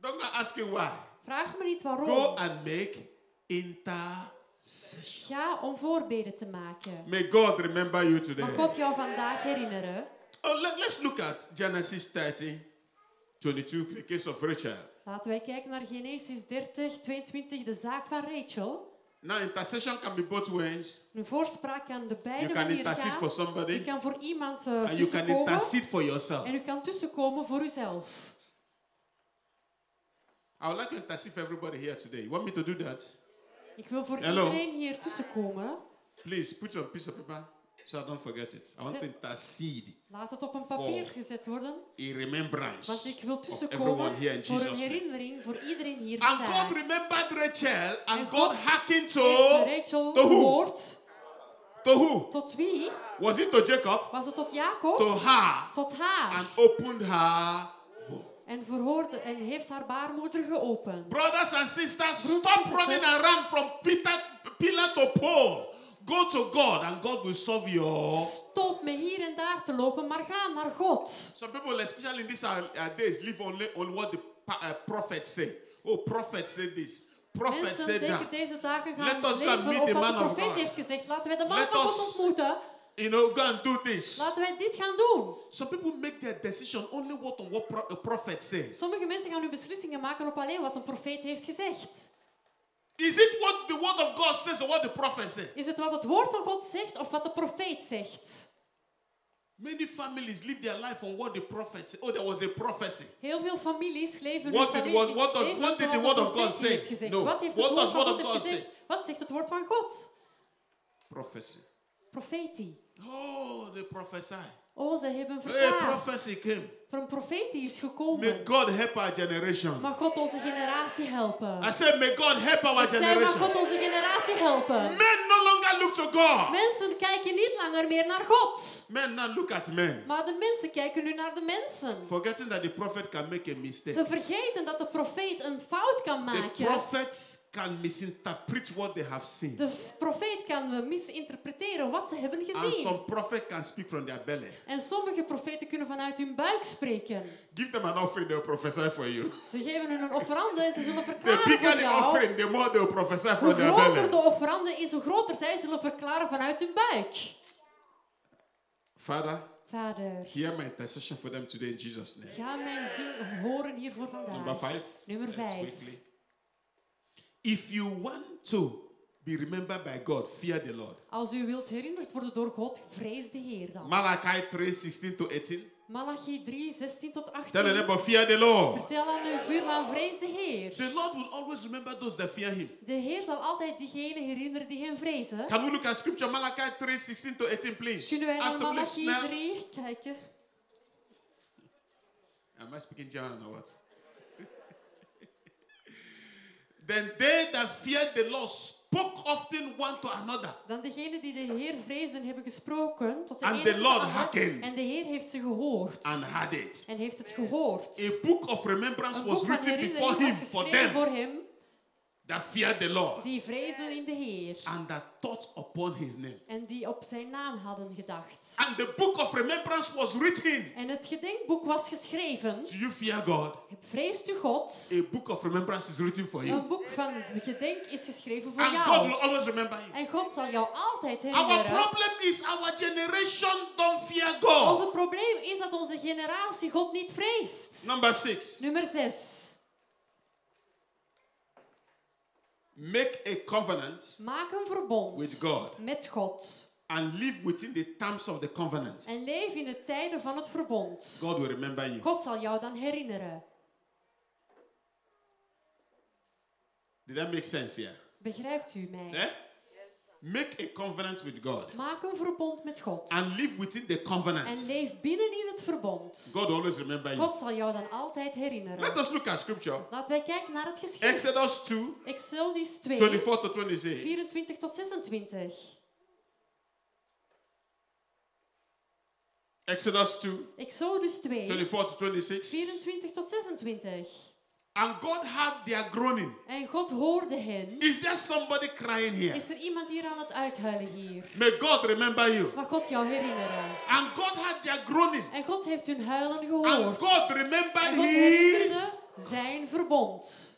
Don't go asking why. Vraag me niet waarom. Go and make intercession. Ga om voorbeden te maken. May God remember you today. Mag God jou vandaag herinneren? Oh, let, us look at Genesis 30, 22, the case of Rachel. Laten wij kijken naar Genesis 30, 22, de zaak van Rachel. Now, intercession can be both ways. Een voorspraak kan de beide You can intercede gaan. for somebody. Je kan voor iemand eh, And you can intercede for yourself. En u kan tussenkomen voor uzelf. I would like to intercede for everybody here today. You want me to do that? Ik wil voor Hello. iedereen hier tussenkomen. Please put your piece of paper so don't forget it. I want to intercede Laat het op een papier gezet worden. in remembrance Want ik wil tussenkomen everyone here in voor een herinnering voor iedereen hier And. God remembered Rachel and En God God hearkened to, Rachel to who? gehoord. To who? Tot wie? Was it to Jacob? Was het tot Jacob? To her. Tot haar. And opened her. En verhoorde en heeft haar baarmoeder geopend. Brothers and sisters, Broeders stop running around from Peter, pillar to pole. Go to God and God will solve your. Stop met hier en daar te lopen, maar ga naar God. Some people, especially in these uh, uh, days, live only on what the uh, prophets say. Oh, prophet said this. Prophet Mensen, said zeker that. deze dagen gaan Let us go and leven meet op the wat de man of profeet God. heeft gezegd. Laten wij de man Let van God ontmoeten. You know, go and do this. Laten wij dit gaan doen. Some people make their decision only what on what a prophet says. Sommige mensen gaan hun beslissingen maken op alleen wat een profeet heeft gezegd. Is it what the word of God says or what the prophet says? Is het wat het woord van God zegt of wat de profeet zegt? Many families live their life on what the prophet said. Oh, there was a prophecy. Heel veel families leven What hun did what- what does- what did the word of God say? gezegd. No. Wat heeft What het does van word of God gezegd? Wat zegt het woord van God? Prophecy. Profetie. Oh, they prophesy. Oh, ze hebben A verklaard. prophecy came. Voor een profeet die is May gekomen. God help our generation. Mag God onze generatie helpen. I said, may God help our Ik zei, mag generation. God onze generatie helpen. Men no longer look to God. Mensen kijken niet langer meer naar God. Men now look at men. Maar de mensen kijken nu naar de mensen. Forgetting that the prophet can make a mistake. Ze vergeten dat de profeet een fout kan The maken. prophets can misinterpret what they have seen. De profeet kan misinterpreteren wat ze hebben And gezien. some prophet can speak from their belly. En sommige profeten kunnen vanuit hun buik spreken. Give them an offering, they'll prophesy for you. Ze geven hun een offerande en ze zullen The verklaren bigger voor the jou. offering, the more they'll prophesy Hoe from their groter belly. de offerande is, hoe groter zij zullen verklaren vanuit hun buik. Father, Vader, hear my intercession for them today in Jesus' name. ga mijn ding horen hiervoor vandaag. Number five. Nummer Yes, vijf. quickly. If you want to be remembered by God, fear the Lord. Als u wilt herinnerd worden door God, vrees de Heer dan. Malachi 3 16 to 18. Malachi 3, 16 tot 18. Tell neighbor, fear the Lord. Vertel aan uw buurman, vrees de Heer. The Lord will always remember those that fear Him. De Heer zal altijd diegenen herinneren die hem vrezen. Can we look at scripture, Malachi 3 16 to 18, please? Kunnen wij naar Malachi snel. 3 kijken? Am I speaking German or what? Then they that feared the Lord spoke often one to another. Dan degenen die de Heer vrezen hebben gesproken tot de And ene the Lord hearkened. En de Heer heeft ze gehoord. and had it. En heeft het gehoord. A book of remembrance Een was boek van written before him was for geschreven them voor hem that feared the Lord die vrezen in de Heer. and that thought upon his name. En die op zijn naam hadden gedacht. And the book of remembrance was written. En het gedenkboek was geschreven. Do you fear God? Vreest u God? A book of remembrance is written for you. Een boek van gedenk is geschreven voor And God will jou. always remember you. En God zal jou altijd Our herinneren. problem is our generation don't fear God. probleem is dat onze generatie God niet vreest. Number six, Nummer 6. Make a covenant Maak een verbond with God met God. and live within the terms of the covenant. En leef in de tijden van het verbond. God will remember you. God zal jou dan herinneren. Did that make sense here? Begrijpt u mij? Eh? Make a covenant with God Maak een verbond met God. and live within the En covenant. leef binnen in het verbond. God always remember you. God zal jou dan altijd herinneren. Let us look at scripture. Laten wij kijken naar het geschrift. Exodus 2, Exodus 2, 24 to 26. 24 tot 26. Exodus 2, Exodus 2, 24 to 26. 24 tot 26. And God heard their groaning. En God hoorde hen. Is there somebody crying here? Is er iemand hier aan het uithuilen hier? May God remember you. Mag God jou herinneren? And God heard their groaning. En God heeft hun huilen And gehoord. God remembered En God his. zijn verbond.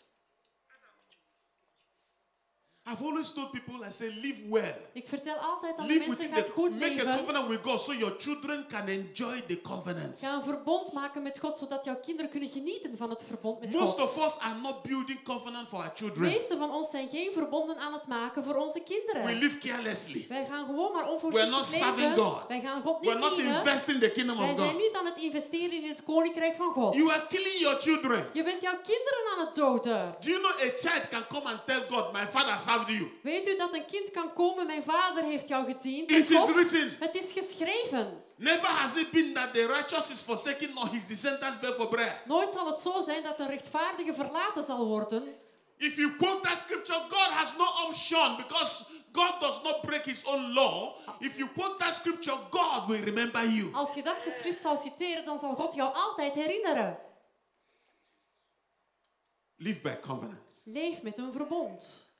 I've always told people, I say, live well. Ik vertel altijd aan de Live mensen, within ga the goed make a leven. covenant with God so your children can enjoy the covenant. Ga een verbond maken met God, zodat jouw kinderen kunnen genieten van het verbond met Most God. of us are not building covenant for our De children. meeste van ons zijn geen verbonden aan het maken voor onze kinderen. We live carelessly. Wij gaan gewoon maar We're not onvoorzichtig serving leven. God. Wij gaan God We're niet not dienen. investing in the kingdom Wij of zijn God. niet aan het investeren in het koninkrijk van God. You are killing your children. Je bent jouw kinderen aan het doden. Do you know a child can come and tell God, my father you? Weet u dat een kind kan komen, mijn vader heeft jou gediend? It is written. Het is geschreven. Never has it been that the righteous is forsaken nor his descendants beg for bread. Nooit zal het zo zijn dat een rechtvaardige verlaten zal worden. If you quote that scripture, God has no option because God does not break his own law. If you quote that scripture, God will remember you. Als je dat geschrift zou citeren, dan zal God jou altijd herinneren. Live by covenant. Leef met een verbond.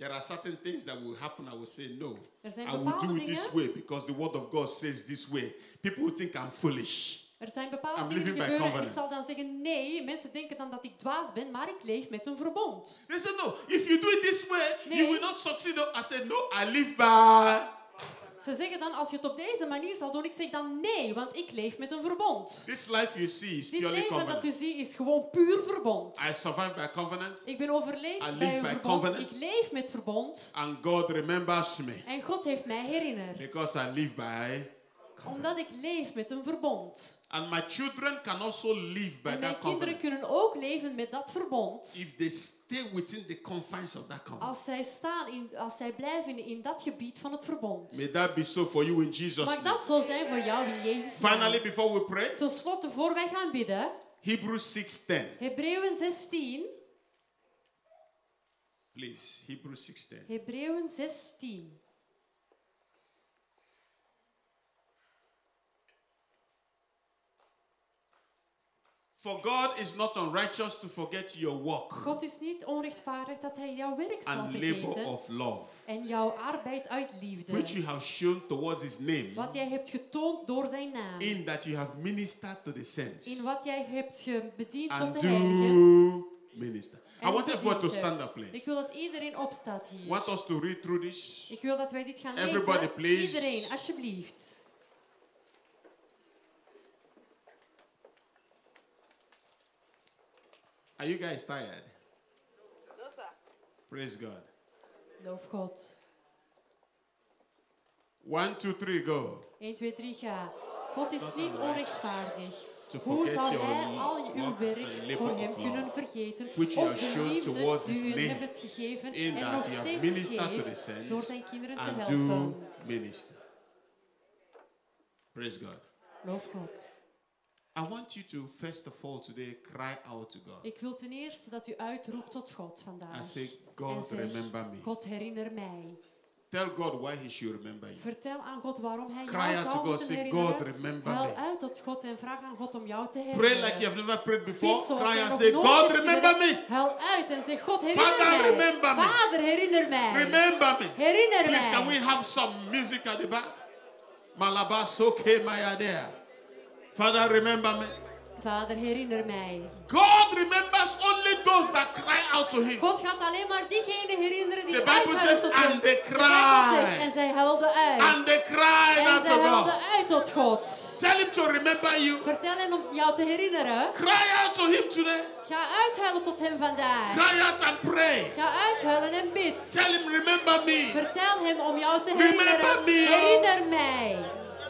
There are certain things that will happen. I will say no. I will do it this way because the word of God says this way. People will think I'm foolish. Er zijn bepaalde I'm dingen die gebeuren en ik covenant. zal dan zeggen nee. Mensen denken dan dat ik dwaas ben, maar ik leef met een verbond. They say no. If you do it this way, Nee. you will not succeed. I said no. I live by. Ze zeggen dan, als je het op deze manier zal doen, ik zeg dan nee, want ik leef met een verbond. This life you see is Dit purely leven dat u ziet is gewoon puur verbond. I survive by covenant, Ik ben overleefd I bij live een by verbond. covenant. Ik leef met verbond. and God remembers me En God heeft mij herinnerd. because I live by. Omdat ik leef met een verbond. And my children can also live by En mijn that kinderen covenant kunnen ook leven met dat verbond. if they stay within the confines of that covenant. Als zij staan, in, als zij blijven in, in dat gebied van het verbond. May that be so for you in Jesus' Mag dat zo zijn voor jou in Jezus' naam. Finally, before we pray, Ten slotte, voor wij gaan bidden, Hebrews 6:10. Hebreeën 16. Please, Hebrews 6:10. Hebreeën 16. For God is not unrighteous to forget your work God is niet onrechtvaardig dat hij jouw werk zal and labor vergeten of love, en jouw arbeid uit liefde. which you have shown towards His name, Wat jij hebt getoond door zijn naam. in that you have ministered to the saints In wat jij hebt bediend and tot de heiligen. I want everyone to stand up, please. Ik wil dat iedereen opstaat hier. want us to read through this. Ik wil dat wij dit gaan Everybody, lezen. please. Iedereen, alsjeblieft. Are you guys tired? Praise God. Love God. One, two, three, go. 1, 2, 3, ga. God is Not niet unrighteous. onrechtvaardig. To Hoe forget zal your hij al uw work werk and labor voor of hem love, kunnen vergeten? you of de liefde towards die his u hem hebt gegeven in en that nog you have steeds to the geeft saints door zijn kinderen te and helpen. do minister. Praise God. Loof God. I want you to first of all today cry out to God Ik wil ten eerste dat u uitroept tot God vandaag. and say, en God, zeg, remember me. God herinner mij. Tell God why He should remember you. Vertel aan God waarom hij Cry jou zou moeten herinneren. God, remember Huil me. uit tot God en vraag aan God om jou te herinneren. Pray like you have never prayed before. Cry and say, God, remember me. Huil uit en zeg, God, herinner Father, mij. remember me. Vader, herinner mij. Remember me. Herinner Please, mij. can we have some music at the back? Malabasoke Mayadea. Father, remember me. Vader, herinner mij. God remembers only those that cry out to Him. God gaat alleen maar diegenen herinneren die uithuilen tot and hem. they Bijbel zegt, cry. en zij huilden uit. And they cried en out zij huilden uit tot God. Tell Him to remember you. Vertel hen om jou te herinneren. Cry out to Him today. Ga uithuilen tot hem vandaag. Cry out and pray. Ga uithuilen en bid. Tell Him, remember me. Vertel hem om jou te Remember herinneren. me, oh. Herinner mij.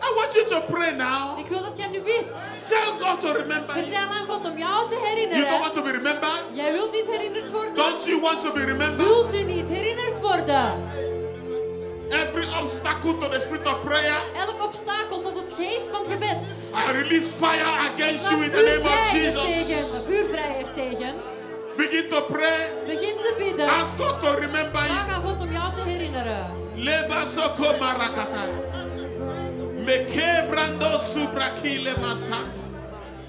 I want you to pray now. Ik wil dat jij nu bidt. Tell God to remember you. Vertel aan God om jou te You don't herinneren. want to be remembered? Jij wilt niet herinnerd worden. Don't you want to be remembered? Wilt u niet herinnerd worden? Every obstacle to the spirit of prayer, Elk obstakel tot het geest van gebed. I release fire against you in the name of Jesus. tegen. Vuur vrij tegen. Begin to pray. Begin te bidden. Ask God to remember you. Vraag aan God om jou te herinneren. Leba soko.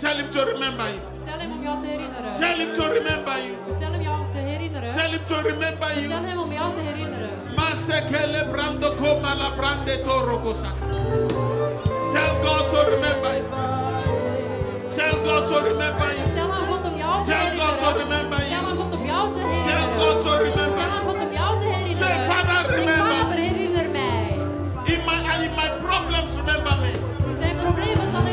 Tell him to remember you. Vertel hem om jou te herinneren. Tell him to remember you. Vertel hem jou te herinneren. Tell him to remember you. Vertel hem om jou te herinneren. Masekele brando koma la brande torokosa. Tell God to remember you. Tell God to remember you. Vertel aan God om jou te Tell God to herinneren. remember you. Vertel aan God om jou te Tell herinneren. God to remember Vertel aan God om jou te herinneren. Say, Father, Zeg, remember. Problems, remember me. In zijn problemen zal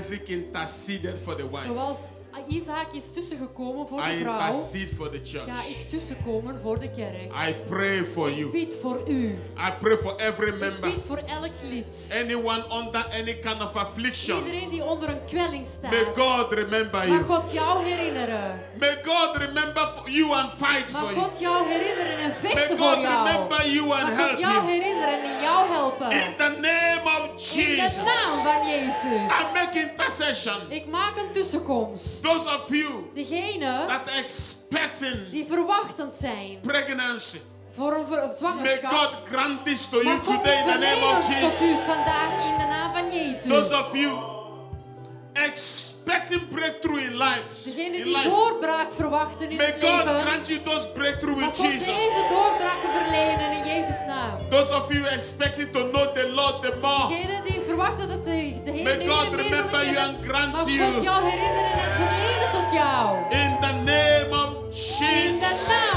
Isaac interceded for the wife, Zoals Isaac is tussengekomen voor I de vrouw, intercede for the church. ga ik tussenkomen voor de kerk. I pray for Ik you. bid voor u. I pray for every Ik member. bid voor elk lid. Anyone under any kind of affliction. Iedereen die onder een kwelling staat. May God remember you. Mag. God jou herinneren. May God remember you and fight Mag for you. God jou herinneren en May vechten God voor jou. remember you and Mag help God jou you. herinneren en jou helpen. In the name of In de Jesus. naam van Jezus. I make intercession. Ik maak een tussenkomst. Those of you Degene that expecting die verwachtend zijn pregnancy. voor een ver- May zwangerschap. God grant this to you today in the name of verlenen tot u Jesus. vandaag in de naam van Jezus. Those of you expecting breakthrough in life. Degene in die life. doorbraak verwachten in May het God leven. grant you those breakthrough Mag with God Jesus. deze doorbraken verlenen in Jezus' naam. Those of you expecting to know the Lord the more. Degenen die verwachten dat de, de Heer May God remember you and grant mag you. God jou herinneren en het verlenen tot jou. In the name of In de Jesus. naam van Jezus.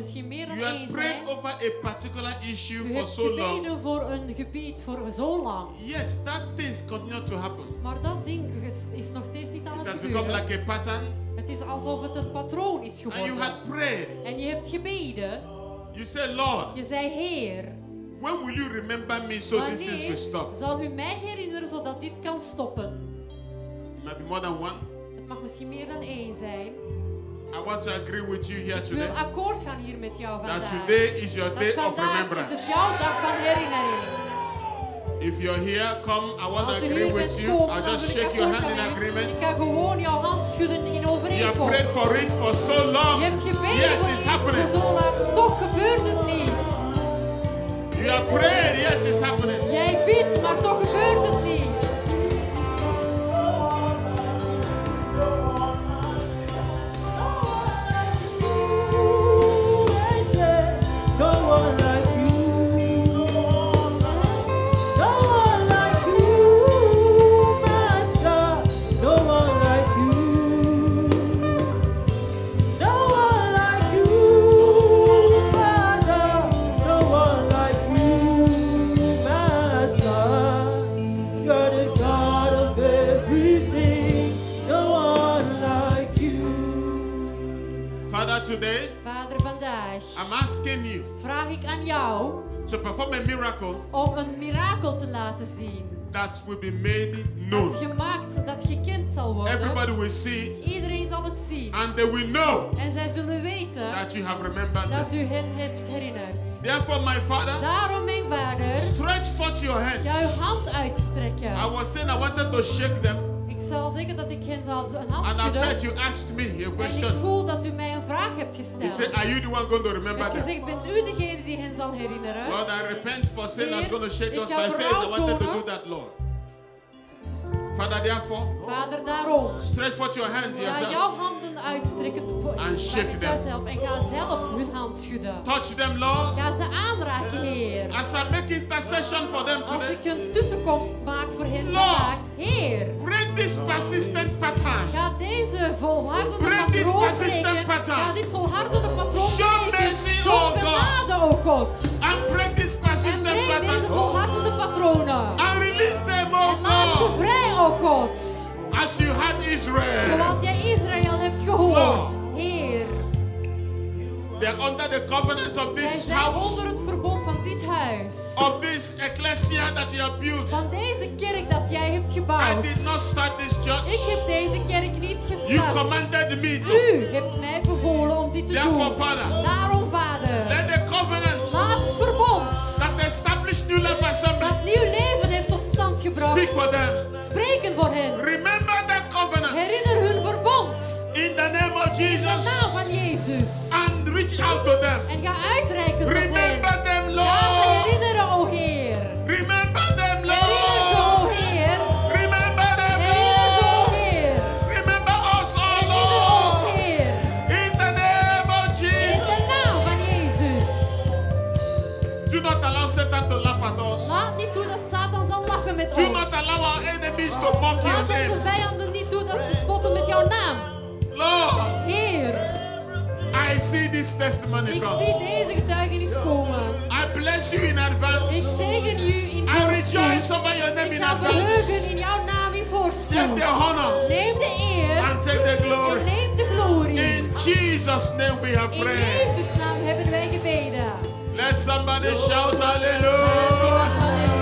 Misschien meer dan één zijn. over a particular issue U for hebt so long. voor een gebied voor zo lang. Yet that things continue to happen. Maar dat ding is, nog steeds niet aan It het has become gebeuren. like a pattern. Het is alsof het een patroon is And you geworden. had prayed. En je hebt gebeden. You said, Lord, Je zei, Heer, when will you remember me so these things will stop? zal u mij herinneren zodat dit kan stoppen? It might be more than one. Het mag misschien meer dan één zijn. I want to agree with you here Ik wil today. akkoord gaan hier met jou That today is your day of remembrance. is het jouw dag van herinnering. If you're here, come. I want to Als agree with you. komen, I'll just shake your hand in agreement. Ik ga gewoon jouw hand schudden in You have prayed for it for so long. Je hebt gebeden Yet voor it's iets voor happening. zo lang. Toch gebeurt het niet. You have prayed, yet it's happening. Jij bidt, maar toch gebeurt het niet. That will be made known. Gemaakt, dat gekend zal worden. Everybody will see it Iedereen zal het zien. and they will know En zij zullen weten that you have remembered dat u hen heeft herinnerd. Therefore, my Father, Daarom, mijn vader, stretch forth your hand. ga uw hand uitstrekken. I was saying I wanted to shake them, Ik zal zeggen dat ik hen zal een hand and I schudden. you asked me a En ik question. voel dat u mij een vraag hebt gesteld. said, Are you the one going to remember hebt them? gezegd, bent u degene die hen zal herinneren? Lord, I repent for was Heer, going to shake us by faith. I wanted to do that, Lord. Father, therefore, Vader, daarom. stretch forth your hand Ga yourself. jouw handen uitstrekken voor And shake met them. jouzelf en ga zelf hun hand schudden. Touch them, Lord. Ga ze aanraken, Heer. As I make intercession for them Als today, ik een tussenkomst maak voor hen Lord, vandaag, Heer, break this persistent pattern. Ga deze volhardende Break this patroon persistent breken. pattern. Ga dit volhardende patroon Show breken. mercy, Toon oh God. genade, o God. And break this En persistent breek deze pattern. volhardende patronen. And ze vrij, o God. As you had Israel. Zoals jij Israël hebt gehoord. Heer, They are under the covenant of zij this zijn house. onder het verbond van dit huis. Of this ecclesia that you have built. Van deze kerk dat jij hebt I gebouwd. did not start this church. Ik heb deze kerk niet You gestart. commanded me to. U heeft mij bevolen om dit te Therefore, doen. Father, Daarom, Vader, Let the covenant laat het verbond that established New Life Assembly dat nieuw leven stand gebracht. speak for them. Spreken voor hen. Remember that covenant Herinner hun verbond. in the name of In de Jesus naam van Jezus. and reach out to them. En ga uitreiken tot hen. Met Do ons. not allow our enemies to mock your Laat onze name. vijanden niet toe dat ze spotten met jouw naam. Lord, Heer, I see this testimony ik come. zie deze getuigenis komen. I bless you in advance. Ik zegen u in I rejoice over your name Ik in ga advance. verheugen in jouw naam in Take voorspoed. the honor Neem de eer and take the en glory. neem de glorie. In Jesus' name we have In prayed. Jezus' naam hebben wij gebeden. Let somebody shout hallelujah.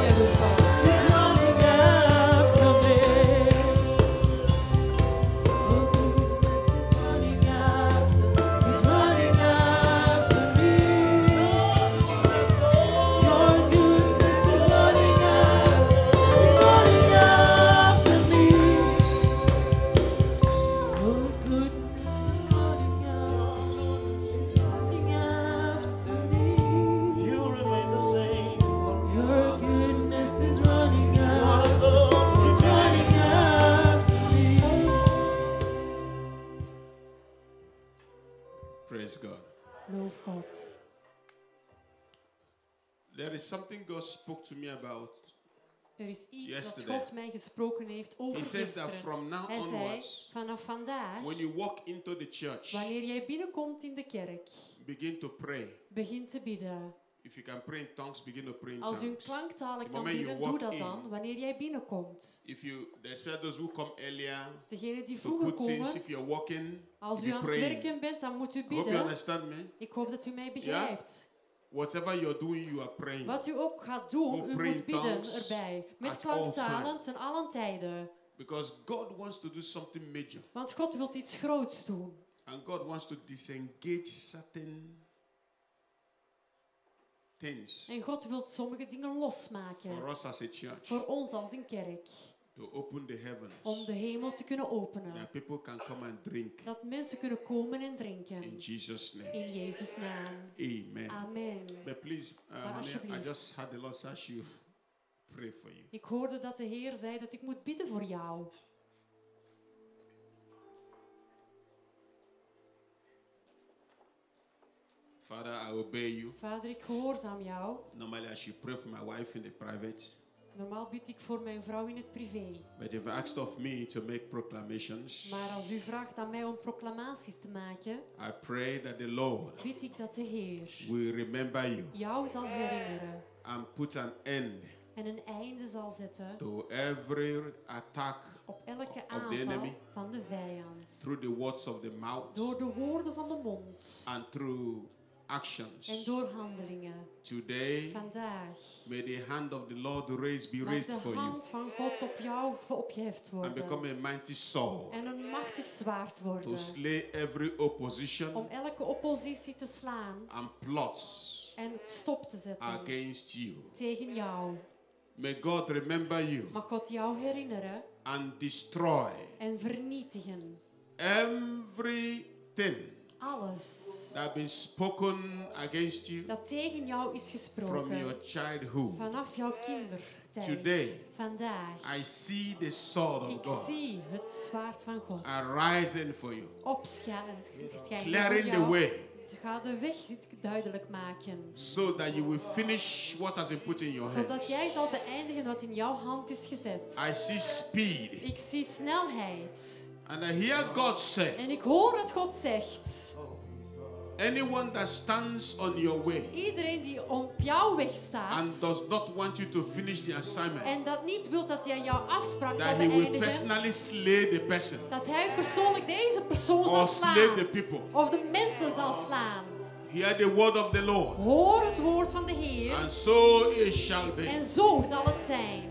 Loof God. There is something God spoke to me about. Er is iets Yesterday. dat God mij gesproken heeft over He says that from now Hij zei, vanaf vandaag, When you walk into the church, wanneer jij binnenkomt in de kerk, begin to pray. begin te bidden. If you can pray in tongues, begin to pray in Als u in klanktalen kan bidden, doe dat in, dan wanneer jij binnenkomt. If you, those who come earlier, Degenen die vroeger put things, komen, if you're walking, als if u aan het praying. werken bent, dan moet u I hope you bidden. understand me. Ik hoop dat u mij begrijpt. Whatever you're doing, you are praying. Wat u ook gaat doen, Go u moet bidden erbij. Met klanktalen ten allen tijden. Because God wants to do something major. Want God wil iets groots doen. And God wants to disengage certain things En God wil sommige dingen losmaken. for us as a church Voor ons als een kerk. to open the heavens. Om de hemel te kunnen openen. That people can come and drink Dat mensen kunnen komen en drinken. in Jesus' name. In Jezus' naam. Amen. Amen. But please, uh, I just had the Lord pray for you. Ik hoorde dat de Heer zei dat ik moet bidden voor jou. Father, I obey you. Vader, ik gehoorzaam jou. Normally, I should pray for my wife in the private. Normaal bid ik voor mijn vrouw in het privé. But you've asked of me to make proclamations. Maar als u vraagt aan mij om proclamaties te maken, I pray that the Lord bid ik dat de Heer will remember you jou zal herinneren and put an end en een einde zal zetten to every attack op elke of the aanval enemy van de vijand. through the words of the mouth Door de woorden van de mond and through actions. en door handelingen. Today, Vandaag may the hand of the Lord raise, be raised de for you hand van God op jou opgeheft and become worden. a mighty sword En een machtig zwaard to worden. slay every opposition Om elke oppositie te slaan and plots en het stop te zetten against you. tegen jou. May God remember you Mag God jou herinneren and destroy en vernietigen. everything Alles that been spoken against you dat tegen jou is from your gesproken childhood. vanaf jouw kindertijd. Today, Vandaag. I see the sword of Ik God zie het zwaard van God arising for you, opschijnen schijnen clearing the way Het gaat de weg duidelijk maken. so that you will finish what has been put in your hand. Zodat jij zal beëindigen wat in jouw hand is gezet. I see speed. Ik zie snelheid. And I hear God say, En ik hoor dat God zegt. Anyone that stands on your way Iedereen die op jouw weg staat. and does not want you to finish the assignment, En dat niet wil dat jij jouw afspraak zal that he will beëindigen. personally slay the person Dat hij persoonlijk deze persoon or zal slay slaan. the people. Of de mensen zal slaan. Hear the word of the Lord. Hoor het woord van de Heer. And so it shall be. En zo zal het zijn.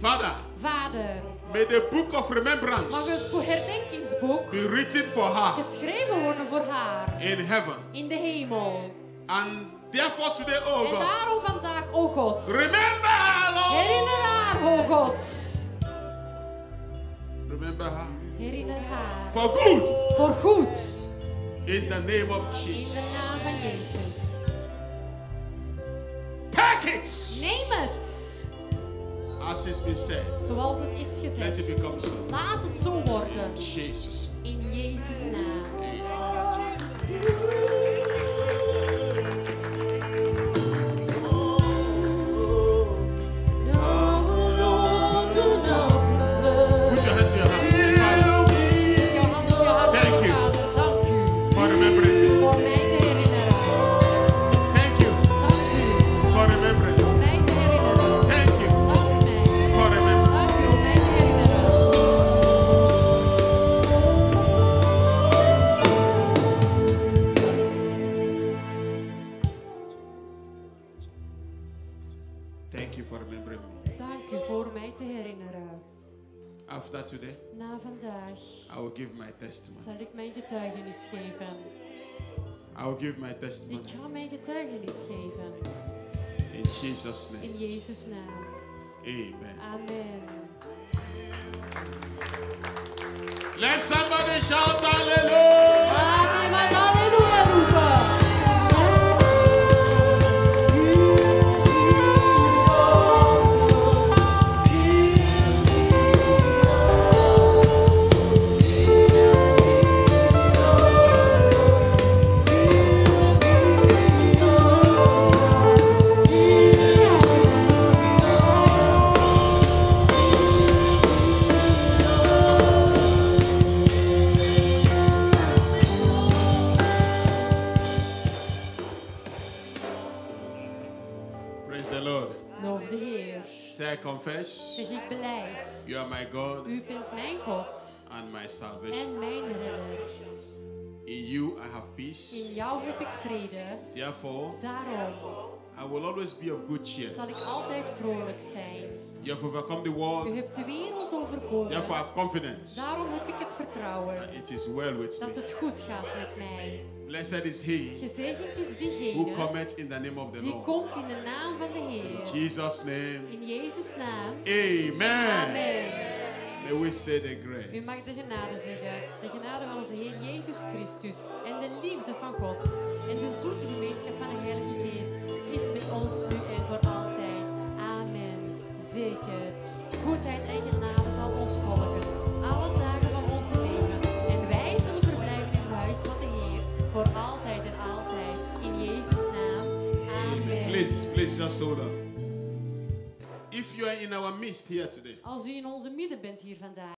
Father, Vader, may the book of remembrance mag het herdenkingsboek be written for her geschreven worden voor haar in heaven. in de hemel. And therefore today, oh En God, daarom vandaag, o God. remember her, Lord. Herinner haar, o God. Remember her Herinner haar. for good Voor goed. in the name of In Jesus. de naam van Jezus. Take it Neem het. As it's been said. Zoals het is Let gezegd. it become so. Laat het zo worden. Jesus. In Jezus' naam. Put will give my testimony. zal ik mijn getuigenis geven. I will give my Ik testimony ga mijn getuigenis geven. in Jesus' name. In Jezus' naam. Amen. Amen. Let somebody shout hallelujah. I confess Zeg ik beleid. you are my God U bent mijn God and my salvation. en mijn redder. In you I have peace. In jou heb ik vrede. Therefore, Daarom I will always be of good cheer. zal ik altijd vrolijk zijn. You have overcome the U world. hebt de wereld overkomen. Therefore, I have confidence. Daarom heb ik het vertrouwen It is well with dat me. het goed gaat met mij. Blessed is he Gezegend is who diegene cometh in the name of the die Lord. komt in de naam van de In Heer. Jesus' name. In Jezus' naam. Amen. Amen. May we say the U grace. mag de genade zeggen. De genade van onze Heer Jezus Christus en de liefde van God en de zoete gemeenschap van de Heilige Geest is met ons nu en voor altijd. Amen. Zeker. Goedheid en genade zal ons volgen alle dagen voor altijd en altijd. In Jezus' naam. Amen. Please, please just hold on. If you are in our midst here today, Als u in onze midden bent hier vandaag.